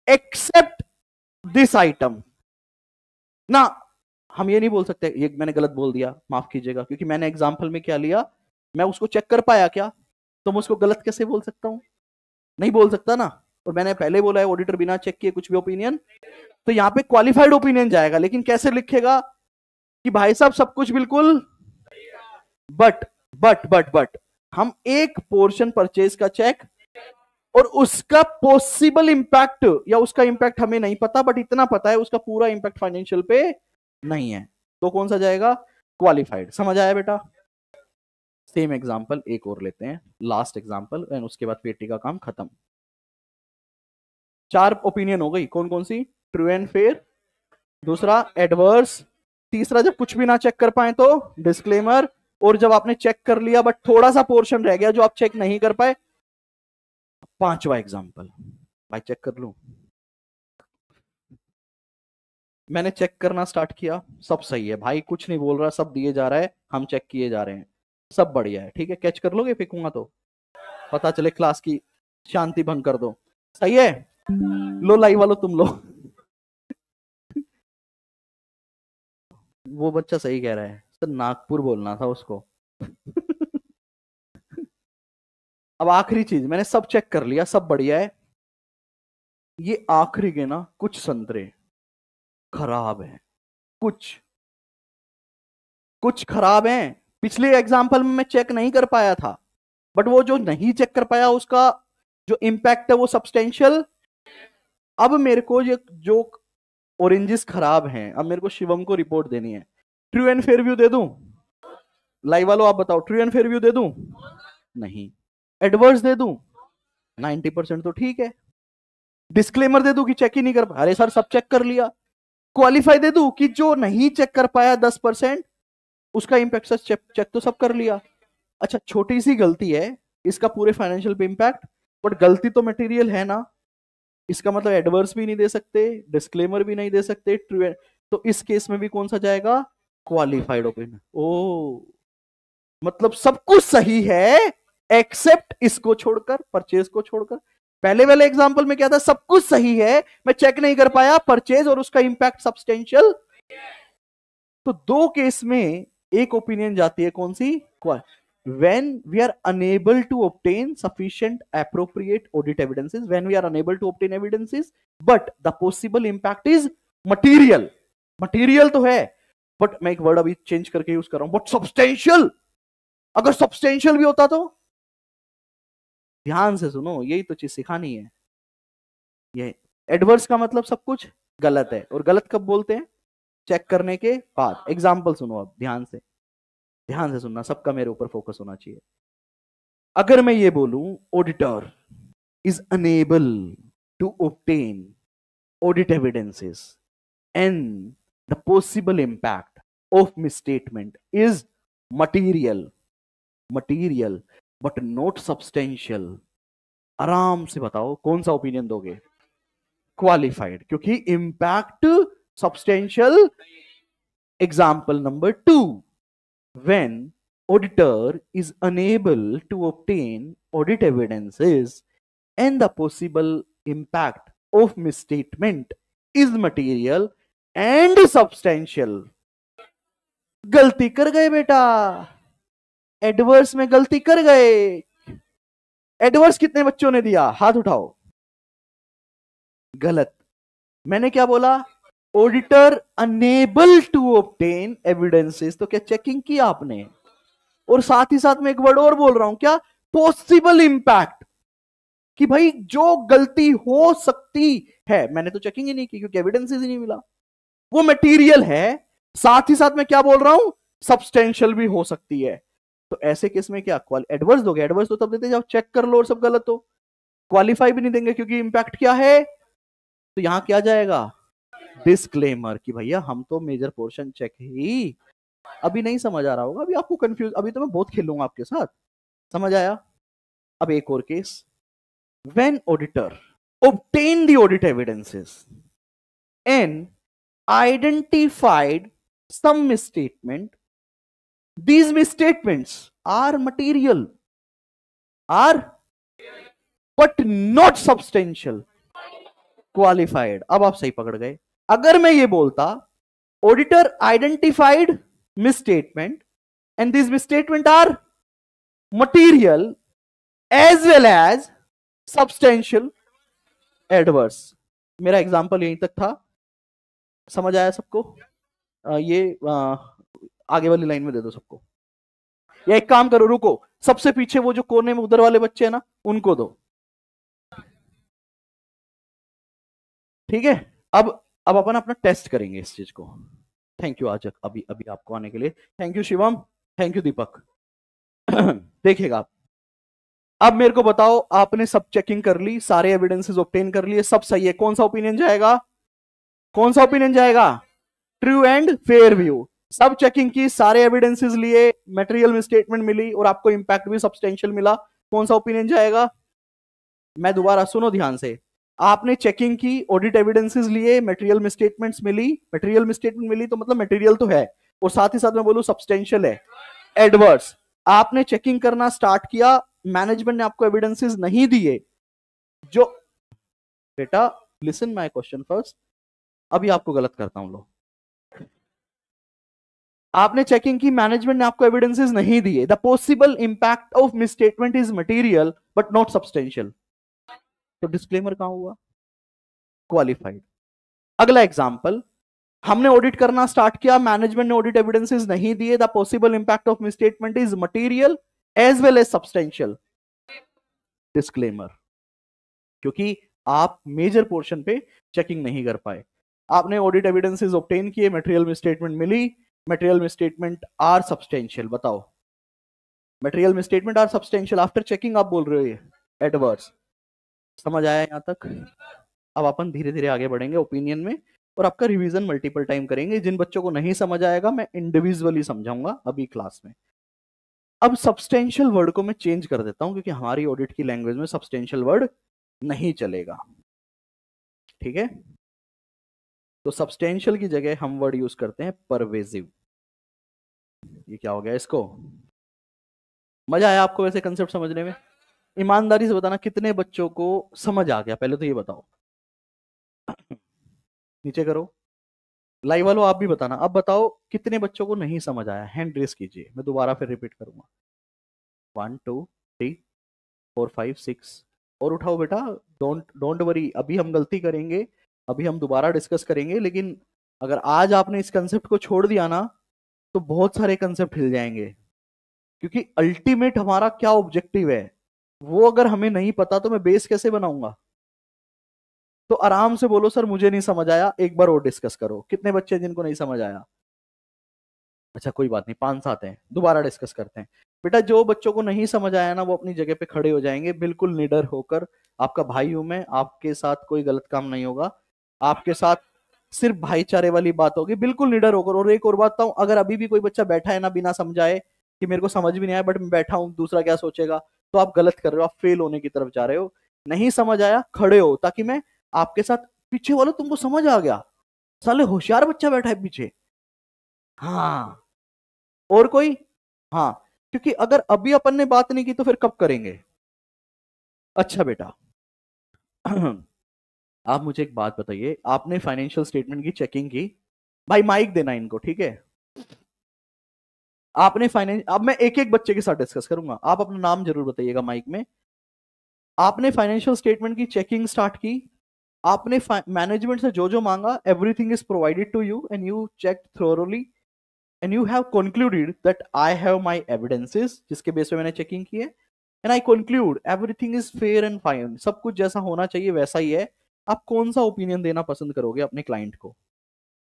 एक्सेप्ट दिस आइटम ना, हम ये नहीं बोल सकते, ये मैंने गलत बोल दिया, माफ़ कीजिएगा, क्योंकि मैंने एग्ज़ाम्पल में क्या लिया, मैं उसको चेक कर पाया क्या? तो मैं उसको गलत कैसे बोल सकता हूँ? नहीं बोल सकता ना? और मैंने पहले बोला है ऑडिटर बिना चेक किए कुछ भी ओपिनियन तो यहाँ पे क्वालिफाइड ओपिनियन जाएगा, लेकिन कैसे लिखेगा कि भाई साहब सब कुछ बिल्कुल बट बट बट बट हम एक पोर्शन परचेज का चेक और उसका पॉसिबल इंपैक्ट या उसका इंपैक्ट हमें नहीं पता बट इतना पता है, उसका पूरा इंपैक्ट फाइनेंशियल पे नहीं है। तो कौन सा जाएगा? क्वालिफाइड समझ आया बेटा? सेम एग्ज़ाम्पल एक और लेते हैं। लास्ट एग्जांपल एंड उसके बाद पेटी का काम खत्म। चार ओपिनियन हो गई। कौन कौन सी? ट्रू एंड फेयर दूसरा एडवर्स तीसरा, जब कुछ भी ना चेक कर पाए तो डिस्क्लेमर और जब आपने चेक कर लिया बट थोड़ा सा पोर्शन रह गया जो आप चेक नहीं कर पाए पांचवा एग्जांपल। भाई चेक कर लू? मैंने चेक करना स्टार्ट किया, सब सही है। भाई कुछ नहीं बोल रहा, सब दिए जा रहा है, हम चेक किए जा रहे हैं। सब बढ़िया है, ठीक है? कैच कर लोगे फेंकूँगा तो? पता चले क्लास की शांति भंग कर दो। सही है? लो लाइव वालो तुम लो वो बच्चा सही कह रहा है। सर, नागपुर बोलना था उसको। अब आखिरी चीज़, मैंने सब चेक कर लिया, सब बढ़िया है। ये आखिरी के ना, कुछ संतरे खराब है। कुछ कुछ खराब हैं। पिछले एग्ज़ाम्पल में मैं चेक नहीं कर पाया था बट वो जो नहीं चेक कर पाया, उसका जो इम्पैक्ट है वो सब्सटेंशियल अब मेरे को ये, जो ऑरेंजेस खराब हैं, अब मेरे को शिवम को रिपोर्ट देनी है। ट्रू एंड फेयर व्यू दे दूँ? लाइव वालों, आप बताओ ट्रू एंड फेयर व्यू दे दूँ? नहीं। एडवर्स दे दूँ? 90 परसेंट तो ठीक है। डिस्क्लेमर दे दूँ कि चेक ही नहीं कर अरे सर सब चेक कर लिया। क्वालिफाई दे दूँ कि जो नहीं चेक कर पाया 10 परसेंट उसका इंपैक्ट सर चेक, चेक तो सब कर लिया। अच्छा छोटी सी गलती है इसका पूरे फाइनेंशियल पे इंपैक्ट बट गलती तो मटेरियल है ना। इसका मतलब एडवर्स भी नहीं दे सकते डिस्क्लेमर भी नहीं दे सकते तो इस केस में भी कौन सा जाएगा? क्वालिफाइड ओपिनियन ओ मतलब सब कुछ सही है एक्सेप्ट इसको छोड़कर, परचेज को छोड़कर। पहले वाले एग्ज़ाम्पल में क्या था? सब कुछ सही है, मैं चेक नहीं कर पाया, परचेज और उसका इंपैक्ट सब्सटेंशियल तो दो केस में एक ओपिनियन जाती है कौन सी? When we are unable to obtain sufficient appropriate audit evidences, when we are unable to obtain evidences, but the possible impact is material. Material तो है बट मैं एक वर्ड अभी चेंज करके यूज़ कर रहा हूँ बट सब्सटेंशियल अगर सब्सटेंशियल भी होता तो? ध्यान से सुनो, यही तो चीज़ सिखानी है। ये एडवर्स का मतलब सब कुछ गलत है, और गलत कब बोलते हैं? चेक करने के बाद। एग्ज़ाम्पल सुनो अब, ध्यान से। ध्यान से सुनना, सबका मेरे ऊपर फोकस होना चाहिए। अगर मैं ये बोलूँ auditor is unable to obtain audit evidences and the possible impact of misstatement is material material but not substantial आराम से बताओ, कौन सा ओपिनियन दोगे? क्वालिफाइड क्योंकि impact substantial example number two when auditor is unable to obtain audit evidences and the possible impact of misstatement is material and substantial गलती कर गए बेटा। एडवर्स में गलती कर गए। एडवर्स कितने बच्चों ने दिया? हाथ उठाओ। गलत। मैंने क्या बोला? Auditor unable to obtain evidences तो क्या चेकिंग की आपने? और साथ ही साथ में एक वर्ड और बोल रहा हूँ, क्या? पॉसिबल इंपैक्ट कि भाई, जो गलती हो सकती है। मैंने तो चेकिंग ही नहीं की, क्योंकि एविडेंसेस ही नहीं मिला। वो मटेरियल है। साथ ही साथ में क्या बोल रहा हूँ? सब्सटेंशियल भी हो सकती है। तो ऐसे केस में क्या एडवर्स दोगे एडवर्स तो तब देते जाओ चेक कर लो और सब गलत हो। क्वालिफाई भी नहीं देंगे क्योंकि इंपैक्ट क्या है? तो यहाँ क्या जाएगा? डिस्क्लेमर कि भैया हम तो मेजर पोर्शन चेक ही अभी नहीं समझ आ रहा होगा। अभी आपको कंफ्यूज अभी तो मैं बहुत खेलूँगा आपके साथ। समझ आया? अब एक और case when auditor obtain the audit evidences and identified some misstatement these misstatements are material, are, but not substantial. Qualified. अब आप सही पकड़ गए। अगर मैं ये बोलता auditor identified misstatement and this misstatement are material as well as substantial adverse मेरा एग्ज़ाम्पल यहीं तक था। समझ आया सबको? ये आगे वाली लाइन में दे दो सबको। या एक काम करो, रुको। सबसे पीछे वो जो कोने में उधर वाले बच्चे हैं ना, उनको दो। ठीक है? अब अब अपन अपना टेस्ट करेंगे इस चीज़ को। थैंक यू आज अभी अभी आपको आने के लिए। Thank you Shivam. Thank you Deepak. देखिएगा आप। अब मेरे को बताओ, आपने सब चेकिंग कर ली, सारे एविडेंसेस ऑप्टेन कर लिए, सब सही है। कौन सा ओपिनियन जाएगा? कौन सा ओपिनियन जाएगा? ट्रू एंड फेयर व्यू सब चेकिंग की, सारे एविडेंसेस लिए मटेरियल स्टेटमेंट मिली और आपको इंपैक्ट भी सब्सटेंशियल मिला। कौन सा ओपिनियन जाएगा? मैं दोबारा सुनो ध्यान से। आपने चेकिंग की ऑडिट एविडेंसेस लिए मटेरियल मिसस्टेटमेंट्स मिली। मटेरियल मिसस्टेटमेंट मिली तो मतलब मटेरियल तो है और साथ ही साथ मैं बोलूँ सब्सटेंशियल है। एडवर्स आपने चेकिंग करना स्टार्ट किया मैनेजमेंट ने आपको एविडेंसेस नहीं दिए। जो, बेटा लिसन माय क्वेश्चन फ़र्स्ट अभी आपको गलत करता हूँ, लो। आपने चेकिंग की मैनेजमेंट ने आपको एविडेंसेस नहीं दिए। The possible impact of misstatement is material but not substantial तो डिस्क्लेमर कहाँ हुआ? क्वालिफाइड अगला एग्जांपल हमने ऑडिट करना स्टार्ट किया मैनेजमेंट ने ऑडिट एविडेंसेस नहीं दिए। The possible impact of misstatement is material as well as substantial disclaimer क्योंकि आप मेजर पोर्शन पे चेकिंग नहीं कर पाए। आपने ऑडिट एविडेंसेस ऑप्टेन किए मटेरियल मिसस्टेटमेंट मिली मटेरियल मिसस्टेटमेंट आर सब्सटेंशियल बताओ material misstatement are substantial after checking आप बोल रहे हो ये एडवर्स समझ आया यहाँ तक अब अपन धीरे धीरे आगे बढ़ेंगे ओपिनियन में और आपका रिवीजन मल्टीपल टाइम करेंगे जिन बच्चों को नहीं समझ आएगा मैं इंडिविजुअली समझाऊँगा अभी क्लास में अब सब्सटेंशियल वर्ड को मैं चेंज कर देता हूँ क्योंकि हमारी ऑडिट की लैंग्वेज में सब्सटेंशियल वर्ड नहीं चलेगा ठीक है तो सब्सटेंशियल की जगह हम वर्ड यूज़ करते हैं परवेजिव ये क्या हो गया इसको? मज़ा आया आपको वैसे कंसेप्ट समझने में? ईमानदारी से बताना कितने बच्चों को समझ आ गया, पहले तो ये बताओ। नीचे करो। लाइव वालों, आप भी बताना। अब बताओ कितने बच्चों को नहीं समझ आया। हैंड रेस कीजिए। मैं दोबारा फिर रिपीट करूँगा। One two three four five six और उठाओ बेटा। डोंट डोंट वरी अभी हम गलती करेंगे। अभी हम दोबारा डिस्कस करेंगे, लेकिन अगर आज आपने इस कंसेप्ट को छोड़ दिया ना तो बहुत सारे कंसेप्ट हिल जाएँगे। क्योंकि अल्टीमेट हमारा क्या ऑब्जेक्टिव है? वो अगर हमें नहीं पता तो मैं बेस कैसे बनाऊँगा? तो आराम से बोलो, सर, मुझे नहीं समझ आया। एक बार और डिस्कस करो। कितने बच्चे जिनको नहीं समझ आया? अच्छा कोई बात नहीं, पाँच सात हैं। दोबारा डिस्कस करते हैं। बेटा, जो बच्चों को नहीं समझ आया ना, वो अपनी जगह पे खड़े हो जाएँगे। बिल्कुल निडर होकर, आपका भाई हूँ मैं, आपके साथ कोई गलत काम नहीं होगा। आपके साथ सिर्फ़ भाईचारे वाली बात होगी। बिल्कुल निडर होकर। और एक और बात हूँ अगर अभी भी कोई बच्चा बैठा है ना, बिना समझाए, कि मेरे को समझ भी नहीं आया, बट मैं बैठा हूँ, दूसरा क्या सोचेगा तो आप गलत कर रहे हो, आप फेल होने की तरफ़ जा रहे हो। नहीं समझ आया, खड़े हो, ताकि मैं आपके साथ पीछे वालों तुमको समझ आ गया। साले होशियार बच्चा बैठा है पीछे। हाँ। और कोई? हाँ। क्योंकि अगर अभी अपन ने बात नहीं की तो फिर कब करेंगे? अच्छा बेटा। आप मुझे एक बात बताइए, आपने फाइनेंशियल स्टेटमेंट की चेकिंग की? भाई माइक देना इनको, ठीक है? आपने फाइनेंस अब मैं एक एक बच्चे के साथ डिस्कस करूँगा। आप अपना नाम ज़रूर बताइएगा माइक में। आपने फाइनेंशियल स्टेटमेंट की चेकिंग स्टार्ट की? आपने मैनेजमेंट से जो जो मांगा everything is provided to you and you check thoroughly and you have concluded that I have my evidences जिसके बेस पे मैंने चेकिंग की है। And I conclude everything is fair and fine सब कुछ जैसा होना चाहिए, वैसा ही है। आप कौन सा ओपिनियन देना पसंद करोगे अपने क्लाइंट को?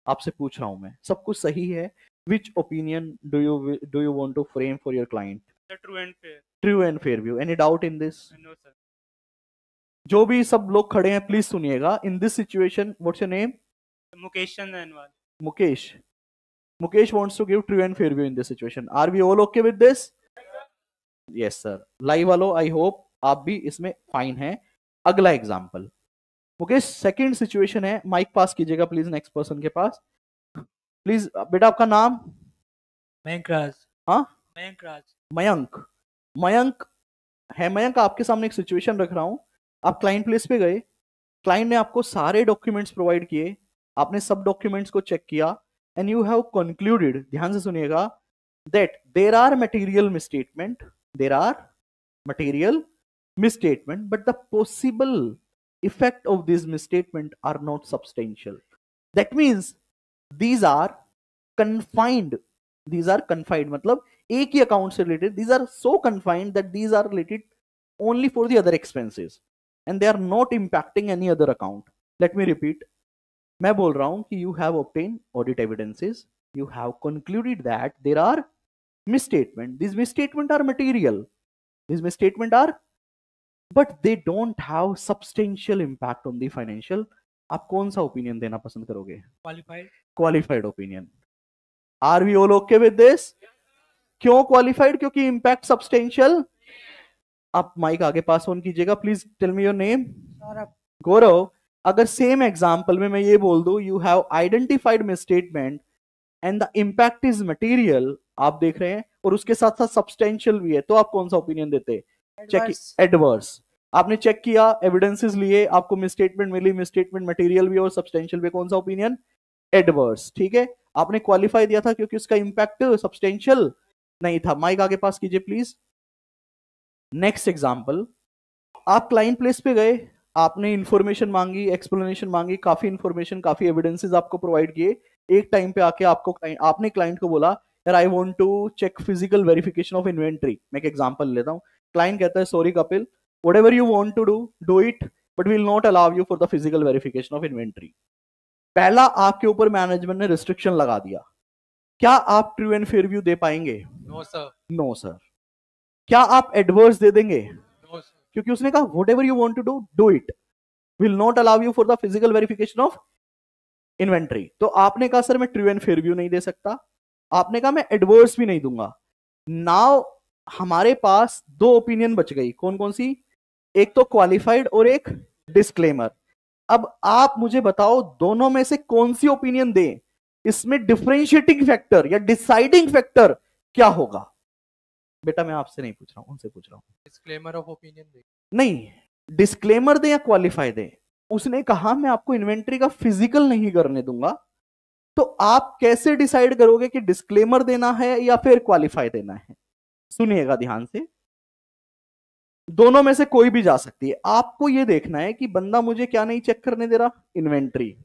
आपसे पूछ रहा हूँ मैं। सब कुछ सही है। Which opinion do you do you want to frame for your client true and fair true and fair view any doubt in this no sir जो भी सब लोग खड़े हैं प्लीज़ सुनिएगा। In this situation what's your name Mukesh Mukesh. Mukesh wants to give true and fair view in this situation. Are we all okay with this? Yes sir. Live वालों I hope आप भी इसमें fine है। अगला example Mukesh second situation है mic pass कीजिएगा please next person के पास। Please बेटा आपका नाम? मयंक राज हाँ? मयंक राज मयंक। मयंक है मयंक आपके सामने एक सिचुएशन रख रहा हूँ। आप क्लाइंट प्लेस पे गए। क्लाइंट ने आपको सारे डॉक्यूमेंट्स प्रोवाइड किए। आपने सब डॉक्यूमेंट्स को चेक किया। एंड यू हैव कंक्लूडेड ध्यान से सुनिएगा that there are material misstatement there are material misstatement but the possible effect of this misstatement are not substantial that means these are confined these are confined मतलब एक ही account से related these are so confined that these are related only for the other expenses and they are not impacting any other account let me repeat मैं बोल रहा हूं कि you have obtained audit evidences you have concluded that there are misstatement these misstatement are material these misstatement are but they don't have substantial impact on the financial. आप कौन सा opinion देना पसंद करोगे? Qualified qualified opinion are we all okay with this क्यों qualified क्योंकि impact substantial आप mic आगे पास ऑन कीजिएगा please tell me your name Gaurav अगर सेम एग्ज़ाम्पल में मैं ये बोल दूँ you have identified misstatement and the impact is material आप देख रहे हैं और उसके साथ साथ सब्सटेंशियल भी है तो आप कौन सा ओपिनियन देते? चेक एडवर्स आपने चेक किया एविडेंसेस लिए, आपको मिस स्टेटमेंट मिली मिस स्टेटमेंट मटेरियल भी और सब्सटेंशियल भी, कौन सा ओपिनियन एडवर्स ठीक है? आपने क्वालिफाई दिया था क्योंकि उसका इंपैक्ट सब्सटेंशियल नहीं था। माइक आगे पास कीजिए प्लीज़ नेक्स्ट एग्ज़ाम्पल आप क्लाइंट प्लेस पे गए, आपने इंफॉर्मेशन मांगी एक्सप्लेनेशन मांगी, काफ़ी इंफॉर्मेशन काफ़ी एविडेंसेस आपको प्रोवाइड किए। एक टाइम पे आके आपको आपने क्लाइंट को बोला, यार I want to check physical verification of inventory मैं एक एग्जांपल लेता हूँ। क्लाइंट कहता है sorry Kapil whatever you want to do do it but will not allow you for the physical verification of inventory. पहला आपके ऊपर मैनेजमेंट ने रिस्ट्रिक्शन लगा दिया। क्या आप ट्रू एंड फेयर व्यू दे पाएँगे? नो सर नो सर क्या आप एडवर्स दे देंगे? नो सर क्योंकि उसने कहा whatever you want to do do it will not allow you for the physical verification of inventory तो आपने कहा सर मैं ट्रू एंड फेयर व्यू नहीं दे सकता। आपने कहा मैं एडवर्स भी नहीं दूँगा। नाउ हमारे पास दो ओपिनियन बच गई। कौन कौन सी? एक तो क्वालिफाइड और एक डिस्क्लेमर अब आप मुझे बताओ दोनों में से कौन सी ओपिनियन दें? इसमें डिफ्रेंशिएटिंग फैक्टर या डिसाइडिंग फैक्टर क्या होगा? बेटा मैं आपसे नहीं पूछ रहा हूँ उनसे पूछ रहा हूँ। डिस्क्लेमर ऑफ़ ओपिनियन दे। नहीं डिस्क्लेमर दें या क्वालिफाई दें? उसने कहा मैं आपको इन्वेंट्री का फ़िज़िकल नहीं करने दूँगा। तो आप कैसे डिसाइड करोगे कि डिस्क्लेमर देना है या फिर क्वालिफाई देना है? सुनिएगा ध्यान से। दोनों में से कोई भी जा सकती है। आपको यह देखना है कि बंदा मुझे क्या नहीं चेक करने दे रहा? इन्वेंट्री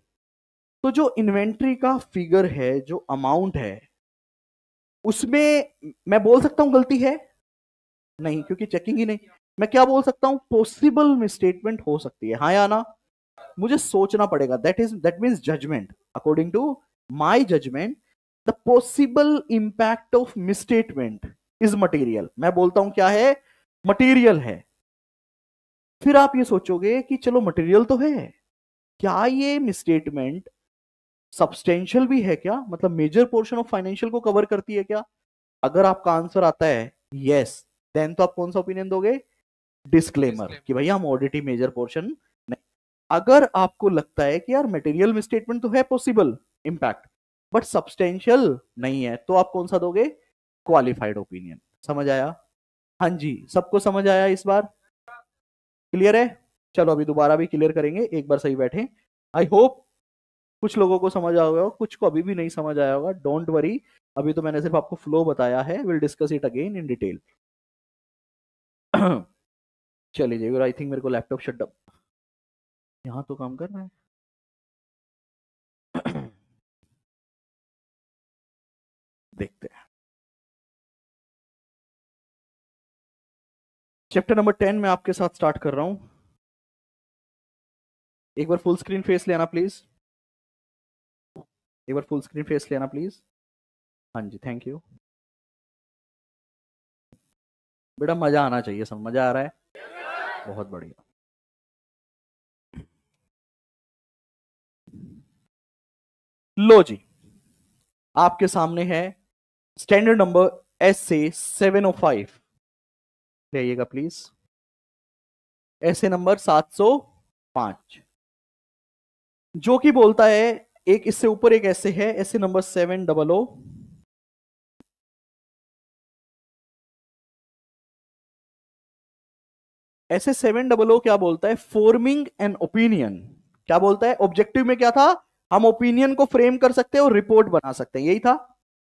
तो जो इन्वेंट्री का फिगर है, जो अमाउंट है, उसमें मैं बोल सकता हूँ गलती है? नहीं, क्योंकि चेकिंग ही नहीं। मैं क्या बोल सकता हूँ? पॉसिबल मिसस्टेटमेंट हो सकती है। हाँ या ना? मुझे सोचना पड़ेगा। That is that means judgement according to my judgement the possible impact of misstatement is material मैं बोलता हूँ क्या है? मटेरियल है। फिर आप ये सोचोगे कि चलो मटेरियल तो है क्या ये मिसस्टेटमेंट सब्सटेंशियल भी है क्या? मतलब मेजर पोर्शन ऑफ़ फाइनेंशियल को कवर करती है क्या? अगर आपका आंसर आता है यस देन तो आप कौन सा ओपिनियन दोगे? डिस्क्लेमर कि भैया हम ऑडिटी मेजर पोर्शन नहीं। अगर आपको लगता है कि यार मटेरियल मिसस्टेटमेंट तो है पॉसिबल इंपैक्ट बट सब्सटेंशियल नहीं है तो आप कौन सा दोगे? क्वालिफाइड ओपिनियन समझ आया? हाँ जी, सबको समझ आया इस बार? क्लियर है? चलो अभी दोबारा भी क्लियर करेंगे, एक बार सही बैठे। आई होप कुछ लोगों को समझ आया होगा, कुछ को अभी भी नहीं समझ आया होगा। डोंट वरी अभी तो मैंने सिर्फ़ आपको फ्लो बताया है will discuss it again in detail चलिए जी आई थिंक मेरे को लैपटॉप शट अप यहाँ तो काम कर रहा है। देखते हैं। चैप्टर नंबर टेन में आपके साथ स्टार्ट कर रहा हूँ। एक बार फुल स्क्रीन फेस लेना प्लीज़ एक बार फुल स्क्रीन फेस लेना प्लीज़ हाँ जी थैंक यू बेटा, मज़ा आना चाहिए सब, मज़ा आ रहा है। बहुत बढ़िया। लो जी, आपके सामने है standard number SA seven O five ले आइएगा प्लीज़ ऐसे नंबर सात सौ पाँच। जो कि बोलता है, एक इससे ऊपर एक ऐसे है, ऐसे नंबर सेवन डबल ओ। ऐसे सेवन डबल ओ क्या बोलता है? फॉर्मिंग एन ओपिनियन क्या बोलता है? ऑब्जेक्टिव में क्या था? हम ओपिनियन को फ्रेम कर सकते हैं और रिपोर्ट बना सकते हैं। यही था।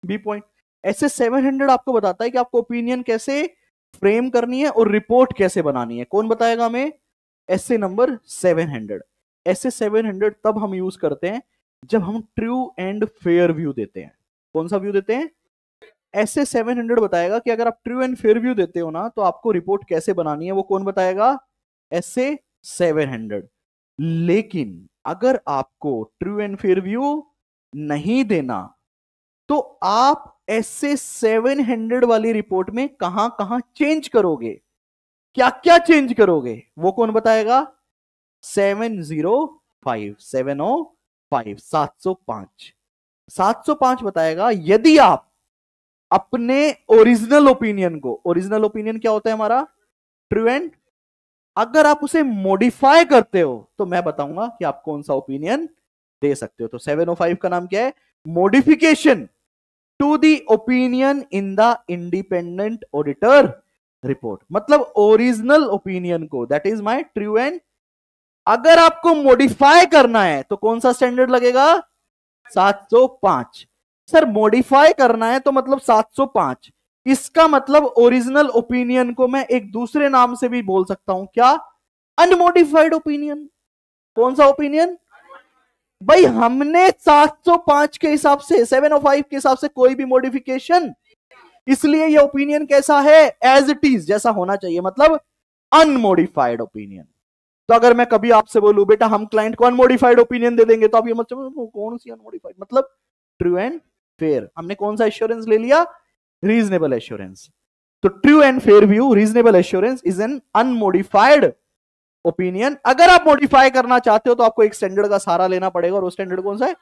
B point SA seven hundred आपको बताता है कि आपको ओपिनियन कैसे फ्रेम करनी है और रिपोर्ट कैसे बनानी है? कौन बताएगा हमें? SA number seven hundred. SA seven hundred तब हम यूज़ करते हैं जब हम ट्रू एंड फेयर व्यू देते हैं। कौन सा व्यू देते हैं? ऐसे 700 बताएगा कि अगर आप ट्रू एंड फेयर व्यू देते हो ना तो आपको रिपोर्ट कैसे बनानी है वो कौन बताएगा? ऐसे 700 लेकिन अगर आपको ट्रू एंड फेयर व्यू नहीं देना तो आप ऐसे 700 वाली रिपोर्ट में कहाँ कहाँ चेंज करोगे? क्या क्या चेंज करोगे? वो कौन बताएगा? Seven zero five seven O five सात सौ पाँच। सात सौ पाँच बताएगा, यदि आप अपने ओरिजिनल ओपिनियन को, ओरिजिनल ओपिनियन क्या होता है हमारा? True and? अगर आप उसे मॉडिफाई करते हो तो मैं बताऊँगा कि आप कौन सा ओपिनियन दे सकते हो। तो 705 का नाम क्या है? Modification. To the opinion in the independent auditor report मतलब ओरिजिनल ओपिनियन को that is my true and अगर आपको मॉडिफाई करना है तो कौन सा स्टैंडर्ड लगेगा? 705 सर मॉडिफाई करना है तो मतलब 705 इसका मतलब ओरिजिनल ओपिनियन को मैं एक दूसरे नाम से भी बोल सकता हूँ। क्या? अनमोडिफाइड ओपिनियन कौन सा ओपिनियन भाई, हमने 705 के हिसाब से 705 के हिसाब से कोई भी मॉडिफिकेशन इसलिए ये ओपिनियन कैसा है? एज इट इज़ जैसा होना चाहिए। मतलब अनमोडिफाइड ओपिनियन तो अगर मैं कभी आपसे बोलूँ, बेटा, हम क्लाइंट को अनमोडिफाइड ओपिनियन दे देंगे तो आप ये मत कौन सी अनमोडिफाइड मतलब ट्रू एंड फेयर हमने कौन सा एश्योरेंस ले लिया? रीजनेबल एश्योरेंस तो true and fair view reasonable assurance is an unmodified opinion अगर आप मॉडिफाई करना चाहते हो तो आपको एक स्टैंडर्ड का सहारा लेना पड़ेगा, और वो स्टैंडर्ड कौन सा है?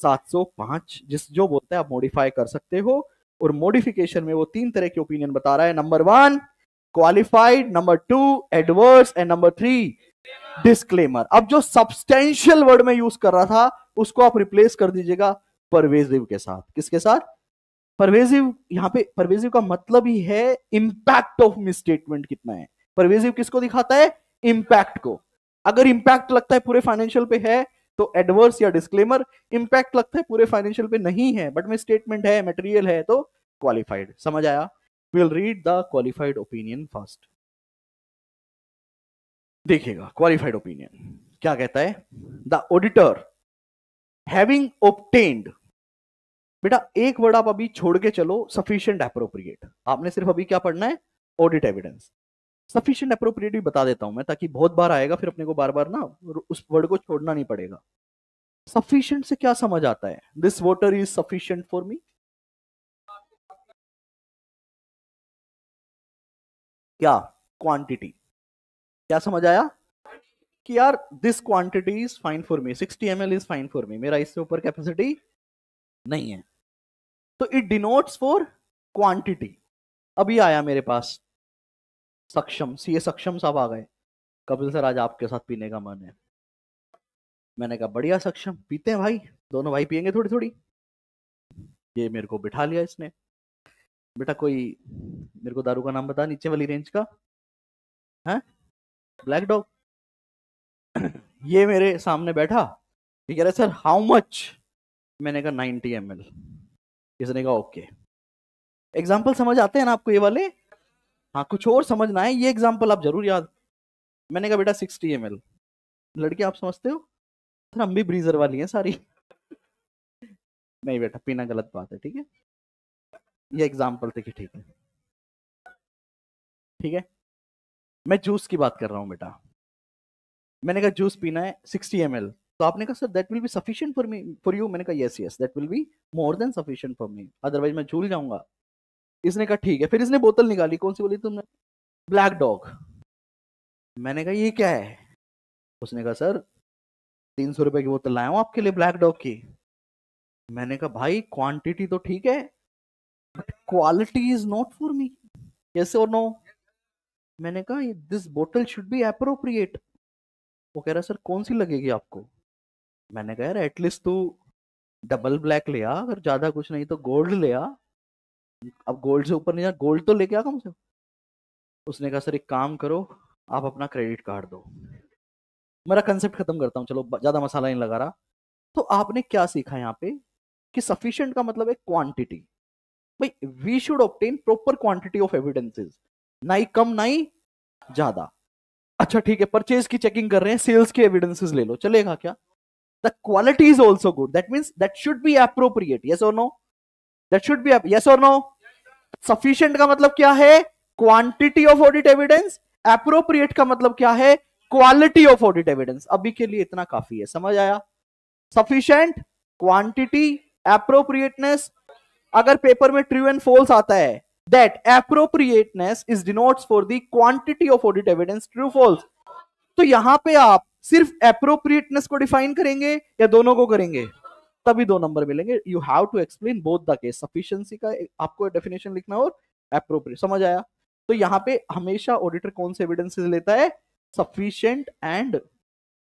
705 जिस जो बोलते हैं, आप मॉडिफाई कर सकते हो। और मॉडिफिकेशन में वो तीन तरह के ओपिनियन बता रहा है। Number one qualified number two adverse and number three disclaimer अब जो सब्सटेंशियल वर्ड में यूज़ कर रहा था, उसको आप रिप्लेस कर दीजिएगा परवेजिव के साथ। किसके साथ? परवेजिव यहाँ पे परवेजिव का मतलब ही है इंपैक्ट ऑफ़ मिसस्टेटमेंट कितना है। परवेजिव किसको दिखाता है? इंपैक्ट को। अगर इंपैक्ट लगता है पूरे फाइनेंशियल पे है तो एडवर्स या डिस्क्लेमर इंपैक्ट लगता है पूरे फाइनेंशियल पे नहीं है बट में स्टेटमेंट है मटेरियल है तो क्वालिफाइड समझ आया? Will read the qualified opinion first देखिएगा क्वालिफाइड ओपिनियन क्या कहता है? द ऑडिटर हैविंग obtained, बेटा, एक वर्ड आप अभी छोड़ के चलो सफिशियंट अप्रोप्रिएट आपने सिर्फ़ अभी क्या पढ़ना है? ऑडिट एविडेंस सफिशियंट अप्रोप्रिएट भी बता देता हूँ मैं, ताकि बहुत बार आएगा, फिर अपने को बार बार ना उस वर्ड को छोड़ना नहीं पड़ेगा। सफिशियंट से क्या समझ आता है? This water is sufficient for me क्या? क्वांटिटी क्या समझ आया? कि यार this quantity is fine for me 60 M is fine for me मेरा इससे ऊपर कैपेसिटी नहीं है। तो इट डिनोट्स फॉर क्वांटिटी अभी आया मेरे पास सक्षम सीए सक्षम साहब आ गए। कपिल सर आज आपके साथ पीने का मन है। मैंने कहा, बढ़िया सक्षम, पीते हैं भाई, दोनों भाई पियेंगे थोड़ी थोड़ी ये मेरे को बिठा लिया इसने। बेटा कोई, मेरे को दारू का नाम बता, नीचे वाली रेंज का। है? ब्लैक डॉग ये मेरे सामने बैठा। ये कह रहा, सर हाउ मच मैंने कहा नाइनटी एम एल. इसने कहा, ओके. एग्ज़ाम्पल समझ आते हैं ना आपको ये वाले? हाँ कुछ और समझना है, ये एग्ज़ाम्पल आप ज़रूर याद। मैंने कहा, बेटा सिक्सटी एम एल लड़के आप समझते हो? सर हम भी ब्रीजर वाली हैं सारी। नहीं बेटा, पीना गलत बात है, ठीक है? ये एग्ज़ाम्पल थे कि ठीक है। ठीक है? मैं जूस की बात कर रहा हूँ, बेटा। मैंने कहा जूस पीना है सिक्सटी एम एल तो आपने कहा sir that will be sufficient for me for you मैंने कहा yes yes that will be more than sufficient for me otherwise मैं झूल जाऊँगा। इसने कहा, ठीक है। फिर इसने बोतल निकाली, कौन सी बोली तुमने? ब्लैक डॉग मैंने कहा, ये क्या है? उसने कहा, सर, तीन सौ रुपए की बोतल लाया हूँ आपके लिए ब्लैक डॉग की। मैंने कहा, भाई क्वांटिटी तो ठीक है but quality is not for me yes और नो मैंने कहा दिस बोतल शुड बी अप्रोप्रिएट वो कह रहा, सर, कौन सी लगेगी आपको? मैंने कहा, यार एटलीस्ट तू डबल ब्लैक ले आ, अगर ज़्यादा कुछ नहीं तो गोल्ड ले आ। अब गोल्ड से ऊपर नहीं जा गोल्ड तो लेके आ कम से? उसने कहा, सर, एक काम करो, आप अपना क्रेडिट कार्ड दो। मेरा कंसेप्ट खत्म करता हूँ, चलो ज़्यादा मसाला नहीं लगा रहा। तो आपने क्या सीखा यहाँ पे? कि सफिशियंट का मतलब है क्वांटिटी भाई we should obtain proper quantity of evidences ना ही कम ना ही ज़्यादा। अच्छा ठीक है परचेज की चेकिंग कर रहे हैं सेल्स के एविडेंसेस ले लो। चलेगा क्या? The quality is also good that means that should be appropriate yes और no that should be yes और नो सफिशियंट का मतलब क्या है? Quantity of audit evidence appropriate का मतलब क्या है? क्वालिटी ऑफ़ ऑडिट एविडेंस अभी के लिए इतना काफ़ी है, समझ आया? सफिशियंट क्वांटिटी अप्रोप्रिएटनेस अगर पेपर में ट्रू एंड फोल्स आता है that appropriateness is denotes for the quantity of audit evidence true false. तो यहाँ पे आप सिर्फ़ अप्रोप्रिएटनेस को डिफाइन करेंगे या दोनों को करेंगे? तभी दो नंबर मिलेंगे। You have to explain both the case sufficiency का आपको डेफिनेशन लिखना और अप्रोप्रिएट समझ आया? तो यहाँ पे हमेशा ऑडिटर कौन से एविडेंसेस लेता है? सफिशिएंट एंड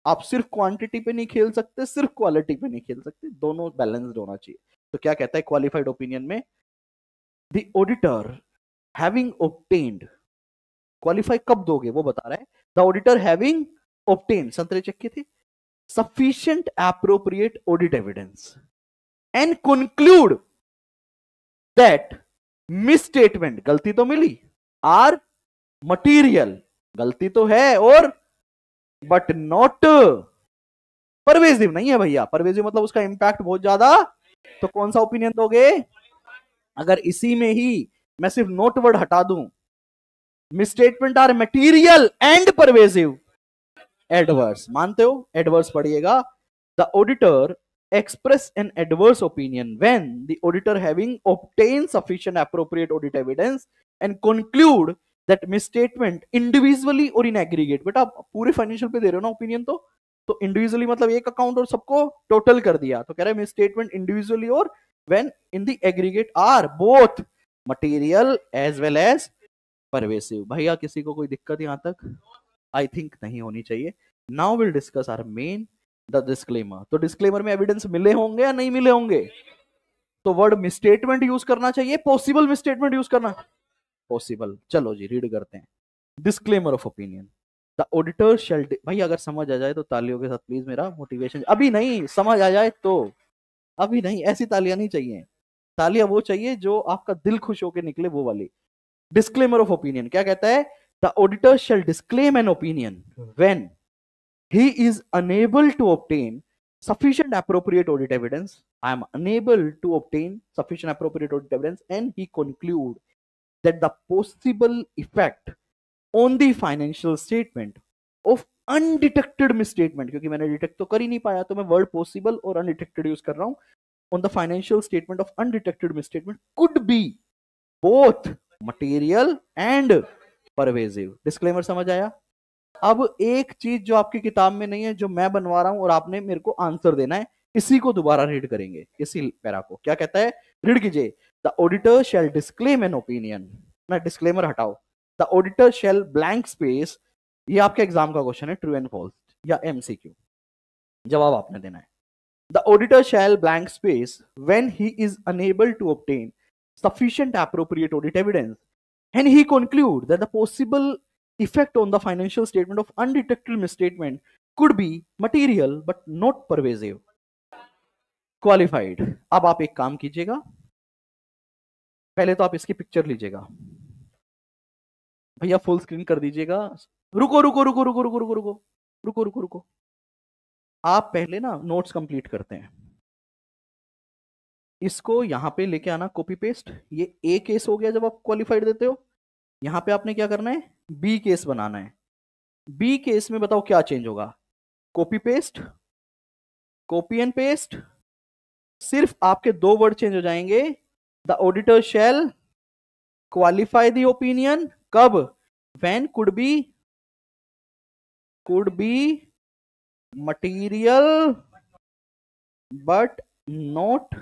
आप सिर्फ़ क्वांटिटी पे नहीं खेल सकते, सिर्फ़ क्वालिटी पे नहीं खेल सकते। दोनों बैलेंस्ड होना चाहिए। तो क्या कहता है क्वालिफाइड ओपिनियन में? The auditor having obtained qualify कब दोगे? वो बता रहा है। द ऑडिटर हैविंग obtained संतरे चेक किए थे। Sufficient appropriate audit evidence and conclude that misstatement गलती तो मिली आर मटीरियल गलती तो है और बट नॉट परवेजिव नहीं है भैया। परवेजिव मतलब उसका इंपैक्ट बहुत ज़्यादा। तो कौन सा ओपिनियन दोगे? अगर इसी में ही मैं सिर्फ़ नोट वर्ड हटा दूँ misstatement are material and pervasive adverse मानते हो? एडवर्स पढ़िएगा। The auditor express an adverse opinion when the auditor having obtained sufficient appropriate audit evidence and conclude that misstatement individually or in aggregate. बेटा पूरे financial पे दे रहे हो ना opinion तो? तो इंडिविजुअली मतलब एक अकाउंट और सबको टोटल कर दिया। तो कह रहे हैं मिसस्टेटमेंट इंडिविजुअली और when in the aggregate are both material as well as pervasive भैया, किसी को कोई दिक्कत यहाँ तक? आई थिंक नहीं होनी चाहिए। Now will discuss our main the disclaimer तो डिस्क्लेमर में एविडेंस मिले होंगे या नहीं मिले होंगे? तो वर्ड मिसस्टेटमेंट यूज़ करना चाहिए पॉसिबल मिसस्टेटमेंट यूज़ करना। पॉसिबल चलो जी रीड करते हैं। Disclaimer of opinion the auditor shall भाई, अगर समझ आ जाए तो तालियों के साथ प्लीज़ मेरा मोटिवेशन अभी नहीं, समझ आ जाए तो। अभी नहीं, ऐसी तालियाँ नहीं चाहिए। तालियाँ वो चाहिए जो आपका दिल खुश होकर निकले, वो वाली। डिस्क्लेमर ऑफ़ ओपिनियन क्या कहता है? the auditor shall disclaim an opinion when he is unable to obtain sufficient appropriate audit evidence i am unable to obtain sufficient appropriate audit evidence and he conclude that the possible effect on the financial statement of undetected misstatement क्योंकि मैंने detect तो कर ही नहीं पाया तो मैं word possible और undetected use कर रहा हूं on the financial statement of undetected misstatement could be both material and pervasive. Disclaimer समझ आया? अब एक चीज़ जो आपकी किताब में नहीं है, जो मैं बनवा रहा हूँ और आपने मेरे को आंसर देना है, इसी को दोबारा रीड करेंगे, इसी पैरा को। क्या कहता है? रीड कीजिए। The auditor shall disclaim an opinion ना डिस्क्लेमर हटाओ। The auditor shall blank space ये आपके एग्ज़ाम का क्वेश्चन है ट्रू एंड फॉल्स या एमसीक्यू जवाब आपने देना है। The auditor shall blank space when he is unable to obtain sufficient appropriate audit evidence. And he conclude that the possible effect on the financial statement of undetected misstatement could be material but not pervasive qualified अब आप एक काम कीजिएगा पहले तो आप इसकी picture लीजिएगा भैया फुल स्क्रीन कर दीजिएगा रुको रुको रुको रुको रुको रुको रुको रुको रुको रुको आप पहले ना नोट्स कंप्लीट करते हैं इसको यहाँ पे लेके आना कॉपी पेस्ट ये ए केस हो गया जब आप क्वालिफाइड देते हो. यहाँ पे आपने क्या करना है? बी केस बनाना है. बी केस में बताओ क्या चेंज होगा? Copy paste copy and paste सिर्फ़ आपके दो वर्ड चेंज हो जाएँगे. The auditor shall qualify the opinion कब? When could be could be material but not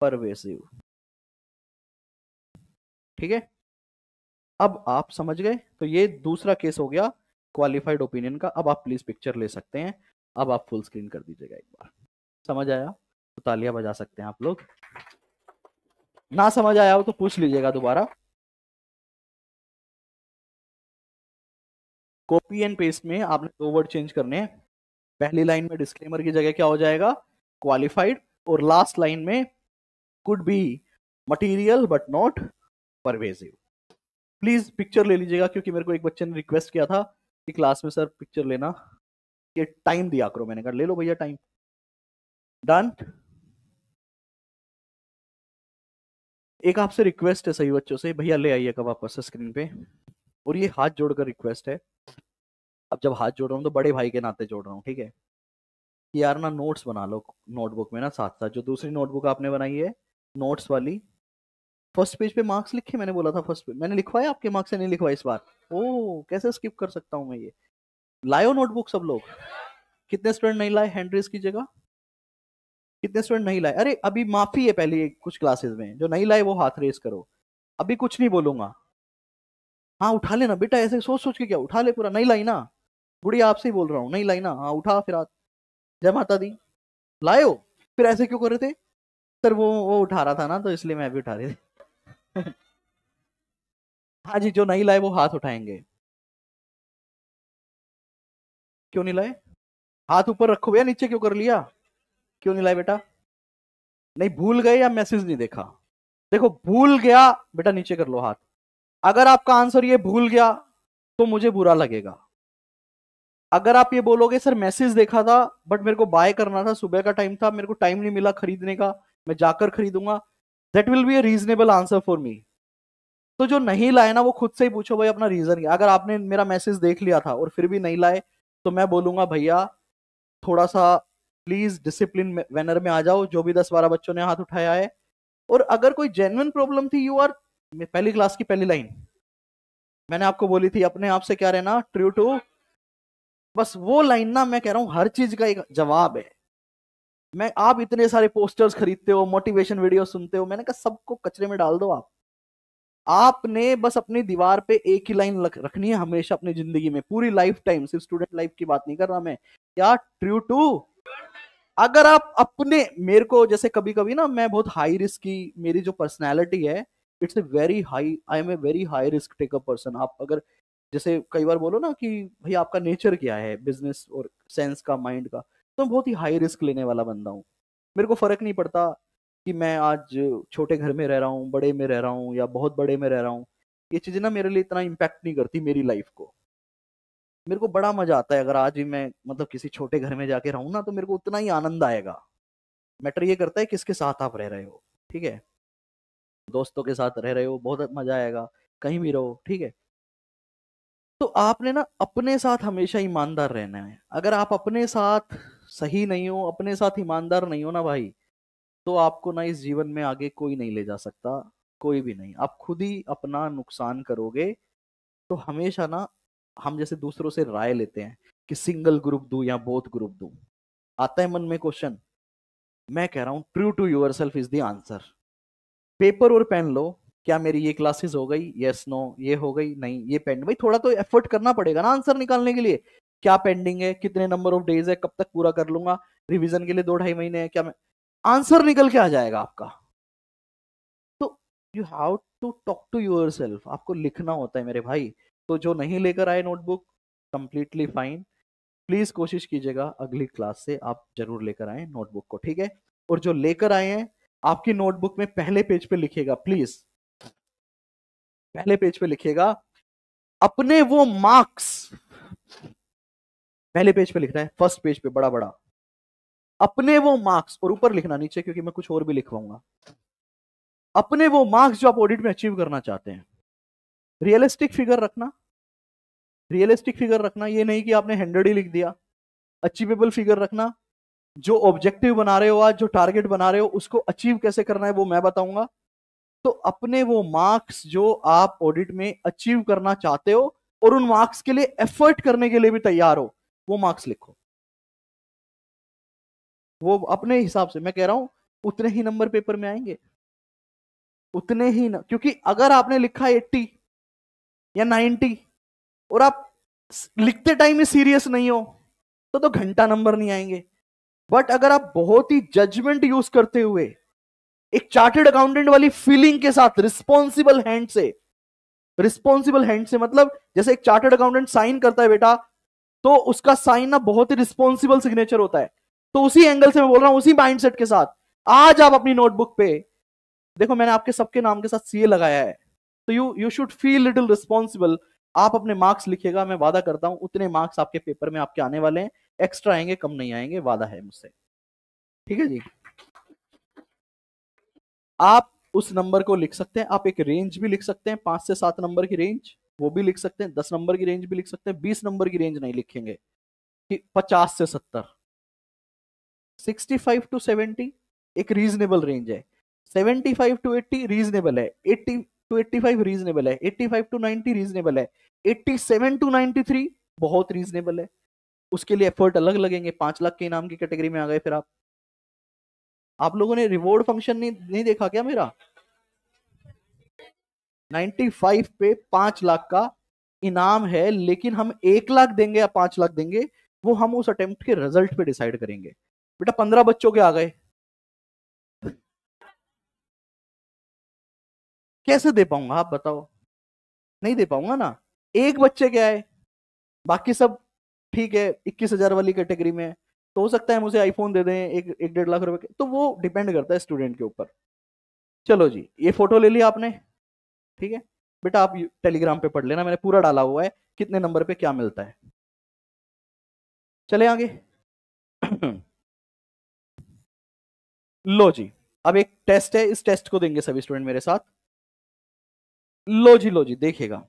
pervasive ठीक है? अब आप समझ गए? तो ये दूसरा केस हो गया क्वालिफाइड ओपिनियन का। अब आप प्लीज़ पिक्चर ले सकते हैं। अब आप फुल स्क्रीन कर दीजिएगा एक बार। समझ आया? तो तालियाँ बजा सकते हैं आप लोग। ना समझ आया हो तो पूछ लीजिएगा दोबारा। कॉपी एंड पेस्ट में आपने दो वर्ड चेंज करने हैं। पहली लाइन में डिस्क्लेमर की जगह क्या हो जाएगा? क्वालिफाइड और लास्ट लाइन में could be material but not pervasive please picture ले लीजिएगा, क्योंकि मेरे को एक बच्चे ने रिक्वेस्ट किया था कि क्लास में सर पिक्चर लेना। ये टाइम दिया करो मैंने कहा ले लो भैया टाइम डन एक आपसे रिक्वेस्ट है सही बच्चों से, भैया ले आइएगा वापस स्क्रीन पे। और ये हाथ जोड़कर रिक्वेस्ट है। अब जब हाथ जोड़ रहा हूँ तो बड़े भाई के नाते जोड़ रहा हूँ, ठीक है? यार ना नोट्स बना लो नोटबुक में ना साथ साथ जो दूसरी नोटबुक आपने बनाई है नोट्स वाली। फ़र्स्ट पेज पे मार्क्स लिखे, मैंने बोला था फ़र्स्ट पेज मैंने लिखवाया आपके मार्क्स नहीं लिखवाया इस बार? ओ कैसे स्किप कर सकता हूँ मैं ये? लायो नोटबुक सब लोग। कितने स्टूडेंट नहीं लाए? हैंड रेस की जगह कितने स्टूडेंट नहीं लाए? अरे, अभी माफ़ी है पहले कुछ क्लासेस में। जो नहीं लाए, वो हाथ रेस करो। अभी कुछ नहीं बोलूँगा। हाँ उठा लेना। बेटा, ऐसे सोच सोच के क्या? उठा ले पूरा। नहीं लाई ना। गुड़िया आपसे ही बोल रहा हूँ। नहीं लाई ना। हाँ उठा फिर जय माता दी। हो फिर ऐसे क्यों कर रहे थे? सर वो वो उठा रहा था ना तो इसलिए मैं भी उठा रही थी। हाँ जी, जो नहीं लाए वो हाथ उठाएँगे। क्यों नहीं लाए? हाथ ऊपर रखो भैया, नीचे क्यों कर लिया? क्यों नहीं लाए बेटा? नहीं, भूल गए या मैसेज नहीं देखा? देखो, भूल गया, बेटा, नीचे कर लो हाथ। अगर आपका आंसर ये भूल गया तो मुझे बुरा लगेगा। अगर आप ये बोलोगे, सर, मैसेज देखा था, बट मेरे को बाय करना था, सुबह का टाइम था, मेरे को टाइम नहीं मिला खरीदने का मैं जाकर खरीदूँगा that will be a reasonable answer for me तो जो नहीं लाए ना, वो खुद से ही पूछो, भाई, अपना रीजन क्या अगर आपने मेरा मैसेज देख लिया था और फिर भी नहीं लाए तो मैं बोलूँगा, भैया थोड़ा सा प्लीज़ डिसिप्लिन वेनर में आ जाओ, जो भी दस बारह बच्चों ने हाथ उठाया है। और अगर कोई जेन्युइन प्रॉब्लम थी यू आर पहली क्लास की पहली लाइन मैंने आपको बोली थी, अपने आप से क्या रहना ट्रू टू बस वो लाइन ना मैं कह रहा हूँ, हर चीज़ का एक जवाब है। मैं, आप इतने सारे पोस्टर्स खरीदते हो मोटिवेशन वीडियो सुनते हो, मैंने कहा, सबको कचरे में डाल दो आप। आपने बस अपनी दीवार पे एक ही लाइन रखनी है हमेशा अपनी ज़िंदगी में, पूरी लाइफ टाइम सिर्फ़ स्टूडेंट लाइफ की बात नहीं कर रहा मैं। क्या ट्रू टू अगर आप अपने, मेरे को जैसे कभी कभी ना, मैं बहुत हाई रिस्क की, मेरी जो पर्सनैलिटी है it's a very high I am a very high risk taker person आप अगर, जैसे कई बार बोलो ना कि, भाई आपका नेचर क्या है? बिज़नेस और सेंस का माइंड का। तो मैं बहुत ही हाई रिस्क लेने वाला बंदा हूँ। मेरे को फ़र्क नहीं पड़ता कि मैं आज छोटे घर में रह रहा हूँ, बड़े में रह रहा हूँ या बहुत बड़े में रह रहा हूँ। ये चीज़ें ना मेरे लिए इतना इम्पैक्ट नहीं करती मेरी लाइफ को। मेरे को बड़ा मज़ा आता है अगर आज भी मैं मतलब किसी छोटे घर में जाके रहूँ ना तो मेरे को उतना ही आनंद आएगा। मैटर ये करता है किसके साथ आप रह रहे हो, ठीक है? दोस्तों के साथ रह रहे हो, बहुत मज़ा आएगा, कहीं भी रहो, ठीक है? तो आपने ना अपने साथ हमेशा ईमानदार रहना है। अगर आप अपने साथ सही नहीं हो अपने साथ ईमानदार नहीं हो ना भाई तो आपको ना इस जीवन में आगे कोई नहीं ले जा सकता कोई भी नहीं। आप खुद ही अपना नुकसान करोगे तो हमेशा ना हम जैसे दूसरों से राय लेते हैं कि सिंगल ग्रुप दू या बोथ ग्रुप दू। आता है मन में क्वेश्चन मैं कह रहा हूँ true to yourself is the answer paper और पेन लो क्या मेरी ये क्लासेस हो गई? यस yes, नो no, ये हो गई नहीं ये पेंड भाई थोड़ा तो एफर्ट करना पड़ेगा ना आंसर निकालने के लिए। क्या पेंडिंग है, कितने नंबर ऑफ़ डेज़ है, कब तक पूरा कर लूँगा रिविजन के लिए दो ढाई महीने है, क्या मैं आंसर निकल के आ जाएगा आपका। तो you have to talk to yourself आपको लिखना होता है मेरे भाई तो जो नहीं लेकर आए नोटबुक कंप्लीटली फाइन प्लीज़ कोशिश कीजिएगा अगली क्लास से आप ज़रूर लेकर आए नोटबुक को, ठीक है? और जो लेकर आए हैं, आपकी नोटबुक में पहले पेज पे लिखिएगा प्लीज़ पहले पेज पे लिखिएगा, अपने वो मार्क्स पहले पेज पे लिख रहा है फ़र्स्ट पेज पे बड़ा बड़ा अपने वो मार्क्स और ऊपर लिखना नीचे, क्योंकि मैं कुछ और भी लिखवाऊँगा। अपने वो मार्क्स जो आप ऑडिट में अचीव करना चाहते हैं। रियलिस्टिक फिगर रखना। रियलिस्टिक फिगर रखना, ये नहीं कि आपने हंड्रेड ही लिख दिया। अचीवेबल फिगर रखना। जो ऑब्जेक्टिव बना रहे हो आज, जो टारगेट बना रहे हो, उसको अचीव कैसे करना है, वो मैं बताऊँगा। तो अपने वो मार्क्स जो आप ऑडिट में अचीव करना चाहते हो, और उन मार्क्स के लिए एफर्ट करने के लिए भी तैयार हो। वो मार्क्स लिखो। वो अपने हिसाब से, मैं कह रहा हूँ, उतने ही नंबर पेपर में आएँगे। उतने ही न, क्योंकि अगर आपने लिखा एट्टी या नाइन्टी और आप लिखते टाइम में सीरियस नहीं हो तो तो घंटा नंबर नहीं आएँगे। बट अगर आप बहुत ही जजमेंट यूज़ करते हुए, एक चार्टेड अकाउंटेंट वाली फीलिंग के साथ रिस्पॉन्सिबल हैंड से रिस्पॉन्सिबल हैंड से मतलब जैसे एक चार्टेड अकाउंटेंट साइन करता है, बेटा तो उसका साइन ना बहुत ही रिस्पॉन्सिबल सिग्नेचर होता है। तो उसी एंगल से मैं बोल रहा हूँ, उसी माइंडसेट के साथ, आज आप अपनी नोटबुक पे, देखो मैंने आपके सबके नाम के साथ सीए लगाया है तो you you should feel little responsible आप अपने मार्क्स लिखिएगा, मैं वादा करता हूँ, उतने मार्क्स आपके पेपर में आपके आने वाले हैं एक्स्ट्रा आएँगे, कम नहीं आएँगे, वादा है मुझसे। ठीक है जी? आप उस नंबर को लिख सकते हैं, आप एक रेंज भी लिख सकते हैं, पाँच से सात नंबर की रेंज वो भी लिख सकते हैं, दस नंबर की रेंज भी लिख सकते हैं, बीस नंबर की रेंज नहीं लिखेंगे, कि पचास से सत्तर। सिक्सटी फाइव टू सेवेंटी एक रीजनेबल रेंज है। Seventy five to eighty reasonable है। Eighty to eighty five reasonable है। Eighty five to ninety reasonable है। Eighty seven to ninety three बहुत रीजनेबल है। उसके लिए एफर्ट अलग लगेंगे। पाँच लाख के इनाम की कैटेगरी में आ गए फिर आप। आप लोगों ने रिवॉर्ड फ़ंक्शन नहीं नहीं देखा क्या मेरा? 95 पे पाँच लाख का इनाम है, लेकिन हम एक लाख देंगे या पाँच लाख देंगे, वो हम उस अटेम्प्ट के रिज़ल्ट पे डिसाइड करेंगे। बेटा, पंद्रह बच्चों के आ गए। कैसे दे पाऊँगा? आप बताओ। नहीं दे पाऊँगा ना। एक बच्चे के आए। बाकी सब ठीक है, इक्कीस हज़ार वाली कैटेगरी में। तो हो सकता है मुझे आईफोन दे दें, एक एक डेढ़ लाख रुपए तो वो डिपेंड करता है स्टूडेंट के ऊपर। चलो जी, ये फ़ोटो ले लिया आपने। ठीक है? बेटा आप टेलीग्राम पे पढ़ लेना, मैंने पूरा डाला हुआ है, कितने नंबर पे क्या मिलता है। चले आगे। लो जी, अब एक टेस्ट है, इस टेस्ट को देंगे सभी स्टूडेंट मेरे साथ। लो जी लो जी देखेगा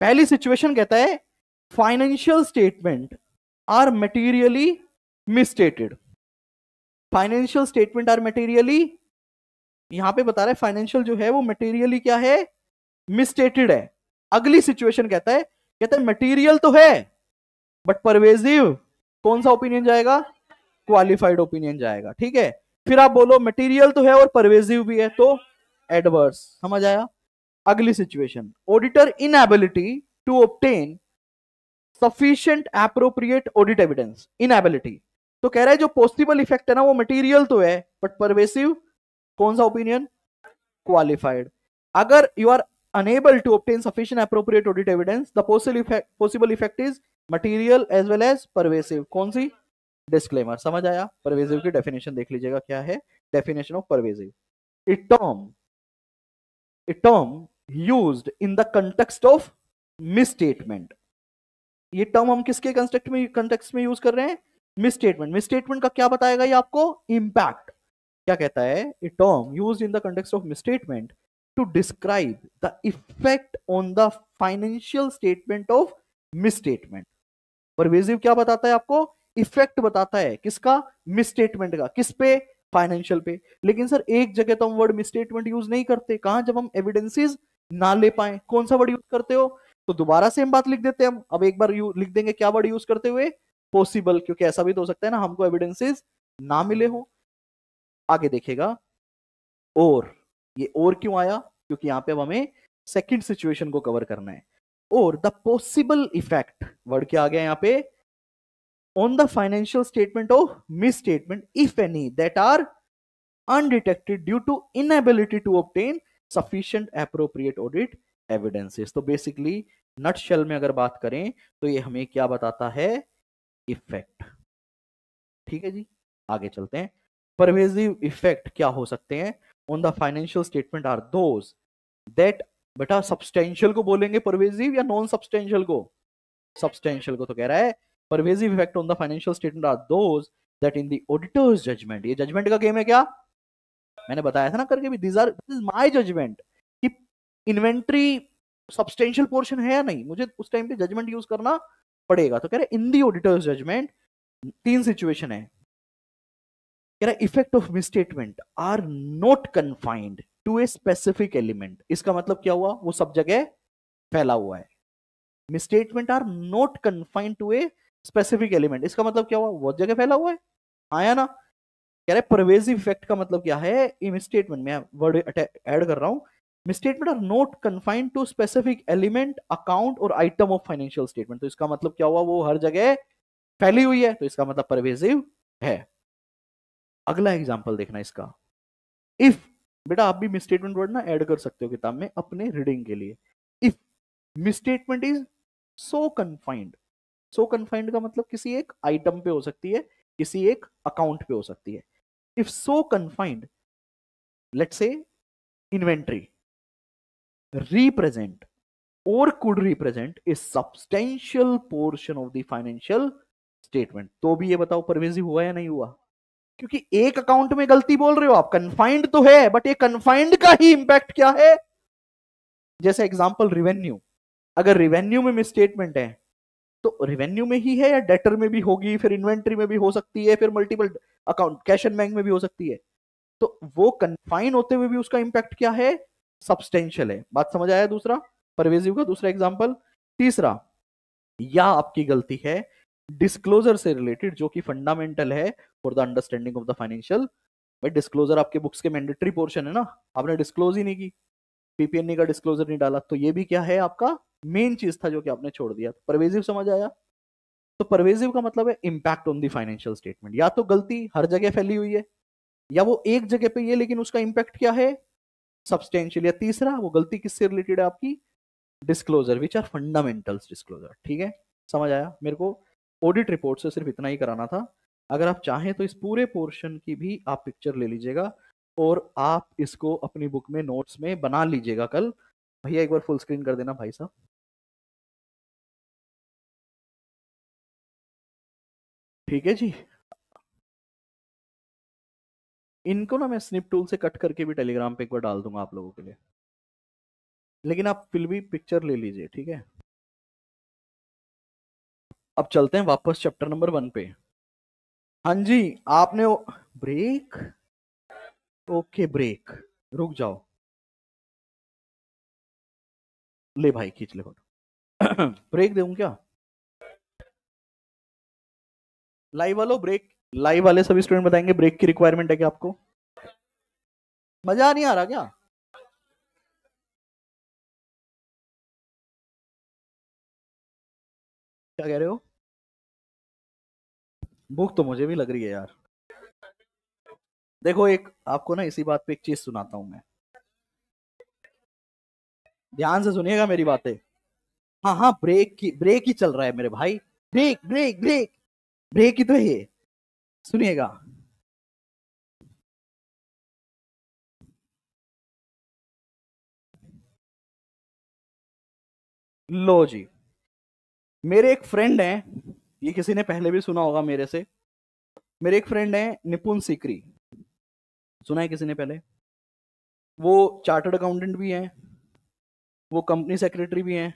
पहली सिचुएशन कहता है financial statement are materially misstated financial statement are materially यहाँ पे बता रहा है फाइनेंशियल जो है वो मटेरियली क्या है? मिसस्टेटेड है। अगली सिचुएशन कहता है कहता है मटेरियल तो है बट परवेजिव कौन सा ओपिनियन जाएगा? क्वालिफाइड ओपिनियन जाएगा, ठीक है? फिर आप बोलो मटेरियल तो है और परवेजिव भी है तो एडवर्स समझ आया? अगली situation auditor inability to obtain sufficient appropriate audit evidence inability तो कह रहा है, जो पॉसिबल इफ़ेक्ट है ना, वो मटेरियल तो है बट परवेसिव कौन सा ओपिनियन क्वालिफाइड अगर you are unable to obtain sufficient appropriate audit evidence the possible effect is material as well as pervasive कौन सी? डिस्क्लेमर समझ आया? परवेसिव की डेफिनेशन देख लीजिएगा, क्या है? Definition of pervasive it term a term used in the context of misstatement. ये टर्म हम किसके कंस्ट्रक्ट में कंटेक्स्ट में यूज़ कर रहे हैं? मिसस्टेटमेंट मिसस्टेटमेंट का क्या बताएगा ये आपको? इंपैक्ट क्या कहता है? A term used in the context of misstatement to describe the effect on the financial statement of misstatement pervasive क्या बताता है आपको? इफ़ेक्ट बताता है। किसका? मिसस्टेटमेंट का। किस पे? फाइनेंशियल पे। लेकिन सर, एक जगह तो हम वर्ड मिसस्टेटमेंट यूज़ नहीं करते। कहा? जब हम एविडेंसेस ना ले पाए। कौन सा वर्ड यूज़ करते हो? तो दोबारा सेम बात लिख देते हैं हम। अब एक बार लिख देंगे क्या वर्ड यूज़ करते हुए? पॉसिबल क्योंकि ऐसा भी तो हो सकता है ना, हमको एविडेंसेस ना मिले हो। आगे देखेगा, और, ये और क्यों आया? क्योंकि यहाँ पे अब हमें सेकंड सिचुएशन को कवर करना है। और द पॉसिबल इफ़ेक्ट वर्ड क्या आ गया यहाँ पे? On the financial statement of misstatement if any that are undetected due to inability to obtain sufficient appropriate audit evidences तो बेसिकली नट शेल में अगर बात करें तो ये हमें क्या बताता है? इफ़ेक्ट ठीक है जी? आगे चलते हैं। परवेजिव इफ़ेक्ट क्या हो सकते हैं? On the financial statement are those that बेटा सब्सटेंशियल को बोलेंगे परवेजिव या नॉन सब्सटेंशियल को? सब्सटेंशियल को तो कह रहा है। Pervasive effect on the financial statement are those that in the auditor's judgment, ये जजमेंट का गेम है क्या? मैंने बताया था ना करके भी, these are, this is my judgment कि इन्वेंट्री सब्सटेंशियल पोर्शन है या नहीं? मुझे उस टाइम पे जजमेंट यूज़ करना पड़ेगा। तो कह रहे इन दी ऑडिटर्स जजमेंट तीन सिचुएशन है। कह रहा effect of misstatement are not confined to a specific element इसका मतलब क्या हुआ? वो सब जगह फैला हुआ है। Misstatement are not confined to a specific element इसका मतलब क्या हुआ? बहुत जगह फैला हुआ है। आया ना? कह रहे परवेजिव इफ़ेक्ट का मतलब क्या है? स्टेटमेंट में वर्ड ऐड कर रहा हूँ। Misstatement are not confined to specific element account और आइटम ऑफ़ फाइनेंशियल स्टेटमेंट तो इसका मतलब क्या हुआ? वो हर जगह फैली हुई है। तो इसका मतलब परवेजिव है। अगला एग्ज़ाम्पल देखना इसका। इफ़ बेटा आप भी मिसस्टेटमेंट वर्ड ना ऐड कर सकते हो किताब में अपने रीडिंग के लिए। If misstatement is so confined so confined का मतलब किसी एक आइटम पे हो सकती है, किसी एक अकाउंट पे हो सकती है। If so confined let say inventory represent और could represent a substantial portion of the financial statement तो भी ये बताओ परवेजिव हुआ या नहीं हुआ? क्योंकि एक अकाउंट में गलती बोल रहे हो आप। कन्फाइंड तो है बट ये कन्फाइंड का ही इंपैक्ट क्या है? जैसे एग्जांपल रिवेन्यू अगर रिवेन्यू में मिसस्टेटमेंट है तो रेवेन्यू में ही है या डेटर में भी होगी, फिर इन्वेंट्री में भी हो सकती है, फिर multiple account cash and bank में भी हो सकती है। तो वो कन्फाइन होते हुए भी उसका इंपैक्ट क्या है? सब्सटेंशियल है। बात समझ आया दूसरा? परवेजिव का दूसरा एग्ज़ाम्पल तीसरा, या आपकी गलती है डिस्क्लोजर से रिलेटेड जो कि फंडामेंटल है for the understanding of the financial भाई डिस्क्लोजर आपके बुक्स के मैंडेटरी पोर्शन है ना? आपने डिस्क्लोज ही नहीं की। पीपीएनई का डिस्क्लोजर नहीं डाला। तो ये भी क्या है आपका? मेन चीज़ था जो कि आपने छोड़ दिया। परवेजिव समझ आया? तो परवेजिव का मतलब है impact on the financial statement या तो गलती हर जगह फैली हुई है, या वो एक जगह पे ये लेकिन उसका इंपैक्ट क्या है? सब्सटेंशियल या तीसरा, वो गलती किससे रिलेटेड है आपकी? Disclosure which are fundamentals disclosure ठीक है? समझ आया मेरे को? ऑडिट रिपोर्ट से सिर्फ़ इतना ही कराना था। अगर आप चाहें तो इस पूरे पोर्शन की भी आप पिक्चर ले लीजिएगा और आप इसको अपनी बुक में नोट्स में बना लीजिएगा कल। भैया, एक बार फुल स्क्रीन कर देना भाई साहब। ठीक है जी। इनको ना मैं स्निप टूल से कट करके भी टेलीग्राम पे एक बार डाल दूँगा आप लोगों के लिए। लेकिन आप फिर भी पिक्चर ले लीजिए, ठीक है? अब चलते हैं वापस चैप्टर नंबर वन पे। हाँ जी, आपने ब्रेक? Okay, break. रुक जाओ। ले भाई, खींच ले फ़ोटो। ब्रेक दूँ क्या? लाइव वालों, ब्रेक। लाइव वाले सभी स्टूडेंट बताएँगे, ब्रेक की रिक्वायरमेंट है क्या आपको? मज़ा नहीं आ रहा क्या? क्या कह रहे हो? भूख तो मुझे भी लग रही है यार। देखो एक, आपको ना इसी बात पे एक चीज़ सुनाता हूँ मैं। ध्यान से सुनिएगा मेरी बातें। हाँ हाँ ब्रेक की, ब्रेक ही चल रहा है मेरे भाई। Break break break. ब्रेक ही तो है। सुनिएगा। लो जी। मेरे एक फ्रेंड हैं। ये किसी ने पहले भी सुना होगा मेरे से। मेरे एक फ्रेंड है, निपुण सिकरी। सुना है किसी ने पहले? वो चार्टर्ड अकाउंटेंट भी हैं, वो कंपनी सेक्रेटरी भी हैं,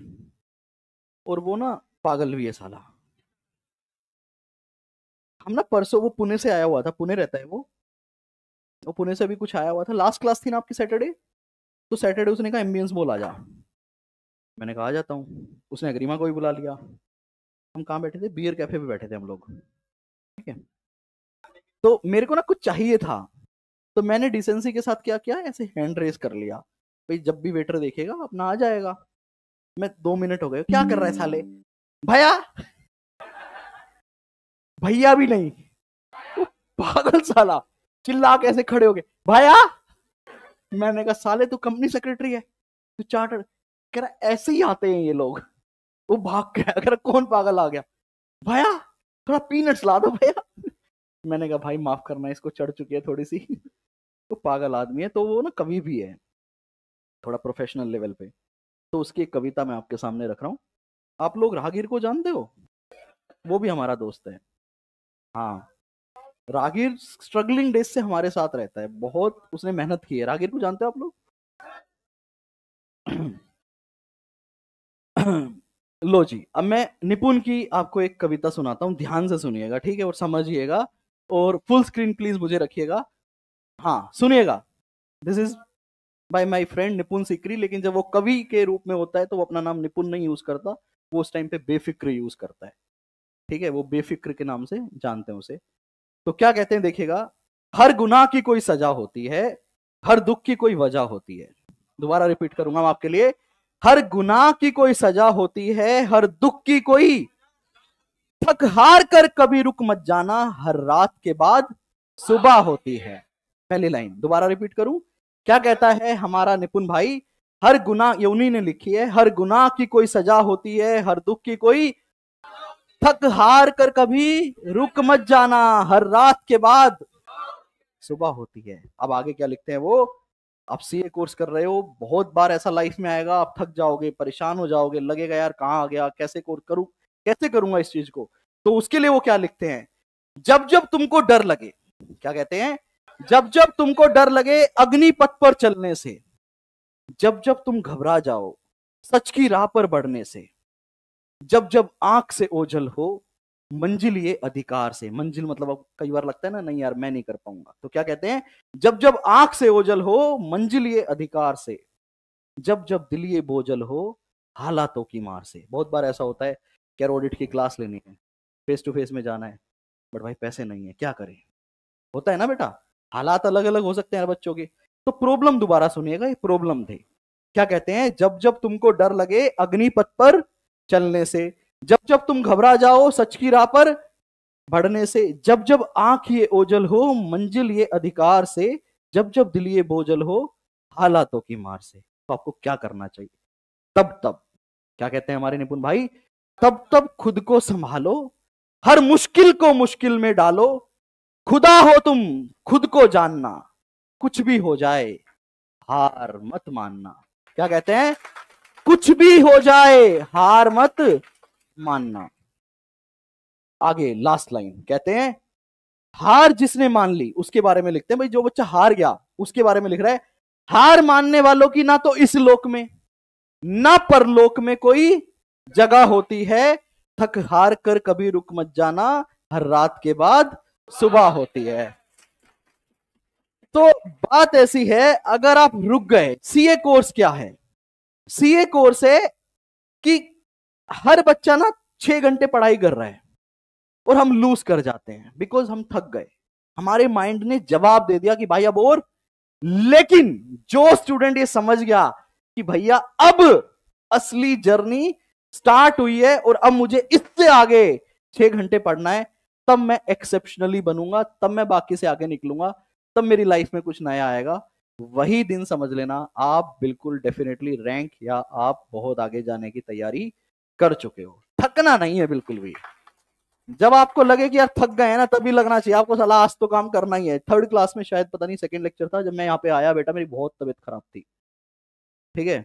और वो ना पागल भी है साला। हम ना परसों वो पुणे से आया हुआ था, पुणे रहता है वो। वो पुणे से भी कुछ आया हुआ था। लास्ट क्लास थी ना आपकी सैटरडे तो सैटरडे उसने कहा एम्बियंस बोल आ जा। मैंने कहा, आ जाता हूँ। उसने अग्रिमा को भी बुला लिया। हम कहाँ बैठे थे? बियर कैफ़े पे बैठे थे हम लोग। ठीक है? तो मेरे को ना कुछ चाहिए था। तो मैंने डिसेंसी के साथ क्या किया? ऐसे हैंड रेस कर लिया। भाई, जब भी वेटर देखेगा, अपना आ जाएगा। मैं दो मिनट हो गए। क्या कर रहा है साले? भैया! भैया भी नहीं। तो पागल साला। चिल्ला कैसे खड़े हो गए। भैया! मैंने कहा, साले तू कंपनी सेक्रेटरी है। तू चार्टर कह रहा, ऐसे ही आते हैं ये लोग। वो भाग गया अगर कौन पागल आ गया भैया थोड़ा पीनट्स ला दो भैया मैंने कहा भाई माफ़ करना इसको चढ़ चुकी है थोड़ी सी तो पागल आदमी है तो वो ना कवि भी है थोड़ा प्रोफेशनल लेवल पे तो उसकी एक कविता मैं आपके सामने रख रहा हूँ आप लोग राहगीर को जानते हो वो भी हमारा दोस्त है हाँ रागीर स्ट्रगलिंग डेज़ से हमारे साथ रहता है बहुत उसने मेहनत की है रागीर को जानते हो आप लोग लो जी, अब मैं निपुण की आपको एक कविता सुनाता हूँ, ध्यान से सुनिएगा, ठीक है? और समझिएगा, और फुल स्क्रीन प्लीज़ मुझे रखिएगा। हाँ सुनिएगा। This is by my friend Nipun Sikri, लेकिन जब वो कवि के रूप में होता है तो वो अपना नाम निपुण नहीं यूज़ करता, वो उस टाइम पे बेफिक्र यूज़ करता है, ठीक है? वो बेफिक्र के नाम से जानते हैं उसे। तो क्या कहते हैं देखिएगा, हर गुनाह की कोई सजा होती है, हर दुख की कोई वजह होती है। दोबारा रिपीट करूँगा मैं आपके लिए। हर गुनाह की कोई सजा होती है, हर दुख की कोई। थक हार कर कभी रुक मत जाना, हर रात के बाद सुबह होती है। पहली लाइन, दोबारा रिपीट करूँ। क्या कहता है हमारा निपुण भाई? हर गुनाह ये उन्हीं ने लिखी है, हर गुनाह की कोई सजा होती है, हर दुख की कोई। थक हार कर कभी रुक मत जाना, हर रात के बाद सुबह होती है। अब आगे क्या लिखते हैं वो? आप सीए कोर्स कर रहे हो, बहुत बार ऐसा लाइफ में आएगा, आप थक जाओगे, परेशान हो जाओगे, लगेगा यार कहाँ आ गया, कैसे कोर्स करूँ, कैसे करूँगा इस चीज़ को? तो उसके लिए वो क्या लिखते हैं? जब जब तुमको डर लगे, क्या कहते हैं? जब जब तुमको डर लगे अग्निपथ पर चलने से, जब जब तुम घबरा जाओ, सच की राह पर बढ़ने से, जब जब आँख से ओझल हो मंजिल ये अधिकार से, मंजिल मतलब अब कई बार लगता है ना, नहीं यार, मैं नहीं कर पाऊँगा। तो क्या कहते हैं, जब जब आँख से ओझल हो, मंजिल ये अधिकार से, जब जब दिल ये बोझल हो, हालातों की मार से। बहुत बार ऐसा होता है, क्या ऑडिट की क्लास लेनी है फेस टू फेस में जाना है, बट भाई पैसे नहीं है, क्या करें? होता है ना बेटा, हालात अलग अलग हो सकते हैं बच्चों के। तो प्रॉब्लम दोबारा सुनिएगा, ये प्रॉब्लम थे। क्या कहते हैं, जब जब तुमको डर लगे, अग्निपथ पर चलने से जब जब तुम घबरा जाओ सच की राह पर, बढ़ने से, जब जब आँख ये ओझल हो, मंजिल ये अधिकार से, जब जब दिल ये बोझल हो, हालातों की मार से। तो आपको क्या करना चाहिए? तब तब। क्या कहते हैं हमारे निपुण भाई? तब तब खुद को संभालो, हर मुश्किल को मुश्किल में डालो। खुदा हो तुम, खुद को जानना, कुछ भी हो जाए, हार मत मानना। क्या कहते हैं? कुछ भी हो जाए, हार मत मानना। आगे लास्ट लाइन कहते हैं, हार जिसने मान ली, उसके बारे में लिखते हैं, भाई, जो बच्चा हार गया, उसके बारे में लिख रहा है, हार मानने वालों की ना तो इस लोक में, ना परलोक में कोई जगह होती है, थक हार कर कभी रुक मत जाना, हर रात के बाद सुबह होती है। तो बात ऐसी है, अगर आप रुक गए सीए कोर्स क्या है? सीए कोर्स है कि हर बच्चा ना छह घंटे पढ़ाई कर रहा है और हम लूज कर जाते हैं बिकॉज़ हम थक गए। हमारे माइंड ने जवाब दे दिया कि भाई अब और। लेकिन जो स्टूडेंट ये समझ गया कि भैया अब असली जर्नी स्टार्ट हुई है और अब मुझे इससे आगे छह घंटे पढ़ना है, तब मैं एक्सेप्शनली बनूँगा, तब मैं बाकी से आगे निकलूँगा, तब मेरी लाइफ में कुछ नया आएगा। वही दिन समझ लेना, आप बिल्कुल डेफिनेटली रैंक या आप बहुत आगे जाने की तैयारी कर चुके हो। थकना नहीं है बिल्कुल भी। जब आपको लगे कि यार थक गए हैं ना तभी लगना चाहिए। आपको सलाह आज तो काम करना ही है। थर्ड क्लास में शायद पता नहीं सेकंड लेक्चर था, जब मैं यहाँ पे आया, बेटा मेरी बहुत तबीयत खराब थी। ठीक है?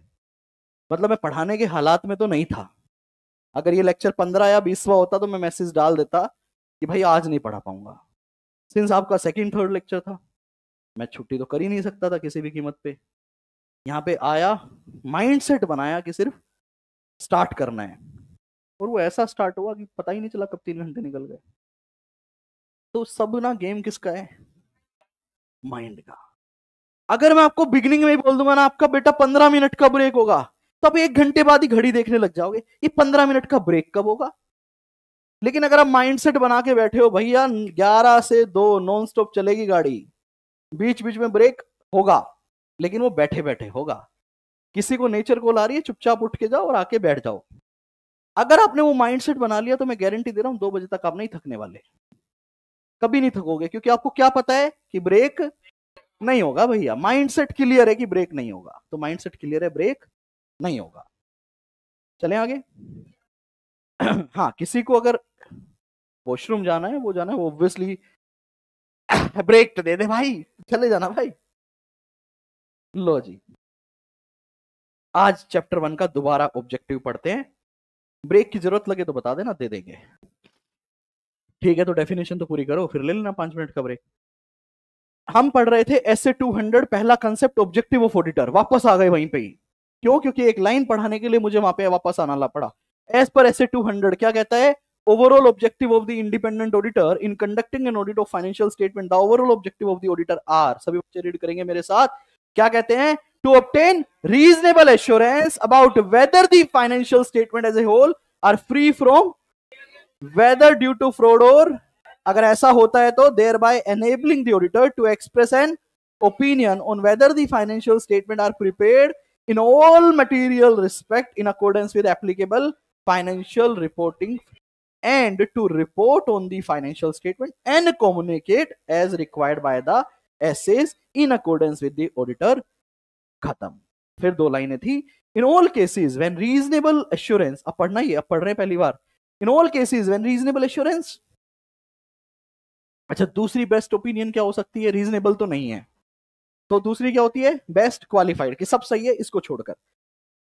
मतलब मैं पढ़ाने के हालात में तो नहीं था। अगर ये लेक्चर पंद्रह या बीसवा होता तो मैं मैसेज डाल देता कि भाई आज नहीं पढ़ा पाऊँगा। सिंस आपका सेकेंड थर्ड लेक्चर था, मैं छुट्टी तो कर ही नहीं सकता था किसी भी कीमत पे। यहाँ पे आया माइंड बनाया कि सिर्फ़ स्टार्ट करना है। और वो ऐसा स्टार्ट हुआ कि पता ही नहीं चला कब तीन घंटे निकल गए। तो सब ना गेम किसका है? माइंड का। अगर मैं आपको बिगनिंग में ही बोल दूँगा ना, आपका बेटा पंद्रह मिनट का ब्रेक होगा तो आप एक घंटे बाद ही घड़ी देखने लग जाओगे, ये पंद्रह मिनट का ब्रेक कब होगा? लेकिन अगर आप माइंडसेट बना के बैठे हो, भैया, ग्यारह से दो नॉन स्टॉप चलेगी गाड़ी बीच बीच में ब्रेक होगा, लेकिन वो बैठे बैठे होगा। किसी को नेचर कॉल आ रही है, चुपचाप उठ के जाओ और आके बैठ जाओ। अगर आपने वो माइंडसेट बना लिया तो मैं गारंटी दे रहा हूँ दो बजे तक आप नहीं थकने वाले। कभी नहीं थकोगे, क्योंकि आपको क्या पता है कि ब्रेक नहीं होगा भैया। माइंडसेट क्लियर है कि ब्रेक नहीं होगा। तो माइंडसेट क्लियर है ब्रेक नहीं होगा। चले आगे। हाँ किसी को अगर वॉशरूम जाना है, वो जाना है ऑब्वियसली ब्रेक तो दे दे भाई। चले जाना भाई। लो जी। आज चैप्टर वन का दोबारा ऑब्जेक्टिव पढ़ते हैं। ब्रेक की ज़रूरत लगे तो बता देना, दे देंगे। ठीक है तो डेफिनेशन तो पूरी करो, फिर ले लेना पाँच मिनट का ब्रेक हम पढ़ रहे थे एस ए टू हंड्रेड पहला कंसेप्ट ऑब्जेक्टिव ऑफ़ ऑडिटर वापस आ गए वहीं पे ही। क्यों? क्योंकि एक लाइन पढ़ाने के लिए मुझे वहाँ पे वापस आना पड़ा। As per S A two hundred क्या कहता है? Overall objective of the independent auditor in conducting an audit of financial statement, the overall objective of the auditor are सभी बच्चे रीड करेंगे मेरे साथ। क्या कहते हैं? to obtain reasonable assurance about whether the financial statement as a whole are free from whether due to fraud or अगर ऐसा होता है तो thereby enabling the auditor to express an opinion on whether the financial statement are prepared in all material respect in accordance with applicable financial reporting and to report on the financial statement and communicate as required by the essays in accordance with the auditor खत्म। फिर दो लाइनें थी। In all cases when reasonable assurance अब पढ़ना ही अब पढ़ रहे हैं पहली बार। In all cases when reasonable assurance अच्छा दूसरी बेस्ट ओपिनियन क्या हो सकती है? रीजनेबल तो नहीं है। तो दूसरी क्या होती है? बेस्ट क्वालिफाइड कि सब सही है, इसको छोड़कर।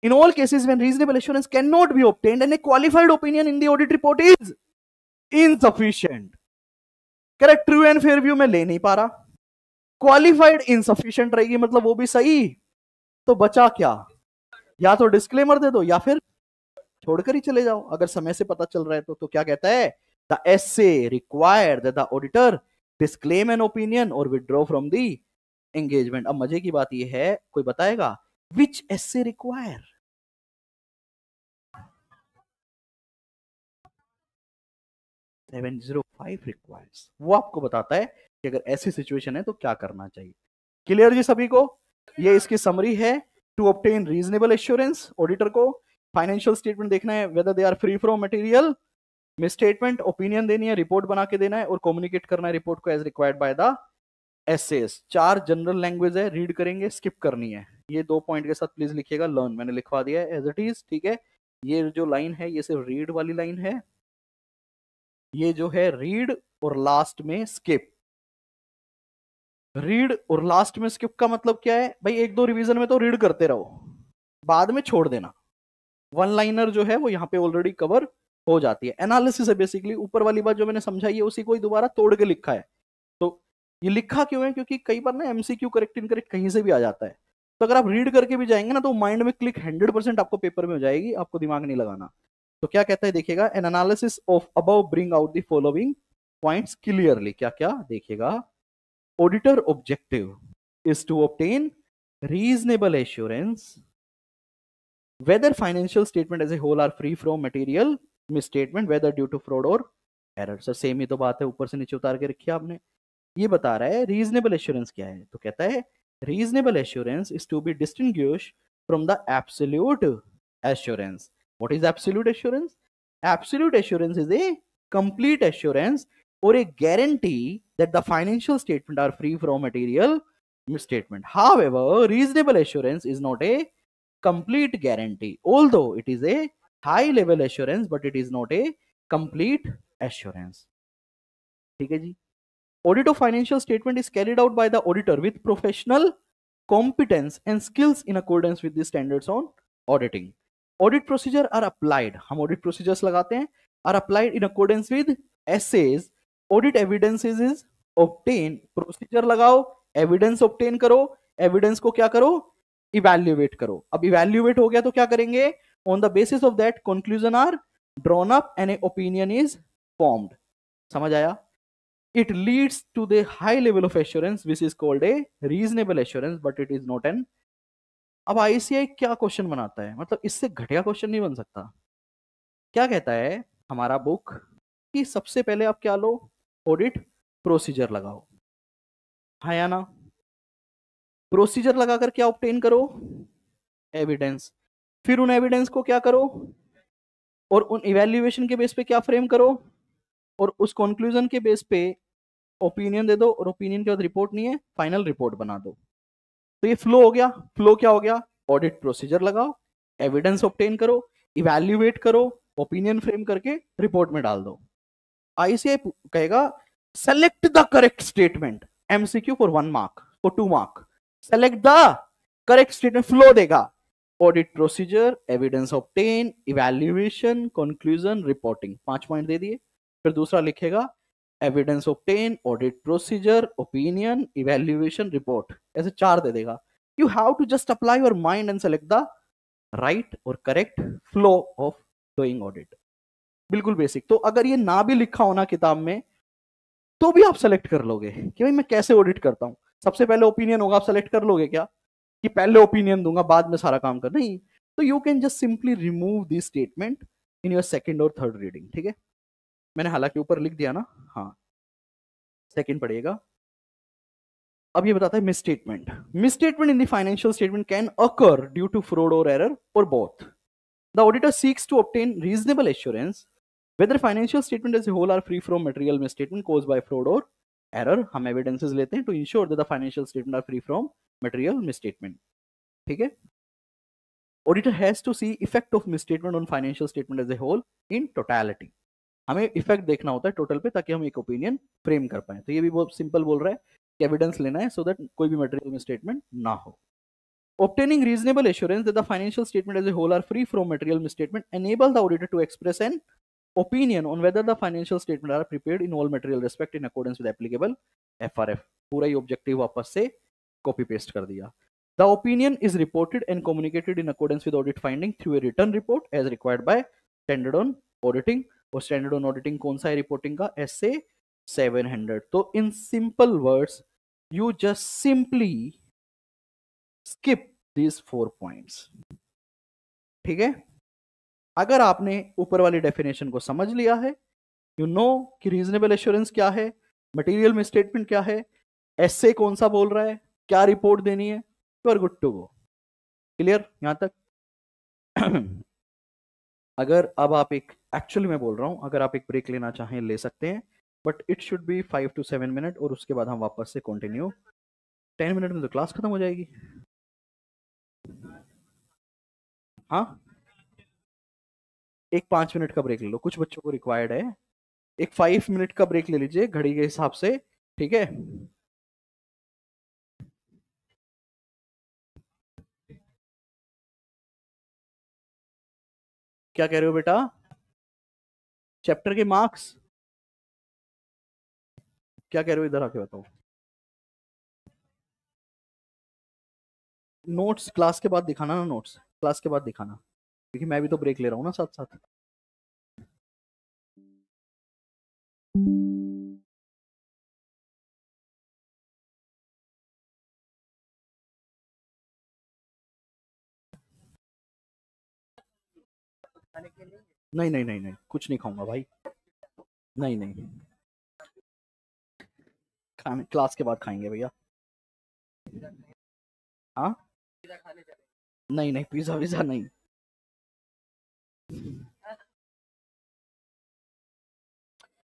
in all cases when reasonable assurance cannot be obtained, and a qualified opinion in the audit report is insufficient correct true and fair view में ले नहीं पा रहा। क्वालिफाइड इनसफिशियंट रहेगी मतलब वो भी सही। तो बचा क्या? या तो डिस्क्लेमर दे दो, या फिर छोड़कर ही चले जाओ। अगर समय से पता चल रहा है तो तो क्या कहता है? The SA required that the auditor disclaim an opinion और विड्रॉ फ्रॉम दी एंगेजमेंट अब मज़े की बात यह है, कोई बताएगा? Which S SA require seven zero five requires वो आपको बताता है कि अगर ऐसी सिचुएशन है तो क्या करना चाहिए। क्लियर जी सभी को? ये इसकी समरी है to obtain reasonable assurance auditor को फाइनेंशियल स्टेटमेंट देखना है whether they are free from material statement opinion देनी है रिपोर्ट बना के देना है, और कम्युनिकेट करना है रिपोर्ट को as required by the S चार जनरल लैंग्वेज है रीड करेंगे स्किप करनी है। ये दो पॉइंट के साथ प्लीज़ लिखिएगा लर्न मैंने लिखवा दिया है एज इट इज़ ठीक है? ये जो लाइन है, ये सिर्फ़ रीड वाली लाइन है। ये जो है रीड और लास्ट में स्किप रीड और लास्ट में स्किप का मतलब क्या है? भाई, एक दो रिवीजन में तो रीड करते रहो। बाद में छोड़ देना। वन लाइनर जो है, वो यहाँ पे ऑलरेडी कवर हो जाती है। एनालिसिस है बेसिकली ऊपर वाली बात जो मैंने समझाई है, उसी को ही दोबारा तोड़ के लिखा है। तो ये लिखा क्यों है? क्योंकि कई बार ना एमसीक्यू करेक्ट इनकरेक्ट कहीं से भी आ जाता है। तो अगर आप रीड करके भी जाएँगे ना तो माइंड में क्लिक हंड्रेड परसेंट आपको पेपर में हो जाएगी, आपको दिमाग नहीं लगाना। तो क्या कहता है, देखिएगा an analysis of above bring out the following points clearly क्या क्या देखिएगा। Auditor objective is to obtain reasonable assurance whether financial statement as a whole are free from material misstatement whether due to fraud or error sir same ही तो बात है ऊपर से नीचे उतार के रखी आपने ये बता रहा है रीजनेबल एश्योरेंस क्या है तो कहता है reasonable assurance is to be distinguished from the absolute assurance. What is absolute assurance? Absolute assurance is a complete assurance or a guarantee that the financial statement are free from material misstatement. However, reasonable assurance is not a complete guarantee, although it is a high level assurance, but it is not a complete assurance. ठीक है जी Audit of financial statement is carried out by the auditor with professional competence and skills in accordance with the standards on auditing. Audit procedure are applied. हम audit procedures लगाते हैं are applied in accordance with essays. audit evidences is obtain procedure लगाओ evidence obtain करो evidence को क्या करो? Evaluate करो। अब इवेल्युएट हो गया तो क्या करेंगे? On the basis of that conclusion are drawn up an a opinion is formed समझ आया? It leads to the high level of assurance which is called a reasonable assurance but it is not an अब ICAI क्या question बनाता है? मतलब इससे घटिया question नहीं बन सकता। क्या कहता है हमारा बुक कि सबसे पहले आप क्या लो? ऑडिट प्रोसीजर लगाओ। हाँ या ना? प्रोसीजर लगाकर क्या ऑप्टेन करो? एविडेंस फिर उन एविडेंस को क्या करो? और उन इवेल्युएशन के बेस पे क्या फ्रेम करो? और उस कंक्लूजन के बेस पे ओपिनियन दे दो और ओपिनियन के बाद रिपोर्ट नहीं है फाइनल रिपोर्ट बना दो। तो ये फ्लो हो गया। फ्लो क्या हो गया? ऑडिट प्रोसीजर लगाओ एविडेंस ऑप्टेन करो इवेल्युएट करो ओपिनियन फ्रेम करके रिपोर्ट में डाल दो। आईसीआई कहेगा select the correct statement MCQ for one mark for two mark select the correct statement flow देगा। Audit procedure evidence obtain evaluation conclusion reporting पाँच पॉइंट दे दिए। फिर दूसरा लिखेगा evidence obtain audit procedure opinion evaluation report ऐसे चार दे देगा। You have to just apply your mind and select the right और correct flow of doing audit बिल्कुल बेसिक तो अगर ये ना भी लिखा होना किताब में तो भी आप सेलेक्ट कर लोगे कि भाई मैं कैसे ऑडिट करता हूँ। सबसे पहले ओपिनियन होगा, आप सेलेक्ट कर लोगे क्या? कि पहले ओपिनियन दूँगा, बाद में सारा काम कर। नहीं तो you can just simply remove this statement in your second और थर्ड रीडिंग ठीक है? मैंने हालाँकि ऊपर लिख दिया ना? हाँ। सेकेंड पढ़िएगा। अब ये बताता है misstatement misstatement in the financial statement can occur due to fraud और एरर और both the auditor seeks to obtain reasonable assurance whether financial statement as a whole are free from material misstatement caused by fraud or error हम evidences लेते हैं to ensure that the financial statement are free from material misstatement ठीक है auditor has to see effect of misstatement on financial statement as a whole in totality हमें effect देखना होता है total पे ताकि हम एक ओपिनियन फ्रेम कर पाए तो ये भी बहुत सिंपल बोल रहा है कि एविडेंस लेना है सो so दैट कोई भी मटेरियल में स्टेटमेंट ना हो obtaining reasonable assurance that the financial statement as a whole are free from material misstatement enable the auditor to express an opinion on whether the financial statement are prepared in all material respect in accordance with applicable FRF. पूरा ही objective वापस से copy paste कर दिया। The opinion is reported and communicated in accordance with audit finding through a written report as required by standard on auditing और standard on auditing कौन सा है reporting का? एस ए सेवन हंड्रेड तो in simple words you just simply skip this four points ठीक है? अगर आपने ऊपर वाली डेफिनेशन को समझ लिया है यू नो कि रीजनेबल एश्योरेंस क्या है मटेरियल में स्टेटमेंट क्या है एस कौन सा बोल रहा है, क्या रिपोर्ट देनी है you are good to go clear यहाँ तक? अगर अब आप एक एक्चुअली मैं बोल रहा हूँ, अगर आप एक ब्रेक लेना चाहें, ले सकते हैं but it should be five to seven minute और उसके बाद हम वापस से कंटिन्यू टेन मिनट में तो क्लास खत्म हो जाएगी। हाँ? एक पाँच मिनट का ब्रेक ले लो। कुछ बच्चों को रिक्वायर्ड है। एक फाइव मिनट का ब्रेक ले लीजिए घड़ी के हिसाब से, ठीक है? क्या कह रहे हो बेटा? चैप्टर के मार्क्स क्या कह रहे हो? इधर आके बताओ। नोट्स क्लास के बाद दिखाना ना नोट्स क्लास के बाद दिखाना। क्योंकि मैं भी तो ब्रेक ले रहा हूँ ना साथ साथ नहीं नहीं नहीं नहीं कुछ नहीं खाऊँगा भाई। नहीं नहीं। खाने क्लास के बाद खाएँगे भैया। हाँ? नहीं नहीं पिज्जा विज़ा नहीं।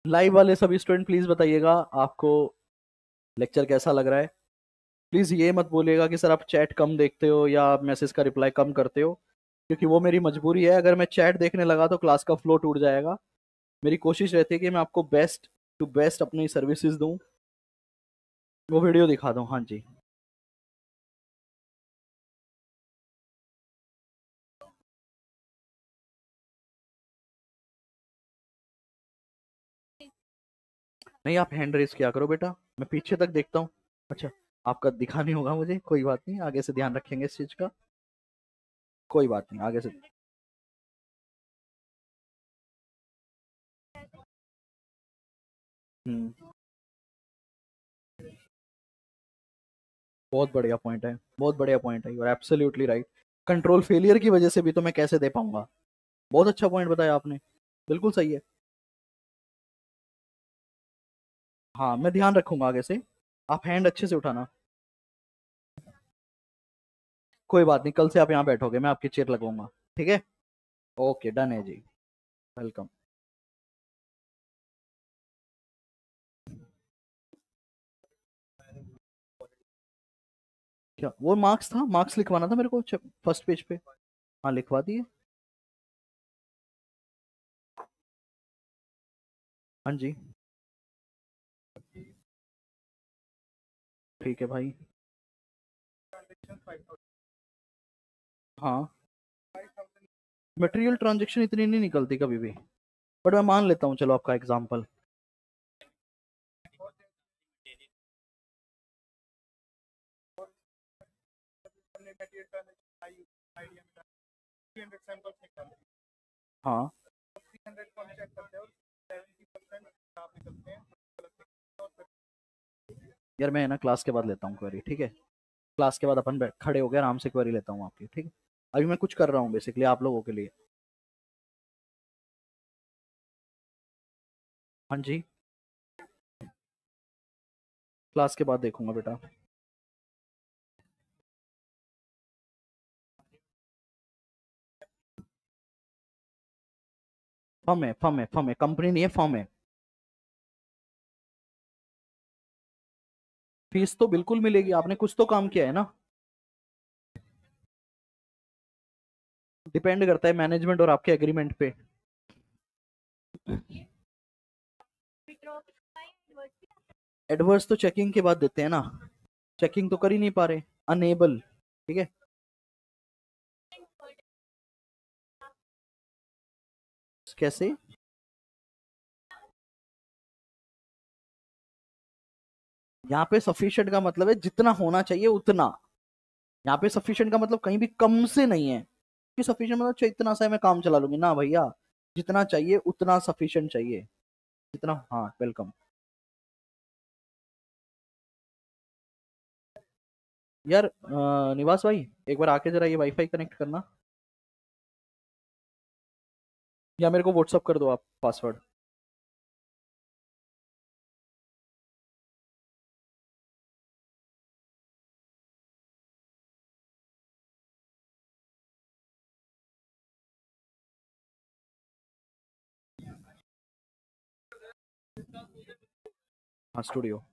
लाइव वाले सभी स्टूडेंट प्लीज़ बताइएगा, आपको लेक्चर कैसा लग रहा है? प्लीज़ ये मत बोलिएगा कि सर आप चैट कम देखते हो या मैसेज का रिप्लाई कम करते हो, क्योंकि वो मेरी मजबूरी है। अगर मैं चैट देखने लगा तो क्लास का फ्लो टूट जाएगा। मेरी कोशिश रहती है कि मैं आपको बेस्ट टू बेस्ट अपनी सर्विसेज़ दूँ। वो वीडियो दिखा दूँ। हाँ जी। नहीं, आप हैंड रेस किया करो बेटा। मैं पीछे तक देखता हूँ। अच्छा आपका दिखा नहीं होगा मुझे, कोई बात नहीं, आगे से ध्यान रखेंगे इस चीज़ का। कोई बात नहीं, आगे से। हम्म। बहुत बढ़िया पॉइंट है, बहुत बढ़िया पॉइंट है you are absolutely right control failure की वजह से भी तो मैं कैसे दे पाऊँगा? बहुत अच्छा पॉइंट बताया आपने। बिल्कुल सही है। हाँ मैं ध्यान रखूँगा आगे से। आप हैंड अच्छे से उठाना। कोई बात नहीं, कल से आप यहाँ बैठोगे, मैं आपकी चेयर लगाऊँगा ठीक है? ओके, डन है जी। वेलकम। क्या, वो मार्क्स था? मार्क्स लिखवाना था मेरे को फ़र्स्ट पेज पे। हाँ लिखवा दिए। हाँ जी। ठीक है भाई। हाँ। मटेरियल ट्रांजैक्शन इतनी नहीं निकलती कभी भी। बट मैं मान लेता हूँ, चलो आपका एग्जांपल हाँ। यार मैं ना क्लास के बाद लेता हूँ क्वेरी ठीक है? क्लास के बाद अपन खड़े हो गए, आराम से क्वेरी लेता हूँ आपकी, ठीक है? अभी मैं कुछ कर रहा हूँ बेसिकली आप लोगों के लिए। हाँ जी। क्लास के बाद देखूँगा बेटा। फॉर्म है फॉर्म है फॉर्म है कंपनी नहीं है फॉर्म है। फ़ीस तो बिल्कुल मिलेगी, आपने कुछ तो काम किया है ना? डिपेंड करता है मैनेजमेंट और आपके एग्रीमेंट पे। एडवर्स तो चेकिंग के बाद देते हैं ना। चेकिंग तो कर ही नहीं पा रहे। अनेबल ठीक है? कैसे? यहाँ पे सफिशिएंट का मतलब है जितना होना चाहिए उतना। यहाँ पे सफिशियंट का मतलब कहीं भी कम से नहीं है। कि सफिशिएंट मतलब इतना सा मैं काम चला लूँगी। ना भैया, जितना चाहिए उतना सफिशियंट चाहिए। जितना हाँ वेलकम यार निवास भाई, एक बार आके जरा ये वाईफाई कनेक्ट करना। या मेरे को व्हाट्सअप कर दो आप पासवर्ड हाँ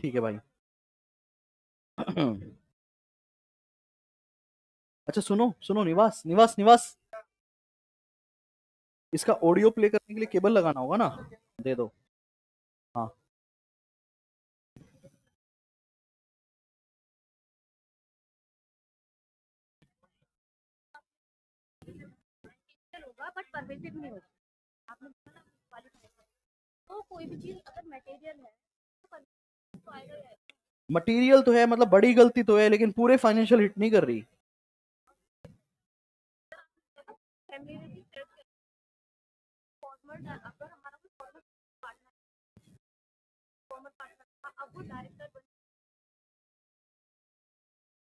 ठीक है भाई। अच्छा सुनो सुनो, निवास निवास निवास। इसका ऑडियो प्ले करने के लिए केबल लगाना होगा ना? दे दो। हाँ। तो कोई भी चीज़, अगर मटेरियल है तो pervasive तो आएगा ही आएगा। मटेरियल तो है मतलब बड़ी गलती तो है, लेकिन पूरे फाइनेंशियल हिट नहीं कर रही।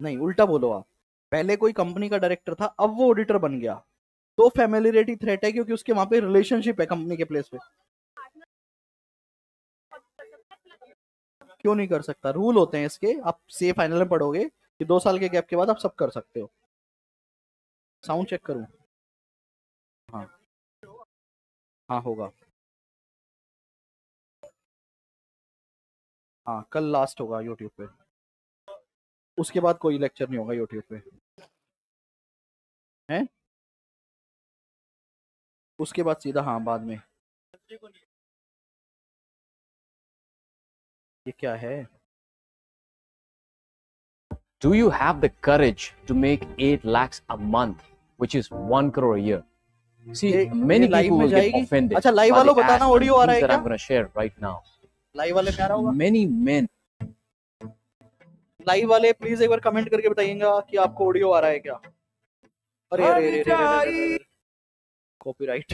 नहीं, उल्टा बोलो आप। पहले कोई कंपनी का डायरेक्टर था, अब वो ऑडिटर बन गया। तो फैमिलियरिटी थ्रेट है क्योंकि उसके वहाँ पे रिलेशनशिप है कंपनी के प्लेस पे। क्यों नहीं कर सकता? रूल होते हैं इसके। आप से फाइनल में पढ़ोगे कि दो साल के गैप के बाद आप सब कर सकते हो। साउंड चेक करूँ? हाँ। हाँ होगा। हाँ कल लास्ट होगा यूट्यूब पे। उसके बाद कोई लेक्चर नहीं होगा यूट्यूब पे। हैं? उसके बाद सीधा हाँ बाद में। ये क्या है do you have the courage to make eight lakhs a month which is one crore year see many live में जाएगी offended. अच्छा लाइव वालों बताना ऑडियो आ रहा है क्या I am share right now live वाले क्या रहा होगा मेनी मेन लाइव वाले प्लीज़ एक बार कमेंट करके बताइएगा कि आपको ऑडियो आ रहा है क्या अरे अरे अरे कॉपीराइट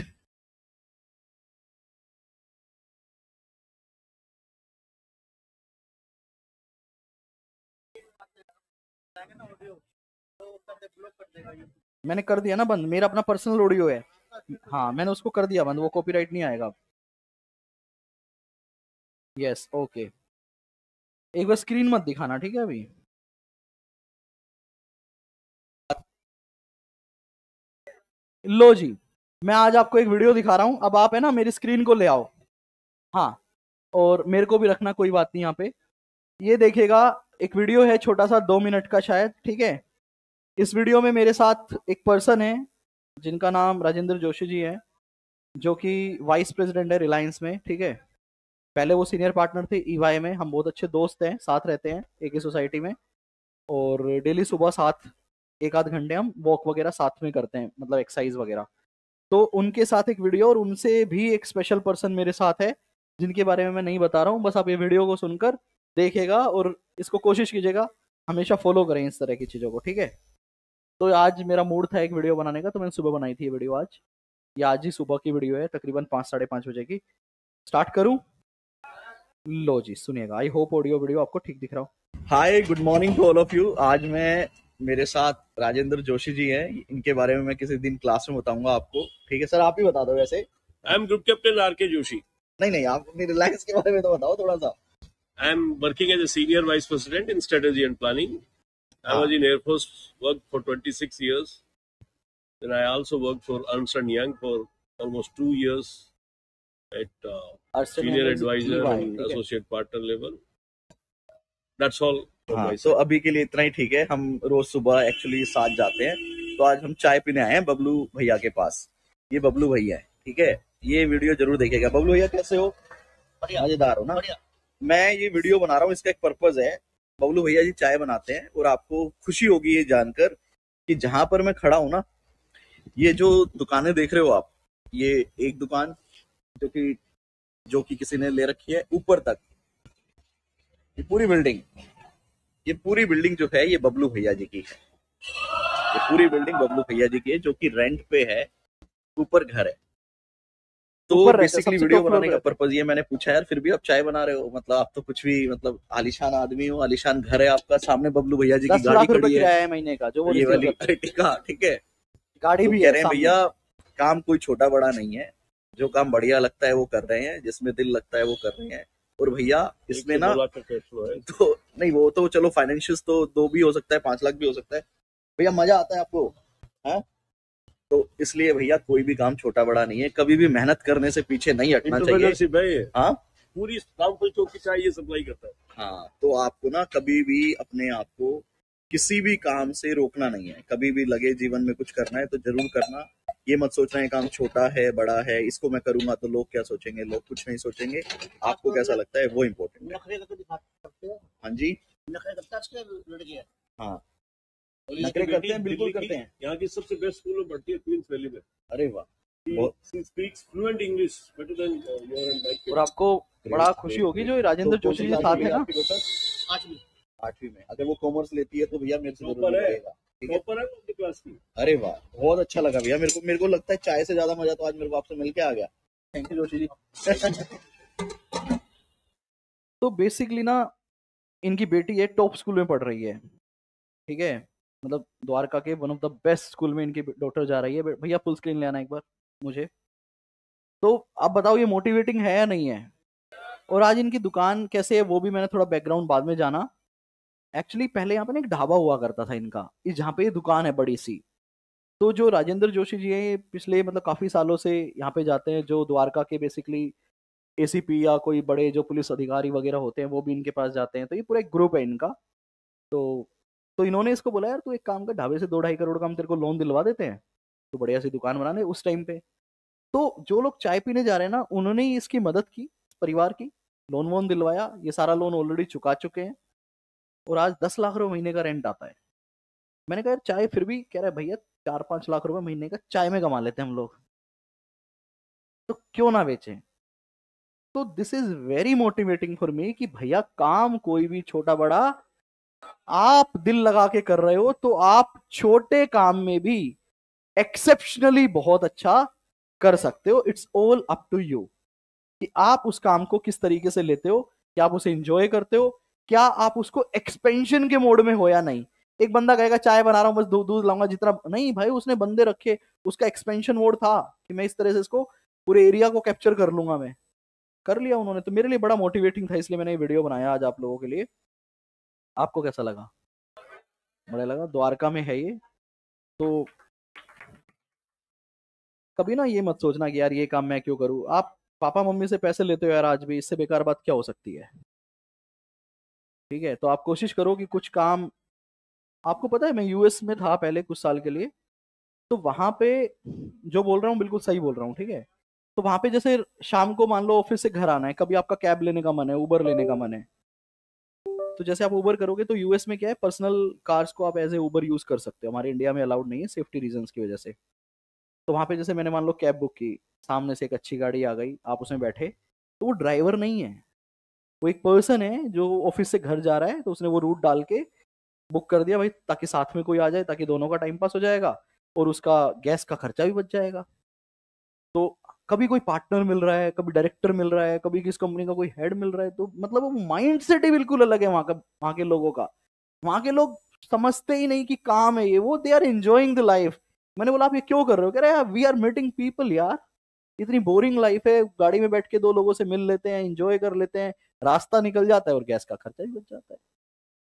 मैंने कर दिया ना बंद। मेरा अपना पर्सनल ऑडियो है। हाँ मैंने उसको कर दिया बंद। वो कॉपीराइट नहीं आएगा यस ओके एक बार स्क्रीन मत दिखाना, ठीक है अभी? लो जी, मैं आज आपको एक वीडियो दिखा रहा हूँ। अब आप है ना मेरी स्क्रीन को ले आओ। हाँ और मेरे को भी रखना, कोई बात नहीं यहाँ पे। ये देखेगा एक वीडियो है छोटा सा, दो मिनट का शायद, ठीक है? इस वीडियो में मेरे साथ एक पर्सन है, जिनका नाम राजेंद्र जोशी जी है, जो कि वाइस प्रेसिडेंट है रिलायंस में, ठीक है? पहले वो सीनियर पार्टनर थे ईवाई में, हम बहुत अच्छे दोस्त हैं, साथ रहते हैं एक ही सोसाइटी में, और डेली सुबह साथ एक आध घंटे हम वॉक वगैरह साथ में करते हैं मतलब एक्सरसाइज वगैरह। तो उनके साथ एक वीडियो और उनसे भी एक स्पेशल पर्सन मेरे साथ है, जिनके बारे में मैं नहीं बता रहा हूँ, बस आप ये वीडियो को सुनकर देखेगा और इसको कोशिश कीजिएगा, हमेशा फॉलो करें इस तरह की चीज़ों को, ठीक है? तो आज मेरा मूड था एक वीडियो बनाने का तो मैंने सुबह बनाई थी ये वीडियो आज। ये आज ही सुबह की वीडियो है तकरीबन पाँच साढ़े पाँच बजे की। स्टार्ट करूँ? लो जी सुनिएगा। आई होप ऑडियो वीडियो आपको ठीक दिख रहा हो। Hi good morning to all of you आज मैं मेरे साथ राजेंद्र जोशी जी हैं। इनके बारे में मैं किसी दिन क्लास में बताऊँगा आपको। ठीक है सर आप ही बता दो वैसे। I am group captain R K Joshi नहीं नहीं आप अपनी रिलायंस के बारे में तो बताओ थोड़ा सा। I am working as a senior vice president in strategy and planning. I Ah. was in Air Force, worked for 26 years. Then I also worked for Ernst and Young for almost two years at uh, senior advisor and है? associate partner level. That's all हाँ, तो. अभी के लिए इतना ही ठीक है हम रोज सुबह एक्चुअली साथ जाते हैं तो आज हम चाय पीने आए हैं बबलू भैया के पास ये बबलू भैया है ठीक है ये वीडियो ज़रूर देखेगा बबलू भैया कैसे हो मज़ेदार हो ना मैं ये वीडियो बना रहा हूँ इसका एक पर्पज है बबलू भैया जी चाय बनाते हैं और आपको खुशी होगी ये जानकर कि जहाँ पर मैं खड़ा हूँ ना, ये जो दुकानें देख रहे हो आप, ये एक दुकान जो कि जो कि किसी ने ले रखी है ऊपर तक। ये पूरी बिल्डिंग, ये पूरी बिल्डिंग जो है ये बबलू भैया जी की है। ये पूरी बिल्डिंग बबलू भैया जी की है, जो कि रेंट पे है, ऊपर घर है। तो हैं, बेसिकली वीडियो बनाने का पर्पज ये मैंने पूछा यार फिर भी आप चाय बना रहे हो? मतलब आप तो कुछ भी मतलब आलिशान आदमी हो आलिशान घर है आपका सामने बबलू भैया जी की गाड़ी खड़ी है। महीने का जो वो ये वाली करता ठीक है। गाड़ी तो भी कह रहे हैं भैया काम कोई छोटा बड़ा नहीं है जो काम बढ़िया लगता है वो कर रहे हैं जिसमें दिल लगता है वो कर रहे हैं। और भैया इसमें ना फ्लो है। तो नहीं वो तो चलो फाइनेंशियल तो दो भी हो सकता है पाँच लाख भी हो सकता है। भैया मज़ा आता है आपको? है? तो इसलिए भैया कोई भी काम छोटा बड़ा नहीं है। कभी भी मेहनत करने से पीछे नहीं हटना चाहिए। है। पूरी रामफल चौक की सप्लाई करता है। हाँ तो आपको ना कभी भी अपने आप को किसी भी काम से रोकना नहीं है। कभी भी लगे जीवन में कुछ करना है तो ज़रूर करना। ये मत सोचना है काम छोटा है बड़ा है इसको मैं करूँगा तो लोग क्या सोचेंगे? लोग कुछ नहीं सोचेंगे। आपको कैसा लगता है वो इम्पोर्टेंट है। हाँ? जी। हाँ। नखरे करते हैं, बिल्कुल करते हैं। यहाँ की सबसे बेस्ट स्कूल में पढ़ती है क्वींस वैली में। अरे वाह बहुत- she speaks fluent English better than your and my और आपको बड़ा खुशी होगी जो राजेंद्र जोशी जी साथ है ना? आठवीं। में। अगर वो कॉमर्स लेती है तो भैया मेरे से ज़रूर मिलेगा है? है अरे वाह बहुत अच्छा लगा भैया। मेरे को मेरे को लगता है चाय से ज़्यादा मज़ा तो आज मेरे को आपसे मिल के आ गया। Thank you Joshi ji. तो बेसिकली ना इनकी बेटी है टॉप स्कूल में पढ़ रही है ठीक है? मतलब द्वारका के one of the best school में इनकी डॉटर जा रही है। भैया फुल स्क्रीन ले आना एक बार, मुझे। तो आप बताओ, ये मोटिवेटिंग है या नहीं है? और आज इनकी दुकान कैसे है, वो भी मैंने थोड़ा बैकग्राउंड बाद में जाना। एक्चुअली पहले यहाँ पे ना एक ढाबा हुआ करता था इनका, इस जहाँ पे ये दुकान है बड़ी सी। तो जो राजेंद्र जोशी जी हैं, ये पिछले मतलब काफ़ी सालों से यहाँ पे जाते हैं, जो द्वारका के बेसिकली एसीपी या कोई बड़े जो पुलिस अधिकारी वगैरह होते हैं, वो भी इनके पास जाते हैं। तो ये पूरा एक ग्रुप है इनका। तो तो इन्होंने इसको बोला, यार, तू एक काम कर, ढाबे से दो ढाई करोड़ का हम तेरे को लोन दिलवा देते हैं। तो बढ़िया सी दुकान बना ले उस टाइम पे। तो जो लोग चाय पीने जा रहे हैं ना, उन्होंने ही इसकी मदद की परिवार की। लोन वोन दिलवाया, ये सारा लोन ऑलरेडी चुका चुके हैं। और आज दस लाख रुपए महीने का रेंट आता है। मैंने कहा, यार, चाय फिर भी, कह रहा है, भैया चार पाँच लाख रुपए महीने का चाय में कमा लेते हैं हम लोग। तो क्यों ना बेचें? तो this is very motivating for me कि भैया, काम कोई भी छोटा बड़ा आप दिल लगा के कर रहे हो तो आप छोटे काम में भी एक्सेप्शनली बहुत अच्छा कर सकते हो। It's all up to you कि आप उस काम को किस तरीके से लेते हो, क्या आप उसे इंजॉय करते हो, क्या आप उसको एक्सपेंशन के मोड में हो या नहीं। एक बंदा कहेगा, चाय बना रहा हूँ, बस दूध दूध लाऊँगा जितना नहीं भाई, उसने बंदे रखे, उसका एक्सपेंशन मोड था कि मैं इस तरह से इसको पूरे एरिया को कैप्चर कर लूँगा मैं। कर लिया उन्होंने तो मेरे लिए बड़ा मोटिवेटिंग था, इसलिए मैंने ये वीडियो बनाया आज आप लोगों के लिए। आपको कैसा लगा? बड़ा लगा। द्वारका में है ये। तो कभी ना ये मत सोचना कि यार ये काम मैं क्यों करूँ? आप पापा मम्मी से पैसे लेते हो यार आज भी, इससे बेकार बात क्या हो सकती है? ठीक है तो आप कोशिश करो कि कुछ काम आपको पता है, मैं यूएस में था पहले कुछ साल के लिए तो वहाँ पे जो बोल रहा हूँ बिल्कुल सही बोल रहा हूँ, ठीक है? तो वहाँ पे जैसे शाम को मान लो ऑफ़िस से घर आना है, कभी आपका कैब लेने का मन है उबर लेने का मन है तो जैसे आप उबर करोगे तो यूएस में क्या है पर्सनल कार्स को आप एज ए उबर यूज़ कर सकते हो। हमारे इंडिया में अलाउड नहीं है सेफ्टी रीजन की वजह से। तो वहाँ पे जैसे मैंने मान लो कैब बुक की, सामने से एक अच्छी गाड़ी आ गई, आप उसमें बैठे तो वो ड्राइवर नहीं है। वो एक पर्सन है जो ऑफ़िस से घर जा रहा है तो उसने वो रूट डाल के बुक कर दिया, भाई ताकि साथ में कोई आ जाए, ताकि दोनों का टाइम पास हो जाएगा और उसका गैस का खर्चा भी बच जाएगा। कभी कोई पार्टनर मिल रहा है, कभी डायरेक्टर मिल रहा है, कभी किस कंपनी का कोई हेड मिल रहा है तो मतलब वो माइंड सेट ही बिल्कुल अलग है वहाँ का, वहाँ के लोगों का। वहाँ के लोग समझते ही नहीं कि काम है ये, वो they are enjoying the life मैंने बोला, आप ये क्यों कर रहे हो? कह रहे यार वी आर मीटिंग पीपल यार। इतनी बोरिंग लाइफ है, गाड़ी में बैठ के दो लोगों से मिल लेते हैं एंजॉय कर लेते हैं, रास्ता निकल जाता है और गैस का खर्चा भी बच जाता है।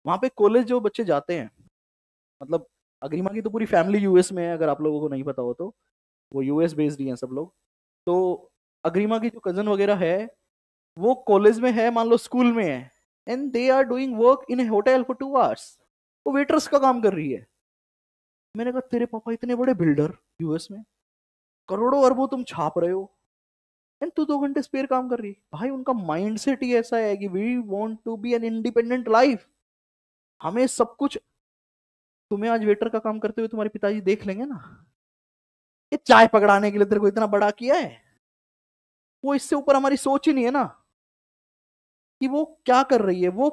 वहाँ पे कॉलेज जो बच्चे जाते हैं मतलब अग्रिमा की तो पूरी फैमिली यूएस में है, अगर आप लोगों को नहीं पता हो तो। वो यूएस बेस्ड ही हैं सब लोग। तो अग्रिमा की जो कज़न वगैरह है, वो कॉलेज में है, मान लो स्कूल में है and they are doing work in hotel for two hours वो वेटर्स का काम कर रही है। मैंने कहा, तेरे पापा इतने बड़े बिल्डर यूएस में। करोड़ों अरबों तुम छाप रहे हो। एंड तू दो घंटे स्पेयर काम कर रही भाई, उनका माइंड सेट ही ऐसा है कि we want to be an independent life हमें सब कुछ, तुम्हें आज वेटर का काम करते हुए तुम्हारे पिताजी देख लेंगे ना। ये चाय पकड़ाने के लिए तेरे को इतना बड़ा किया है? वो इससे ऊपर हमारी सोच ही नहीं है ना। कि वो क्या कर रही है? वो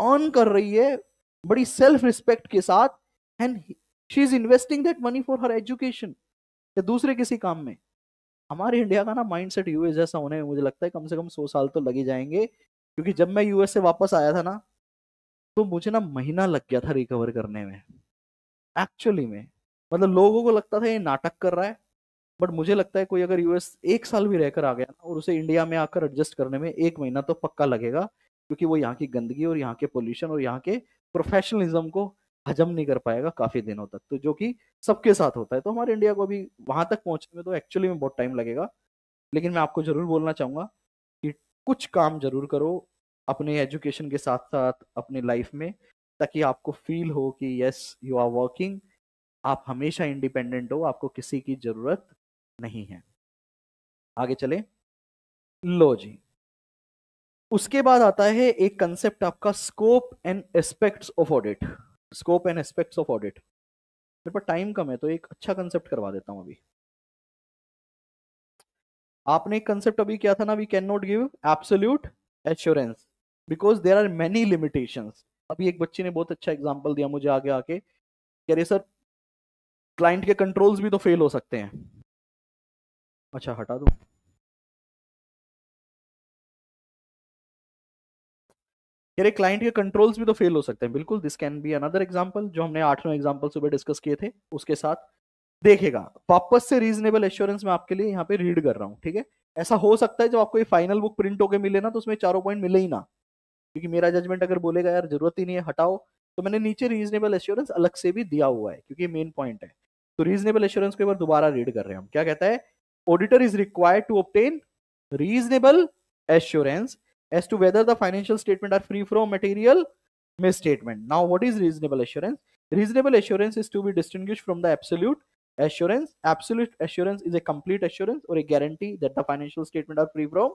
अर्न कर रही है बड़ी सेल्फ रिस्पेक्ट के साथ and she is investing that money for her education या दूसरे किसी काम में। हमारे इंडिया का ना माइंडसेट यूएस जैसा होने में मुझे लगता है कम से कम सौ साल तो लगे जाएँगे। क्योंकि जब मैं यूएस से वापस आया था ना तो मुझे ना महीना लग गया था रिकवर करने में। एक्चुअली में। मतलब लोगों को लगता था ये नाटक कर रहा है, बट मुझे लगता है कोई अगर यूएस एक साल भी रहकर आ गया ना और उसे इंडिया में आकर एडजस्ट करने में एक महीना तो पक्का लगेगा, क्योंकि वो यहाँ की गंदगी और यहाँ के पोल्यूशन और यहाँ के प्रोफेशनलिज्म को हजम नहीं कर पाएगा काफ़ी दिनों तक। तो जो कि सबके साथ होता है। तो हमारे इंडिया को अभी वहाँ तक पहुँचने में तो एक्चुअली में बहुत टाइम लगेगा, लेकिन मैं आपको ज़रूर बोलना चाहूँगा कि कुछ काम ज़रूर करो अपने एजुकेशन के साथ साथ अपने लाइफ में, ताकि आपको फील हो कि यस यू आर वर्किंग आप हमेशा इंडिपेंडेंट हो, आपको किसी की ज़रूरत नहीं है। आगे चले। लो जी। उसके बाद आता है एक कंसेप्ट आपका scope and aspects of audit scope and aspects of audit मेरे पास टाइम कम है तो एक अच्छा कंसेप्ट करवा देता हूँ अभी। आपने एक कंसेप्ट अभी किया था ना we can not give absolute assurance because there are many limitations अभी एक बच्चे ने बहुत अच्छा एग्जांपल दिया मुझे आगे आके। कह रहे सर क्लाइंट के कंट्रोल्स भी तो फेल हो सकते हैं। अच्छा हटा दो। यार क्लाइंट के कंट्रोल्स भी तो फेल हो सकते हैं। बिल्कुल this can be another example जो हमने आठ नौ एग्जांपल सुबह डिस्कस किए थे, उसके साथ। देखेगा वापस से रीजनेबल एश्योरेंस मैं आपके लिए यहाँ पे रीड कर रहा हूँ, ठीक है? ऐसा हो सकता है जब आपको ये फाइनल बुक प्रिंट होकर मिले ना तो उसमें चारों पॉइंट मिले ही ना। क्योंकि मेरा जजमेंट अगर बोलेगा, यार, ज़रूरत ही नहीं है, हटाओ तो मैंने नीचे रीजनेबल एश्योरेंस अलग से भी दिया हुआ है, क्योंकि मेन पॉइंट है। तो रीजनेबल एश्योरेंस को एक बार दोबारा रीड कर रहे हैं हम। क्या कहता है? Auditor is required to obtain reasonable assurance as to whether the financial statement are free from material misstatement now what is reasonable assurance reasonable assurance is to be distinguished from the absolute assurance absolute assurance is a complete assurance और a guarantee that the financial statement are free from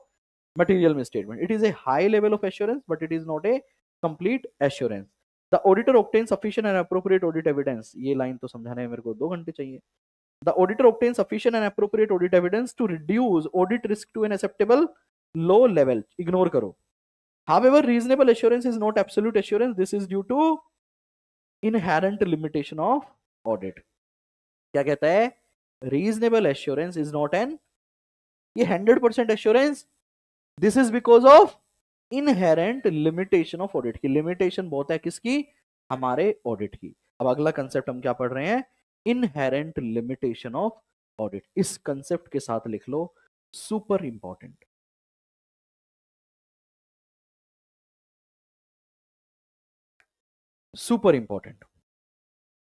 material misstatement it is a high level of assurance but it is not a complete assurance the auditor obtain sufficient and appropriate audit evidence ये line तो समझाने में मेरे को दो घंटे चाहिए। The auditor obtain sufficient and appropriate audit evidence to reduce audit risk to an acceptable low level ignore करो। However reasonable assurance is not absolute assurance this is due to inherent limitation of audit क्या कहता है? Reasonable assurance is not an ये hundred percent assurance this is because of inherent limitation of audit की। Limitation बहुत है किसकी? हमारे audit की। अब अगला कंसेप्ट हम क्या पढ़ रहे हैं? इनहेरेंट लिमिटेशन ऑफ़ ऑडिट इस कंसेप्ट के साथ लिख लो। सुपर इंपॉर्टेंट सुपर इंपॉर्टेंट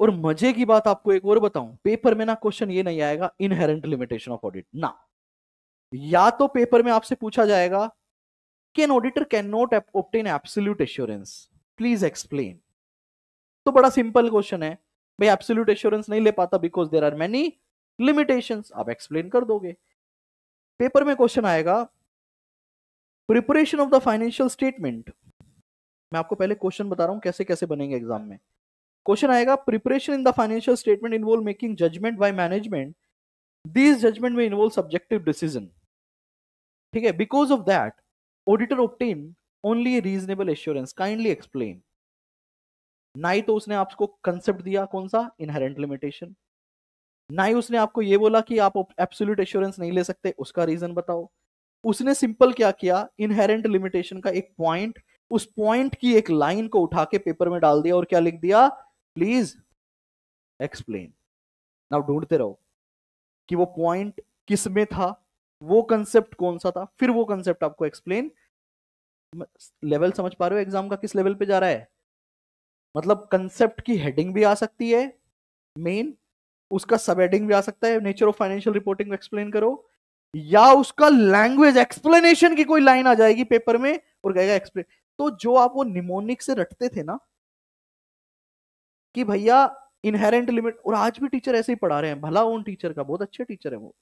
और मज़े की बात आपको एक और बताऊँ। पेपर में ना क्वेश्चन ये नहीं आएगा। इनहेरेंट लिमिटेशन ऑफ़ ऑडिट ना। या तो पेपर में आपसे पूछा जाएगा कि an auditor can not obtain absolute assurance please explain तो बड़ा सिंपल क्वेश्चन है। भाई एब्सोल्यूट एश्योरेंस नहीं ले पाता because there are many limitations आप एक्सप्लेन कर दोगे। पेपर में क्वेश्चन आएगा। Preparation of the financial statement मैं आपको पहले क्वेश्चन बता रहा हूँ, कैसे कैसे बनेंगे एग्ज़ाम में। क्वेश्चन आएगा preparation in the financial statement involve making judgment by management this judgment में इन्वॉल्व सब्जेक्टिव डिसीज़न ठीक है? Because of that auditor obtain only reasonable assurance kindly explain ना ही तो उसने आपको कंसेप्ट दिया कौन सा? इनहेरेंट लिमिटेशन ना ही उसने आपको ये बोला कि आप एब्सोल्यूट एश्योरेंस नहीं ले सकते, उसका रीजन बताओ। उसने सिंपल क्या किया? इनहेरेंट लिमिटेशन का एक पॉइंट उस पॉइंट की एक लाइन को उठा के पेपर में डाल दिया और क्या लिख दिया? प्लीज़ एक्सप्लेन नाउ ढूंढते रहो कि वो पॉइंट किसमें था? वो कंसेप्ट कौन सा था? फिर वो कंसेप्ट आपको एक्सप्लेन लेवल समझ पा रहे हो एग्ज़ाम का किस लेवल पे जा रहा है? मतलब कंसेप्ट की हेडिंग भी आ सकती है मेन उसका सब हेडिंग भी आ सकता है nature of financial reporting explain करो, या उसका लैंग्वेज एक्सप्लेनेशन की कोई लाइन आ जाएगी पेपर में और कहेगा एक्सप्लेन तो जो आप वो निमोनिक से रटते थे ना, कि भैया इनहेरेंट लिमिट और आज भी टीचर ऐसे ही पढ़ा रहे हैं, भला उन टीचर का, बहुत अच्छे टीचर है वो।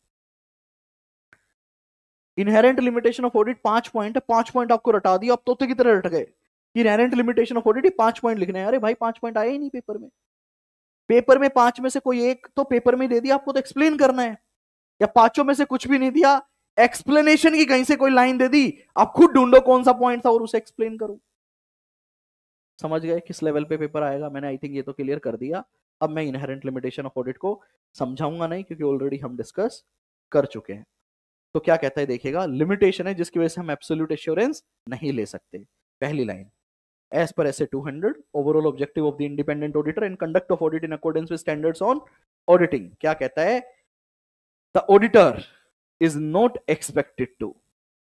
इनहेरेंट लिमिटेशन ऑफ़ ऑडिट पाँच पॉइंट है, पाँच पॉइंट आपको रटा दिया आप तोते की तरह रट गए। इनहेरेंट लिमिटेशन ऑफ़ ऑडिट पाँच पॉइंट लिखने अरे भाई, पाँच पॉइंट आए ही नहीं पेपर में। पेपर में पाँच में से कोई एक तो पेपर में दे दिया, आपको तो एक्सप्लेन करना है। या पाँचों में से कुछ भी नहीं दिया एक्सप्लेनेशन की कहीं से कोई लाइन दे दी, आप खुद ढूंढो कौन सा पॉइंट था और उसे एक्सप्लेन करो। समझ गए? किस लेवल पे पेपर आएगा? मैंने आई थिंक ये तो क्लियर कर दिया। अब मैं इनहेरेंट लिमिटेशन ऑफ़ ऑडिट को समझाऊँगा नहीं, क्योंकि ऑलरेडी हम डिस्कस कर चुके हैं। तो क्या कहता है, देखिएगा लिमिटेशन है जिसकी वजह से हम एब्सोल्यूट एश्योरेंस नहीं ले सकते। पहली line as per S 200 overall objective of the independent auditor and conduct of audit in accordance with standards on auditing क्या कहता है the auditor is not expected to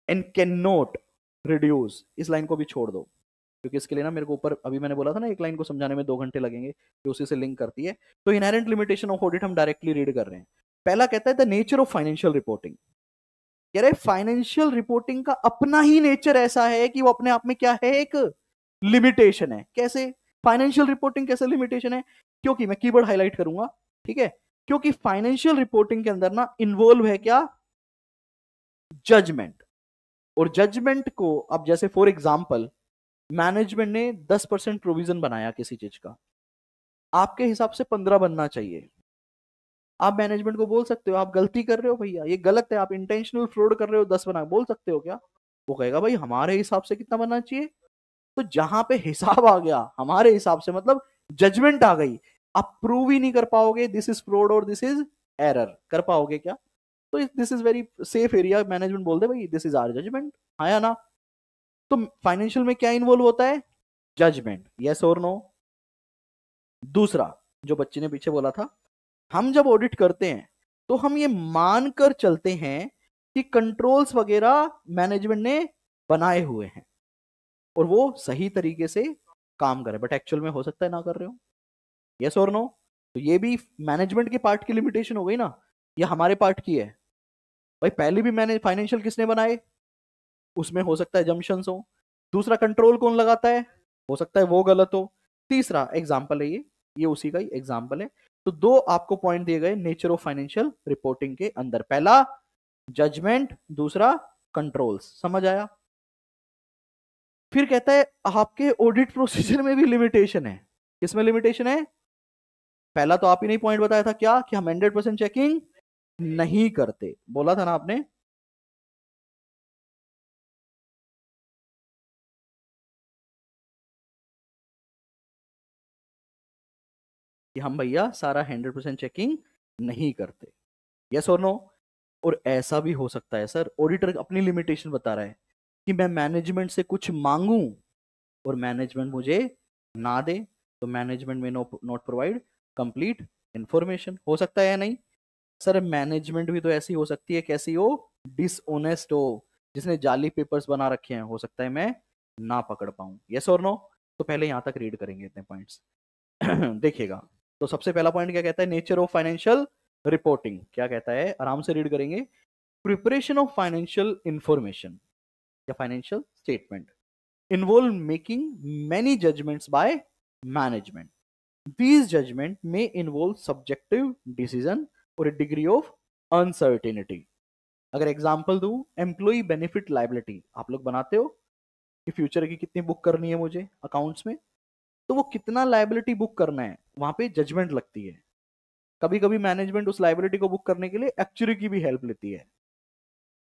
and can not reduce इस line को भी छोड़ दो, क्योंकि इसके लिए ना मेरे को ऊपर, अभी मैंने बोला था ना, एक लाइन को समझाने में दो घंटे लगेंगे, जो उसी से लिंक करती है। तो इनहेरेंट लिमिटेशन ऑफ़ ऑडिट हम डायरेक्टली रीड कर रहे हैं। पहला कहता है the nature of financial reporting कह रहे फाइनेंशियल रिपोर्टिंग का अपना ही नेचर ऐसा है कि वो अपने आप में क्या है, एक लिमिटेशन है। कैसे? फाइनेंशियल रिपोर्टिंग कैसे लिमिटेशन है? क्योंकि मैं कीवर्ड हाईलाइट करूँगा, ठीक है? क्योंकि फाइनेंशियल रिपोर्टिंग के अंदर ना इन्वॉल्व है क्या? जजमेंट और जजमेंट को, अब जैसे फॉर एग्ज़ाम्पल मैनेजमेंट ने 10 परसेंट प्रोविज़न बनाया किसी चीज़ का। आपके हिसाब से 15 बनना चाहिए। आप मैनेजमेंट को बोल सकते हो, आप गलती कर रहे हो भैया, ये गलत है, आप इंटेंशनल फ्रॉड कर रहे हो, दस बना, बोल सकते हो क्या? वो कहेगा, भाई, हमारे हिसाब से कितना बनना चाहिए? तो जहाँ पे हिसाब आ गया, हमारे हिसाब से मतलब जजमेंट आ गई, आप प्रूव ही नहीं कर पाओगे दिस इज़ फ्रॉड और दिस इज़ एरर कर पाओगे क्या? तो this is very safe area management बोल दे भाई दिस इज़ आर जजमेंट हाँ या ना? तो फाइनेंशियल में क्या इन्वॉल्व होता है? जजमेंट यस और नो दूसरा, जो बच्चे ने पीछे बोला था हम जब ऑडिट करते हैं तो हम ये मानकर चलते हैं कि कंट्रोल्स वगैरह मैनेजमेंट ने बनाए हुए हैं। और वो सही तरीके से काम करे बट एक्चुअल में हो सकता है ना कर रहे हो। यस और नो तो ये भी मैनेजमेंट के पार्ट की लिमिटेशन हो गई ना? ये हमारे पार्ट की है। भाई, पहले भी मैंने फाइनेंशियल किसने बनाए? उसमें हो सकता है जम्पन्स हो। दूसरा कंट्रोल कौन लगाता है? हो सकता है वो गलत हो। तीसरा एग्ज़ाम्पल है ये। ये उसी का ही एग्ज़ाम्पल है। तो दो आपको पॉइंट दिए गए नेचर ऑफ़ फाइनेंशियल रिपोर्टिंग के अंदर। पहला जजमेंट दूसरा कंट्रोल्स समझ आया? फिर कहता है, आपके ऑडिट प्रोसीजर में भी लिमिटेशन है। किसमें लिमिटेशन है? पहला तो आप ही नहीं पॉइंट बताया था क्या? कि हम हंड्रेड परसेंट चेकिंग नहीं करते। बोला था ना आपने? कि हम भैया सारा हंड्रेड परसेंट चेकिंग नहीं करते। यस और नो और ऐसा भी हो सकता है सर ऑडिटर अपनी लिमिटेशन बता रहा है कि मैं मैनेजमेंट से कुछ मांगू और मैनेजमेंट मुझे ना दे तो management may not provide complete information हो सकता है या नहीं? सर मैनेजमेंट भी तो ऐसी हो सकती है, कैसी हो? डिसऑनेस्ट हो, जिसने जाली पेपर्स बना रखे हैं, हो सकता है मैं ना पकड़ पाऊँ। यस और नो तो पहले यहाँ तक रीड करेंगे इतने पॉइंट्स देखिएगा। तो सबसे पहला पॉइंट क्या कहता है? नेचर ऑफ़ फाइनेंशियल रिपोर्टिंग क्या कहता है? आराम से रीड करेंगे। प्रिपरेशन ऑफ़ फाइनेंशियल इंफॉर्मेशन या financial statement involve making many judgments by management these judgment may involve subjective decision or a degree of uncertainty. अगर example to employee benefit liability आप लोग बनाते हो? कि फ्यूचर की कितनी बुक करनी है मुझे? अकाउंट्स में? तो वो कितना लाइबिलिटी बुक करना है वहाँ पे जजमेंट लगती है। कभी कभी मैनेजमेंट उस लाइबिलिटी को बुक करने के लिए एक्चुअली की भी हेल्प लेती है।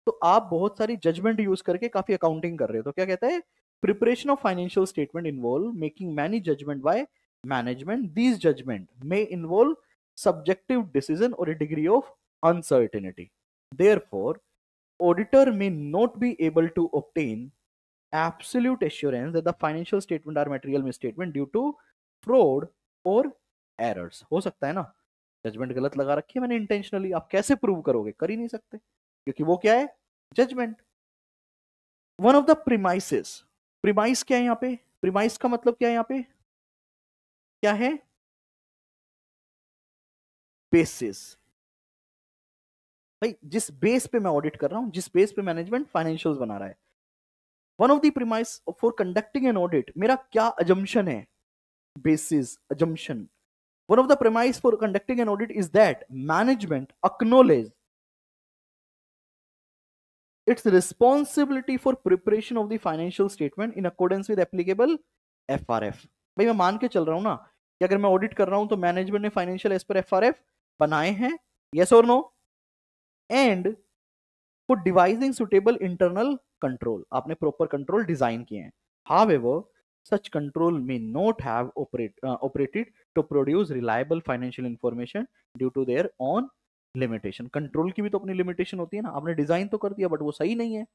तो आप बहुत सारी जजमेंट यूज़ करके काफ़ी अकाउंटिंग कर रहे हो तो क्या कहता है preparation of financial statement involve making many judgment by management these judgment may involve subjective decision or a degree of uncertainty. Therefore, auditor may not be able to obtain absolute assurance that the financial statement are material misstatement due to fraud or errors. हो सकता है ना? Judgement गलत लगा रखी है मैंने intentionally आप कैसे प्रूव करोगे? कर ही नहीं सकते। क्योंकि वो क्या है? Judgment one of the premises premise क्या है यहाँ पे? प्रिमाइस का मतलब क्या है यहाँ पे? क्या है? बेसिस भाई, जिस बेस पे मैं ऑडिट कर रहा हूँ, जिस बेस पे मैनेजमेंट फाइनेंशियल्स बना रहा है one of the premise for conducting an audit मेरा क्या अजम्पन है? Basis assumption one of the premise for conducting an audit is that management acknowledge its responsibility for preparation of the financial statement in accordance with applicable F R F भाई, मैं मान के चल रहा हूँ ना कि अगर मैं ऑडिट कर रहा हूँ तो मैनेजमेंट ने financial as per F R F बनाए हैं येस और no and for devising suitable internal control आपने प्रॉपर कंट्रोल डिज़ाइन किए हैं। Such control may not have operate, uh, operated to produce reliable financial information due to their own limitation control की भी तो अपनी लिमिटेशन होती है ना। आपने डिज़ाइन तो कर दिया बट वो सही नहीं है।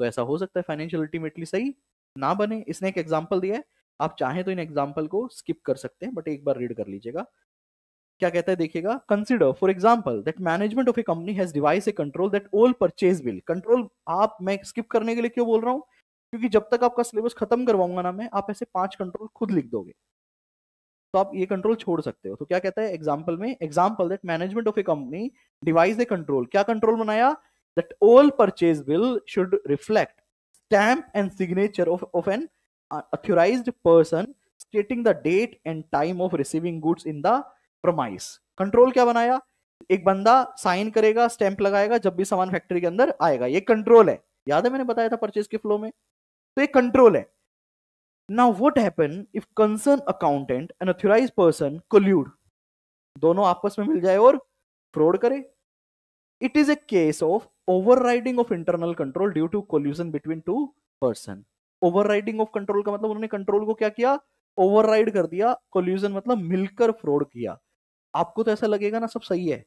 तो ऐसा हो सकता है फाइनेंशियल अल्टीमेटली सही ना बने। इसने एक एग्ज़ाम्पल दिया है। आप चाहें तो इन एग्ज़ाम्पल को स्किप कर सकते हैं बट एक बार रीड कर लीजिएगा। क्या कहता है, देखिएगा consider for example that management of a company has devise a control that all purchase bill control आप, मैं स्किप करने के लिए क्यों बोल रहा हूँ? क्योंकि जब तक आपका सिलेबस खत्म करवाऊँगा ना मैं, आप ऐसे पाँच कंट्रोल खुद लिख दोगे। तो आप ये कंट्रोल छोड़ सकते हो। तो क्या कहता है एग्ज़ाम्पल में example that management of a company devise a control क्या कंट्रोल बनाया? That all purchase bill should reflect stamp and signature of of an authorized person stating the date and time of receiving goods in the premise control क्या बनाया? एक बंदा sign करेगा stamp लगाएगा, जब भी सामान फैक्ट्री के अंदर आएगा। ये कंट्रोल है। याद है मैंने बताया था परचेज के फ्लो में? तो ये कंट्रोल है। Now what happen if concern accountant and authorize person collude दोनों आपस में मिल जाए और फ्रॉड करे। It is a case of overriding of internal control due to collusion between two person overriding of control का मतलब उन्होंने कंट्रोल को क्या किया? ओवरराइड कर दिया। कोल्यूजन मतलब मिलकर फ्रॉड किया। आपको तो ऐसा लगेगा ना सब सही है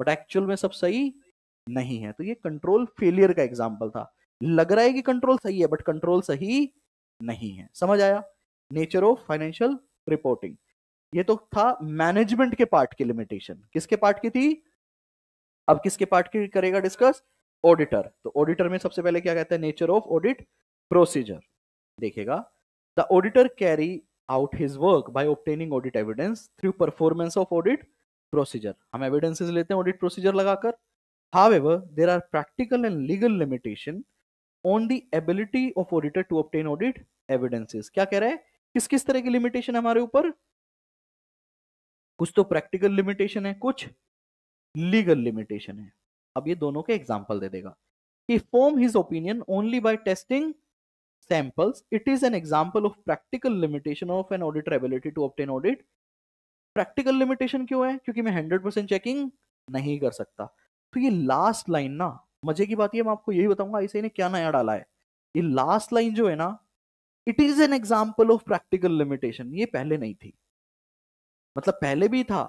बट एक्चुअल में सब सही नहीं है। तो ये कंट्रोल फेलियर का एग्ज़ाम्पल था। लग रहा है कि कंट्रोल सही है बट कंट्रोल सही नहीं है। समझ आया? नेचर ऑफ़ फाइनेंशियल रिपोर्टिंग ये तो था मैनेजमेंट के पार्ट की लिमिटेशन किसके पार्ट की थी? अब किसके पार्ट की करेगा डिस्कस ऑडिटर तो ऑडिटर में सबसे पहले क्या कहता है? नेचर ऑफ़ ऑडिट प्रोसीजर देखेगा the auditor carry out his work by obtaining audit evidence through performance of audit procedure हम evidences लेते हैं audit procedure लगाकर however there are practical and legal limitation on the ability of auditor to obtain audit evidences क्या कह रहा है किस किस तरह की limitation है हमारे ऊपर कुछ तो प्रैक्टिकल लिमिटेशन है कुछ लीगल लिमिटेशन है अब ये दोनों के एग्ज़ाम्पल दे देगा he form his opinion only by testing samples, it is an example of practical limitation of an auditor ability to obtain audit. Practical limitation क्यों है? क्योंकि मैं 100% चेकिंग नहीं कर सकता। तो ये लास्ट लाइन ना मज़े की बात ये मैं आपको यही बताऊँगा इसे ने क्या नया डाला है? ये लास्ट लाइन जो है ना it is an example of practical limitation ये पहले नहीं थी। मतलब पहले भी था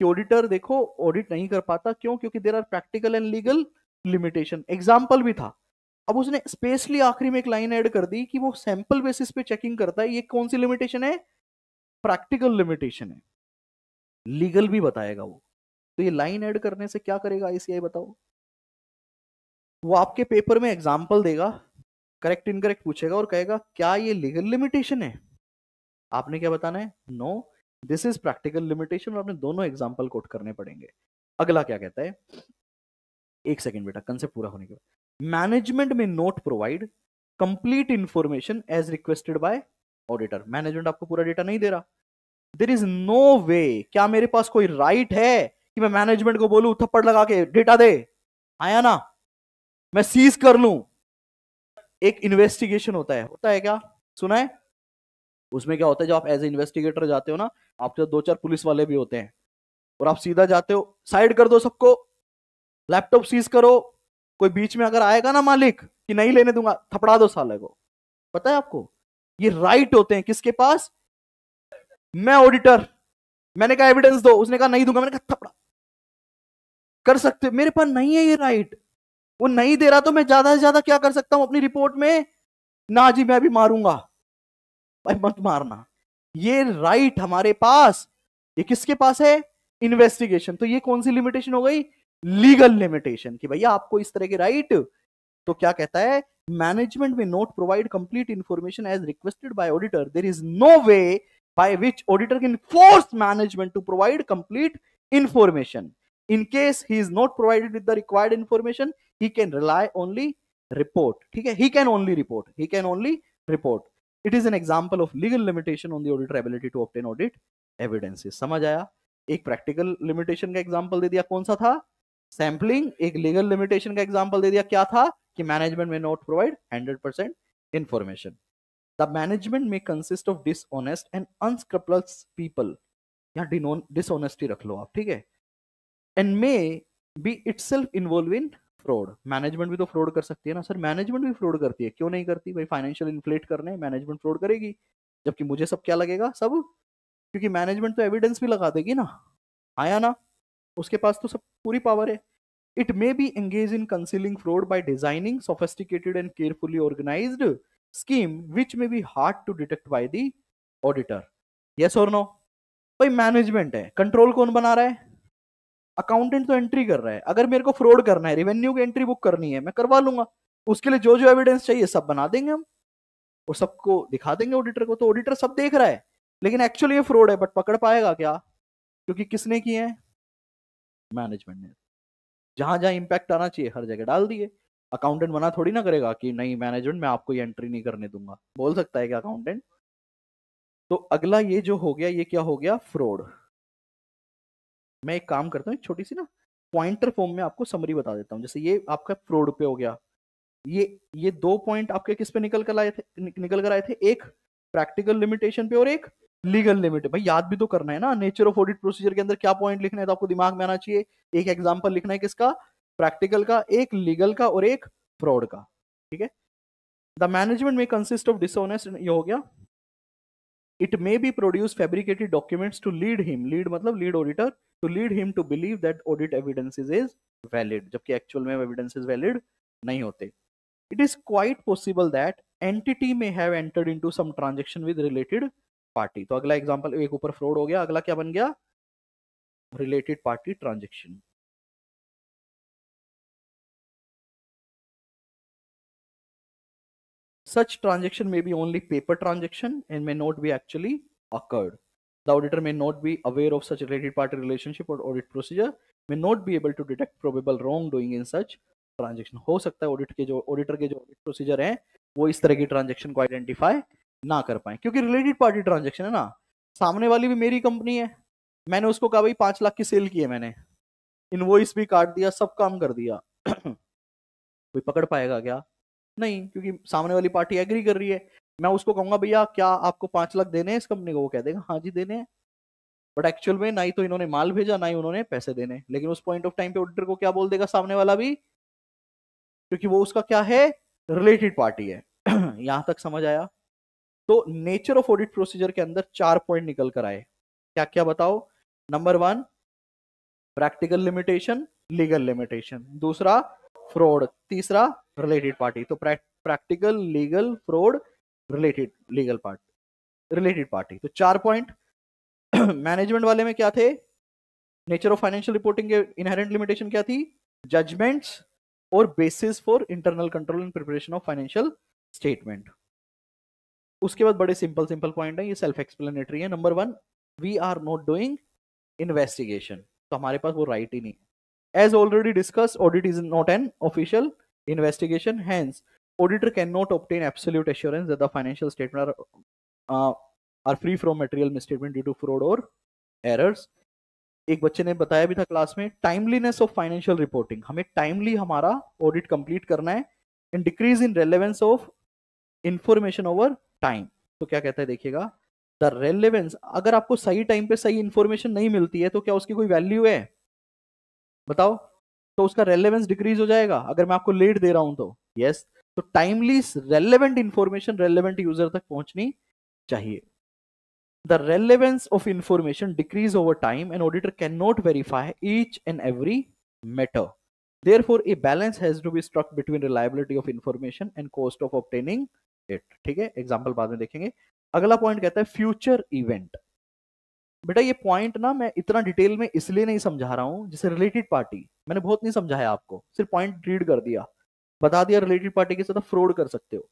कि ऑडिटर देखो ऑडिट नहीं कर पाता। क्यों? क्योंकि there are practical and legal limitation example भी था। अब उसने स्पेशली आखिरी में एक लाइन ऐड कर दी कि वो सैंपल बेसिस पे चेकिंग करता है, ये कौन सी लिमिटेशन है? प्रैक्टिकल लिमिटेशन है। लीगल भी बताएगा वो। तो ये लाइन ऐड करने से क्या करेगा आईसीआई बताओ? वो आपके पेपर में एग्ज़ाम्पल देगा करेक्ट इनकरेक्ट पूछेगा और कहेगा, क्या ये लीगल लिमिटेशन है? आपने क्या बताना है? No this is practical limitation और आपने दोनों एग्ज़ाम्पल कोट करने पड़ेंगे। अगला क्या कहता है? एक सेकेंड बेटा कंसेप्ट पूरा होने के बाद। Management may not provide complete information as requested by auditor management आपको पूरा डेटा नहीं दे रहा। देर इज़ नो वे क्या मेरे पास कोई राइट right है कि मैं मैनेजमेंट को बोलू, थप्पड़ लगा के डेटा दे? आया ना? मैं सीज कर लू। एक इन्वेस्टिगेशन होता है। होता है क्या? सुना है? उसमें क्या होता है, जब आप एज ए इन्वेस्टिगेटर जाते हो ना, आपके दो चार पुलिस वाले भी होते हैं। और आप सीधा जाते हो साइड कर दो सबको। लैपटॉप सीज करो। कोई बीच में अगर आएगा ना मालिक कि नहीं लेने दूँगा, थपड़ा दो साले को। पता है आपको? ये राइट होते हैं किसके पास? मैं ऑडिटर मैंने कहा एविडेंस दो। उसने कहा, नहीं दूँगा। मैंने कहा, थपड़ा। कर सकते मेरे पास नहीं है ये राइट वो नहीं दे रहा तो मैं ज़्यादा से ज़्यादा क्या कर सकता हूँ अपनी रिपोर्ट में? ना जी, मैं भी मारूँगा। भाई, मत मारना। ये राइट हमारे पास। ये किसके पास है? इन्वेस्टिगेशन तो ये कौन सी लिमिटेशन हो गई? लीगल लिमिटेशन कि भैया आपको इस तरह के राइट तो क्या कहता है, management may not provide complete information as requested by auditor. There is no way by which auditor can force management to provide complete information in case he is not provided with the required information he can rely only report. ठीक है? He can only report. He can only report. It is an example of legal limitation on their ability to obtain audit evidences. समझ आया? एक practical limitation का example दे दिया। कौन सा था? सैम्पलिंग एक लीगल लिमिटेशन का एग्ज़ाम्पल दे दिया, क्या था? कि management may not provide 100% information the management may consist of dishonest and unscrupulous people. यहाँ डिसऑनेस्टी रख लो आप, ठीक है? And may be itself involve in fraud management भी तो फ्रॉड कर सकती है ना, सर। मैनेजमेंट भी फ्रॉड करती है। क्यों नहीं करती? भाई फाइनेंशियल इन्फ्लेट करने, मैनेजमेंट फ्रॉड करेगी। जबकि मुझे सब क्या लगेगा? सब? क्योंकि मैनेजमेंट तो एविडेंस भी लगा देगी ना। आया ना? उसके पास तो सब पूरी पावर है। It may be engage in concealing fraud by designing sophisticated and carefully organised scheme which may be hard to detect by the auditor yes और नो भाई मैनेजमेंट है। कंट्रोल कौन बना रहा है? अकाउंटेंट तो एंट्री कर रहा है। अगर मेरे को फ्रॉड करना है रेवेन्यू की एंट्री बुक करनी है, मैं करवा लूँगा। उसके लिए जो जो एविडेंस चाहिए, सब बना देंगे हम। और सबको दिखा देंगे ऑडिटर को। तो ऑडिटर सब देख रहा है। लेकिन एक्चुअली ये फ्रॉड है बट पकड़ पाएगा क्या? क्योंकि किसने किए हैं? मैनेजमेंट ने। जहाँ जहाँ इंपैक्ट आना चाहिए, हर जगह डाल दिए। अकाउंटेंट मना थोड़ी ना करेगा कि नहीं मैनेजमेंट मैं आपको ये एंट्री नहीं करने दूँगा। बोल सकता है क्या अकाउंटेंट तो अगला ये जो हो गया, ये क्या हो गया? फ्रॉड मैं एक काम करता हूँ छोटी सी ना पॉइंटर फॉर्म में आपको समरी बता देता हूँ। जैसे ये आपका फ्रॉड पे हो गया। ये ये दो पॉइंट आपके किस पे निकल कर आए थे? निकल कर आए थे? एक प्रैक्टिकल लिमिटेशन पे और एक लीगल लिमिट भाई, याद भी तो करना है ना। नेचर ऑफ़ ऑडिट प्रोसीजर के अंदर क्या पॉइंट लिखना है तो आपको दिमाग में आना चाहिए। एक एग्जांपल लिखना है किसका? प्रैक्टिकल का, एक लीगल का और एक फ्रॉड का। ठीक है? The management may consist of dishonest ये हो गया। It may be produce fabricated documents to lead him lead मतलब lead auditor to lead him to believe that audit evidences is valid जबकि एक्चुअल में एविडेंसेस वैलिड नहीं होते। It is quite possible that entity may have entered into some transaction with related party तो अगला example एक ऊपर fraud हो गया, अगला क्या बन गया? Related party transaction such transaction may be only paper transaction and may not be actually occurred the auditor may not be aware of such related party relationship और audit procedure may not be able to detect probable wrongdoing in such transaction हो सकता है audit के जो auditor के जो audit procedure हैं, वो इस तरह की ट्रांजेक्शन को आइडेंटिफाई ना कर पाए। क्योंकि रिलेटेड पार्टी ट्रांजेक्शन है ना। सामने वाली भी मेरी कंपनी है। मैंने उसको कहा, भाई, पाँच लाख की सेल की है मैंने। इनवॉइस भी काट दिया, सब काम कर दिया। कोई पकड़ पाएगा क्या? नहीं, क्योंकि सामने वाली पार्टी एग्री कर रही है। मैं उसको कहूँगा, भैया, क्या आपको पाँच लाख देने हैं इस कंपनी को? वो कह देगा हाँ जी, देने हैं। बट एक्चुअल में ना ही तो इन्होंने माल भेजा, ना ही उन्होंने पैसे देने। लेकिन उस पॉइंट ऑफ़ टाइम पे ऑडिटर को क्या बोल देगा सामने वाला भी? क्योंकि वो उसका क्या है? रिलेटेड पार्टी है। यहाँ तक समझ आया। तो नेचर ऑफ़ ऑडिट प्रोसीजर के अंदर चार पॉइंट निकल कर आए। क्या क्या बताओ? Number one practical limitation legal limitation दूसरा फ्रॉड तीसरा रिलेटेड पार्टी तो practical legal fraud related legal part related party तो चार पॉइंट मैनेजमेंट वाले में क्या थे? नेचर ऑफ़ फाइनेंशियल रिपोर्टिंग के इनहेरेंट लिमिटेशन क्या थी? जजमेंट्स और basis for internal control and preparation of financial statement उसके बाद बड़े सिंपल सिंपल पॉइंट है ये सेल्फ एक्सप्लेनेटरी है। Number one we are not doing investigation तो हमारे पास वो राइट ही नहीं as already discuss audit is not an official investigation hence auditor can not obtain that the financial statement are, uh, are free from material misstatement due to fraud or errors. एक बच्चे ने बताया भी था class में timeliness of financial reporting हमें timely हमारा audit complete करना है and decrease in relevance of information over time तो क्या कहता है, देखिएगा द रेलिवेंस अगर आपको सही टाइम पे सही इंफॉर्मेशन नहीं मिलती है तो क्या उसकी कोई वैल्यू है? बताओ तो उसका रेलिवेंस डिक्रीज हो जाएगा, अगर मैं आपको लेट दे रहा हूँ तो। Yes yes. तो timely relevant information relevant user तक पहुंचनी चाहिए। The relevance of information decrease over time and auditor can not verify each and every matter therefore a balance has be struck between reliability of information and cost of obtaining it, ठीक है? Example बाद में देखेंगे। अगला point कहता है future event बेटा ये पॉइंट ना मैं इतना डिटेल में इसलिए नहीं समझा रहा हूँ, जैसे रिलेटेड पार्टी मैंने बहुत नहीं समझाया आपको, सिर्फ़ पॉइंट रीड कर दिया। बता दिया रिलेटेड पार्टी के साथ फ्रॉड कर सकते हो।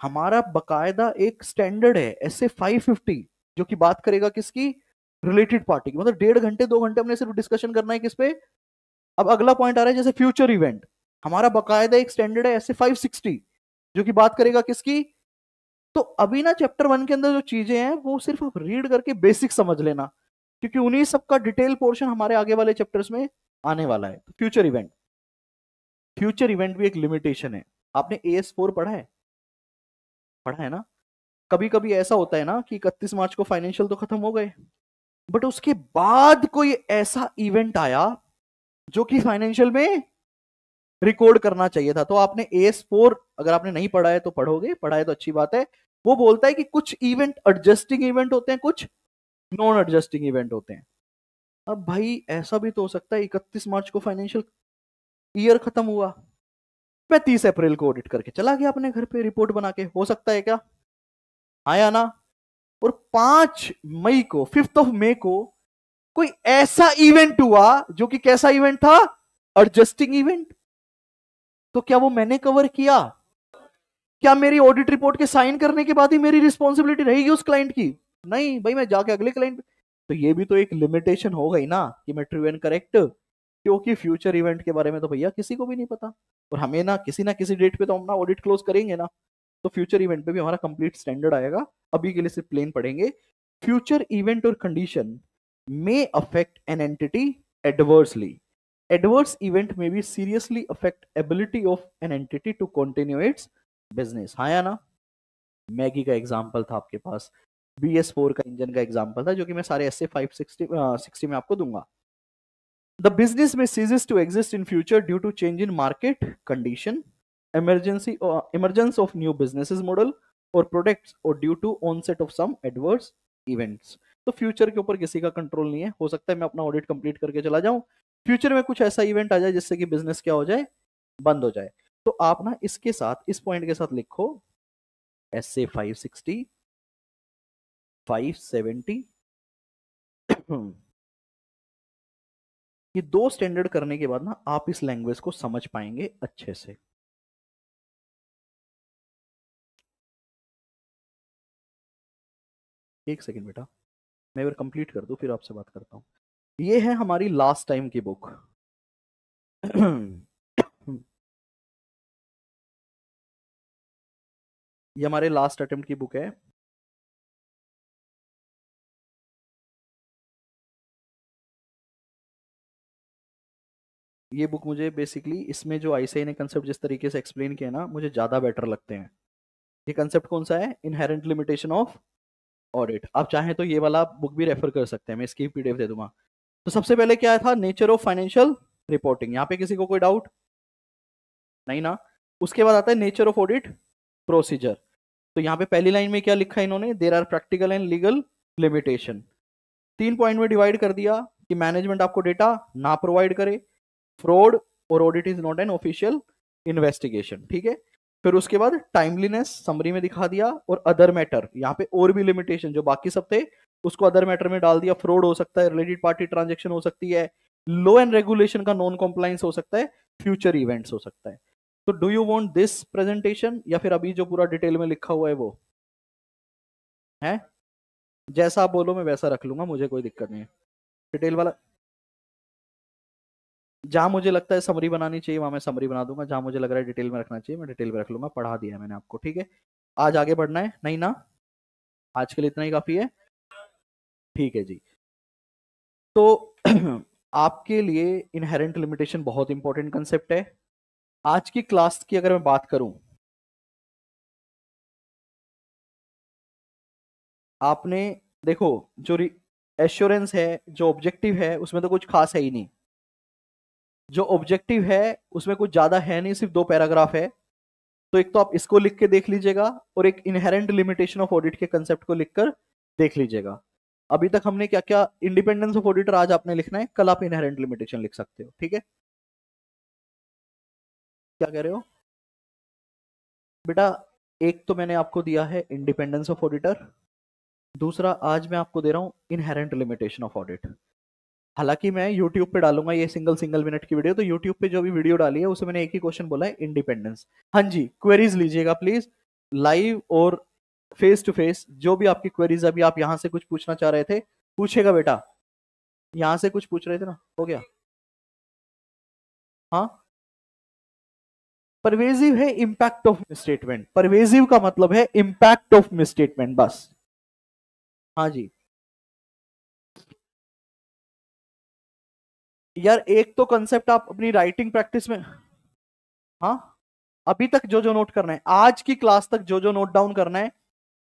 हमारा बकायदा एक स्टैंडर्ड है एस ए फाइव फिफ्टी जो कि बात करेगा किसकी? रिलेटेड पार्टी मतलब डेढ़ घंटे, दो घंटे हमने सिर्फ़ डिस्कशन करना है किस पे? अब अगला पॉइंट आ रहा है जैसे फ्यूचर इवेंट हमारा बकायदा एक स्टैंडर्ड है ऐसे 560 जो कि बात करेगा किसकी? तो अभी ना चैप्टर वन के अंदर जो चीज़ें हैं, वो सिर्फ़ आप रीड करके बेसिक समझ लेना। क्योंकि उन्हीं सबका डिटेल पोर्शन हमारे आगे वाले चैप्टर्स में आने वाला है। फ्यूचर इवेंट फ्यूचर इवेंट भी एक लिमिटेशन है। आपने एस फोर पढ़ा है? पढ़ा है ना? कभी कभी ऐसा होता है ना कि इकतीस मार्च को फाइनेंशियल तो खत्म हो गए। बट उसके बाद कोई ऐसा इवेंट आया जो कि फाइनेंशियल में रिकॉर्ड करना चाहिए था। तो आपने एस फोर अगर आपने नहीं पढ़ा है तो पढ़ोगे, पढ़ा है तो अच्छी बात है। वो बोलता है कि कुछ इवेंट एडजस्टिंग इवेंट होते हैं, कुछ नॉन एडजस्टिंग इवेंट होते हैं। अब भाई, ऐसा भी तो हो सकता है, इकतीस मार्च को फाइनेंशियल ईयर खत्म हुआ। मैं अप्रैल को ऑडिट करके चला गया अपने घर पे रिपोर्ट बना के। हो सकता है क्या? आया ना। और पाँच मई को फिफ्थ ऑफ़ मई को कोई ऐसा इवेंट हुआ जो कि कैसा इवेंट था? एडजस्टिंग इवेंट तो क्या वो मैंने कवर किया? क्या मेरी ऑडिट रिपोर्ट के साइन करने के बाद ही मेरी रिस्पॉन्सिबिलिटी रहेगी उस क्लाइंट की? नहीं, भाई मैं जाके अगले क्लाइंट तो ये भी तो एक लिमिटेशन हो गई ना कि मैं ट्रू एंड करेक्ट क्योंकि फ्यूचर इवेंट के बारे में तो भैया किसी को भी नहीं पता। और हमें ना किसी ना किसी डेट पे तो हम ना ऑडिट क्लोज करेंगे ना। तो फ्यूचर इवेंट पे भी हमारा कंप्लीट स्टैंडर्ड आएगा। अभी के लिए सिर्फ़ प्लेन पढ़ेंगे। फ्यूचर इवेंट और condition may affect an entity adversely adverse event may be seriously affect ability of an entity to continue its business हाँ या ना मैगी का एग्जांपल था आपके पास बी एस फोर का इंजन का एग्जांपल था जो कि मैं सारे एस ए फाइव सिक्सटी में आपको दूँगा the business may cease to exist in future due to change in market condition emergency uh, emergence of new businesses model or products or due to onset of some adverse events तो future के ऊपर किसी का control नहीं है हो सकता है मैं अपना ऑडिट कंप्लीट करके चला जाऊँ फ्यूचर में कुछ ऐसा इवेंट आ जाए जिससे कि बिज़नेस क्या हो जाए, बंद हो जाए। तो आप ना इसके साथ, इस पॉइंट के साथ लिखो S A five sixty, five seventy. ये दो स्टैंडर्ड करने के बाद ना आप इस लैंग्वेज को समझ पाएँगे अच्छे से। एक सेकंड बेटा, मैं अगर कंप्लीट कर दूँ, फिर आपसे बात करता हूँ। ये है हमारी लास्ट टाइम की बुक ये हमारे लास्ट अटेम्प्ट की बुक है. ये बुक मुझे बेसिकली इसमें जो आईसीआई ने कंसेप्ट जिस तरीके से एक्सप्लेन किया ना, मुझे ज़्यादा बेटर लगते हैं. ये कंसेप्ट कौन सा है? इनहेरेंट लिमिटेशन ऑफ़ ऑडिट आप चाहें तो ये वाला बुक भी रेफर कर सकते हैं, मैं इसकी पीडीएफ दे दूँगा. तो सबसे पहले क्या था? नेचर ऑफ़ फाइनेंशियल रिपोर्टिंग यहाँ पे किसी को कोई डाउट नहीं ना? उसके बाद आता है नेचर ऑफ़ ऑडिट प्रोसीजर तो यहाँ पे पहली लाइन में क्या लिखा है इन्होंने? There are practical and legal limitation तीन पॉइंट में डिवाइड कर दिया कि मैनेजमेंट आपको डेटा ना प्रोवाइड करे। फ्रॉड और audit is not an official investigation ठीक है? फिर उसके बाद टाइमलीनेस समरी में दिखा दिया और अदर मैटर यहाँ पे और भी लिमिटेशन जो बाकी सब थे उसको अदर मैटर में डाल दिया फ्रॉड हो सकता है रिलेटेड पार्टी ट्रांजेक्शन हो सकती है लो एंड रेगुलेशन का नॉन कॉम्प्लाइंस हो सकता है फ्यूचर इवेंट्स हो सकता है। तो do you want this presentation या फिर अभी जो पूरा डिटेल में लिखा हुआ है वो? है? जैसा आप बोलो, मैं वैसा रख लूँगा, मुझे कोई दिक्कत नहीं है। डिटेल वाला जहाँ मुझे लगता है समरी बनानी चाहिए, वहाँ मैं समरी बना दूँगा, जहाँ मुझे लग रहा है डिटेल में रखना चाहिए, मैं डिटेल में रख लूँगा, पढ़ा दिया है मैंने आपको, ठीक है? आज आगे बढ़ना है, नहीं ना? आज के लिए इतना ही काफ़ी है। ठीक है जी। तो आपके लिए इनहेरेंट लिमिटेशन बहुत इंपॉर्टेंट कंसेप्ट है। आज की क्लास की अगर मैं बात करूँ, आपने देखो, जो एश्योरेंस है, जो ऑब्जेक्टिव है, उसमें तो कुछ खास है ही नहीं। जो ऑब्जेक्टिव है, उसमें कुछ ज़्यादा है नहीं, सिर्फ़ दो पैराग्राफ है। तो एक तो आप इसको लिख के देख लीजिएगा और एक इनहेरेंट लिमिटेशन ऑफ़ ऑडिट के कंसेप्ट को लिखकर देख लीजिएगा। अभी तक हमने क्या क्या इंडिपेंडेंस ऑफ़ ऑडिटर आज आपने लिखना है, कल आप इनहेरेंट लिमिटेशन लिख सकते हो, ठीक है? क्या कह रहे हो? बेटा, एक तो मैंने आपको दिया है इंडिपेंडेंस ऑफ़ ऑडिटर दूसरा आज मैं आपको दे रहा हूँ इनहेरेंट लिमिटेशन ऑफ़ ऑडिट हालाँकि मैं यूट्यूब पे डालूँगा ये सिंगल सिंगल मिनट की वीडियो तो यूट्यूब पे जो भी वीडियो डाली है, उसे मैंने एक ही क्वेश्चन बोला है इंडिपेंडेंस हाँ जी क्वेरीज लीजिएगा प्लीज़ लाइव और फेस टू फेस जो भी आपकी क्वेरीज अभी आप यहाँ से कुछ पूछना चाह रहे थे, पूछेगा बेटा। यहाँ से कुछ पूछ रहे थे ना? हो गया। हाँ? परवेजिव है इंपैक्ट ऑफ़ मिसस्टेटमेंट परवेजिव का मतलब है इंपैक्ट ऑफ़ मिसस्टेटमेंट बस। हाँ जी। यार, एक तो कंसेप्ट आप अपनी राइटिंग प्रैक्टिस में हाँ? अभी तक जो जो नोट करना है। आज की क्लास तक जो जो नोट डाउन करना है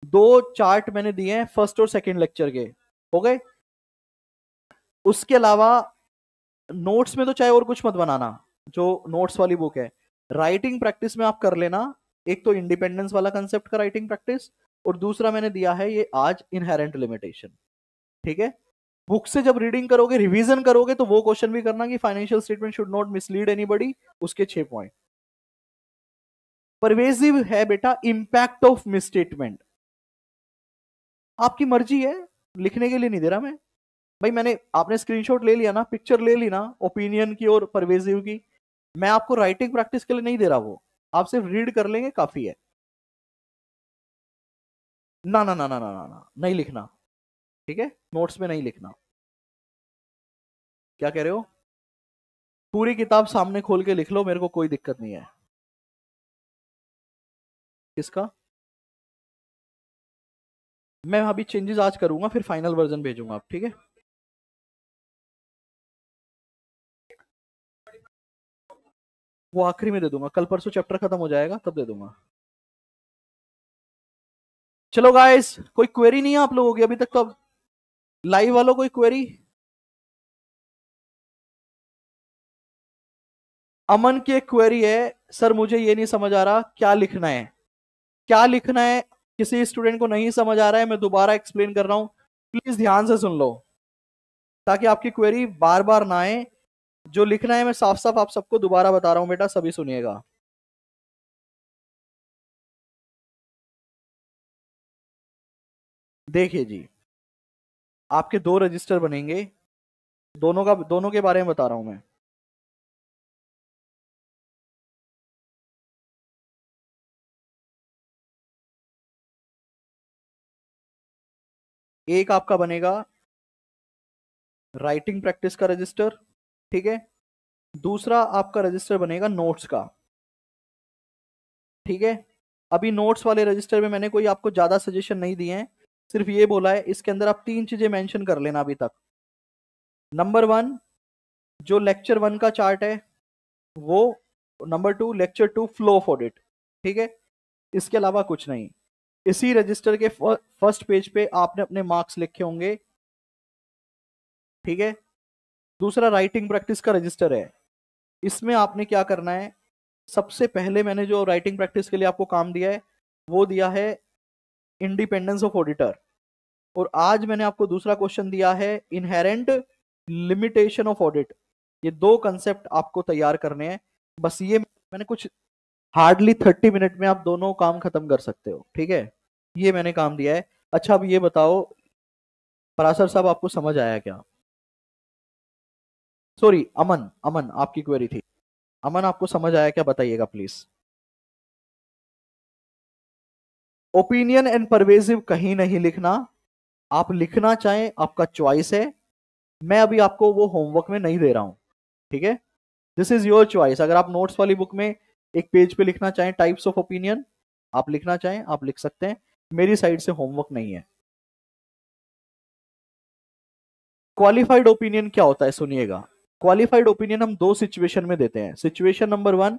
दो चार्ट मैंने दिए हैं फ़र्स्ट और सेकंड लेक्चर के, हो गए? उसके अलावा नोट्स में तो चाहे और कुछ मत बनाना, जो नोट्स वाली बुक है। राइटिंग प्रैक्टिस में आप कर लेना, एक तो इंडिपेंडेंस वाला कंसेप्ट का राइटिंग प्रैक्टिस और दूसरा मैंने दिया है ये आज इनहेरेंट लिमिटेशन ठीक है? बुक से जब रीडिंग करोगे रिवीजन करोगे तो वो क्वेश्चन भी करना कि financial statement should not mislead anybody उसके छह पॉइंट परवेजिव है बेटा इंपैक्ट ऑफ़ मिसस्टेटमेंट आपकी मर्ज़ी है, लिखने के लिए नहीं दे रहा मैं। भाई, मैंने, आपने स्क्रीनशॉट ले लिया ना पिक्चर ले ली ना ओपिनियन की और परवेजिव की, मैं आपको राइटिंग प्रैक्टिस के लिए नहीं दे रहा वो। आप सिर्फ़ रीड कर लेंगे, काफ़ी है। ना ना ना ना ना ना ना, नहीं लिखना। ठीक है? नोट्स में नहीं लिखना। क्या कह रहे हो? पूरी किताब सामने खोल के लिख लो, मेरे को कोई दिक्कत नहीं है। किसका? मैं अभी चेंजेस आज करूँगा, फिर फाइनल वर्जन भेजूँगा आप, ठीक है? वो आखिरी में दे दूँगा, कल परसों चैप्टर खत्म हो जाएगा, तब दे दूँगा। चलो गाइस कोई क्वेरी नहीं है आप लोगों की, अभी तक तो लाइव वालों कोई क्वेरी अमन की एक क्वेरी है, सर मुझे ये नहीं समझ आ रहा, क्या लिखना है? क्या लिखना है? किसी स्टूडेंट को नहीं समझ आ रहा है, मैं दोबारा एक्सप्लेन कर रहा हूँ। प्लीज़ ध्यान से सुन लो। ताकि आपकी क्वेरी बार बार ना आए। जो लिखना है, मैं साफ़ साफ़ आप सबको दोबारा बता रहा हूँ बेटा, सभी सुनिएगा। देखिए जी, आपके दो रजिस्टर बनेंगे। दोनों का, दोनों के बारे में बता रहा हूँ मैं। एक आपका बनेगा राइटिंग प्रैक्टिस का रजिस्टर ठीक है? दूसरा आपका रजिस्टर बनेगा नोट्स का, ठीक है? अभी नोट्स वाले रजिस्टर में मैंने कोई आपको ज़्यादा सजेशन नहीं दिए हैं, सिर्फ़ ये बोला है, इसके अंदर आप तीन चीज़ें मेंशन कर लेना अभी तक। नंबर वन जो लेक्चर वन का चार्ट है, वो number two lecture two flow for it ठीक है? इसके अलावा कुछ नहीं। इसी रजिस्टर के फ़र्स्ट पेज पे आपने अपने मार्क्स लिखे होंगे। ठीक है? दूसरा राइटिंग प्रैक्टिस का रजिस्टर है। इसमें आपने क्या करना है? सबसे पहले मैंने जो राइटिंग प्रैक्टिस के लिए आपको काम दिया है, वो दिया है इंडिपेंडेंस ऑफ़ ऑडिटर और आज मैंने आपको दूसरा क्वेश्चन दिया है इनहेरेंट लिमिटेशन ऑफ़ ऑडिट ये दो कंसेप्ट आपको तैयार करने हैं। बस ये मैंने कुछ हार्डली थर्टी मिनट में आप दोनों काम खत्म कर सकते हो। ठीक है? ये मैंने काम दिया है। अच्छा अब ये बताओ परासर साहब, आपको समझ आया क्या? सॉरी अमन अमन, आपकी क्वेरी थी। अमन, आपको समझ आया क्या? बताइएगा प्लीज़ ओपिनियन एंड परवेजिव कहीं नहीं लिखना। आप लिखना चाहें, आपका चॉइस है। मैं अभी आपको वो होमवर्क में नहीं दे रहा हूँ, ठीक है? दिस इज़ योर चॉइस अगर आप नोट्स वाली बुक में एक पेज पे लिखना चाहें टाइप्स ऑफ़ ओपिनियन आप लिखना चाहें, आप लिख सकते हैं। मेरी साइड से होमवर्क नहीं है। क्वालिफाइड ओपिनियन क्या होता है सुनिएगा। क्वालिफाइड ओपिनियन हम दो सिचुएशन में देते हैं। सिचुएशन नंबर वन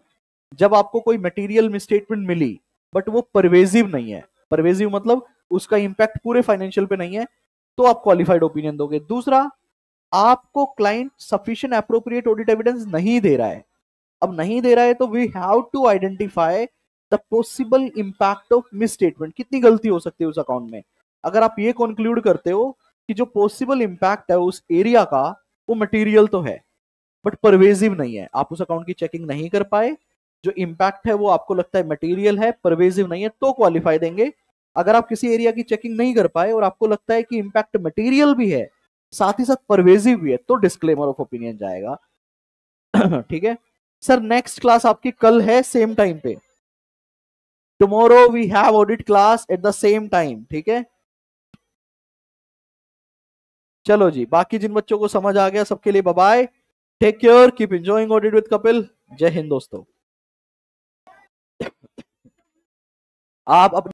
जब आपको कोई मटेरियल मिसस्टेटमेंट मिली बट वो परवेजिव नहीं है। परवेजिव मतलब उसका इंपैक्ट पूरे फाइनेंशियल पे नहीं है तो आप क्वालिफाइड ओपिनियन दोगे। दूसरा, आपको client sufficient appropriate audit evidence नहीं दे रहा है। अब नहीं दे रहा है तो we have to identify the possible impact of misstatement कितनी गलती हो सकती है उस अकाउंट में? अगर आप ये कंक्लूड करते हो कि जो पॉसिबल इंपैक्ट है उस एरिया का, वो मटेरियल तो है बट परवेजिव नहीं है। आप उस अकाउंट की चेकिंग नहीं कर पाए। जो इंपैक्ट है वो आपको लगता है मटेरियल है परवेजिव नहीं है तो क्वालिफाई देंगे। अगर आप किसी एरिया की चेकिंग नहीं कर पाए और आपको लगता है कि इंपैक्ट मटेरियल भी है, साथ ही साथ परवेजिव भी है तो डिस्क्लेमर ऑफ़ ओपिनियन जाएगा। ठीक है? सर नेक्स्ट क्लास आपकी कल है सेम टाइम पे। Tomorrow we have audit class at the same time ठीक है? चलो जी, बाकी जिन बच्चों को समझ आ गया, सबके लिए bye take care keep enjoying audit with Kapil जय हिंद दोस्तों। आप अपने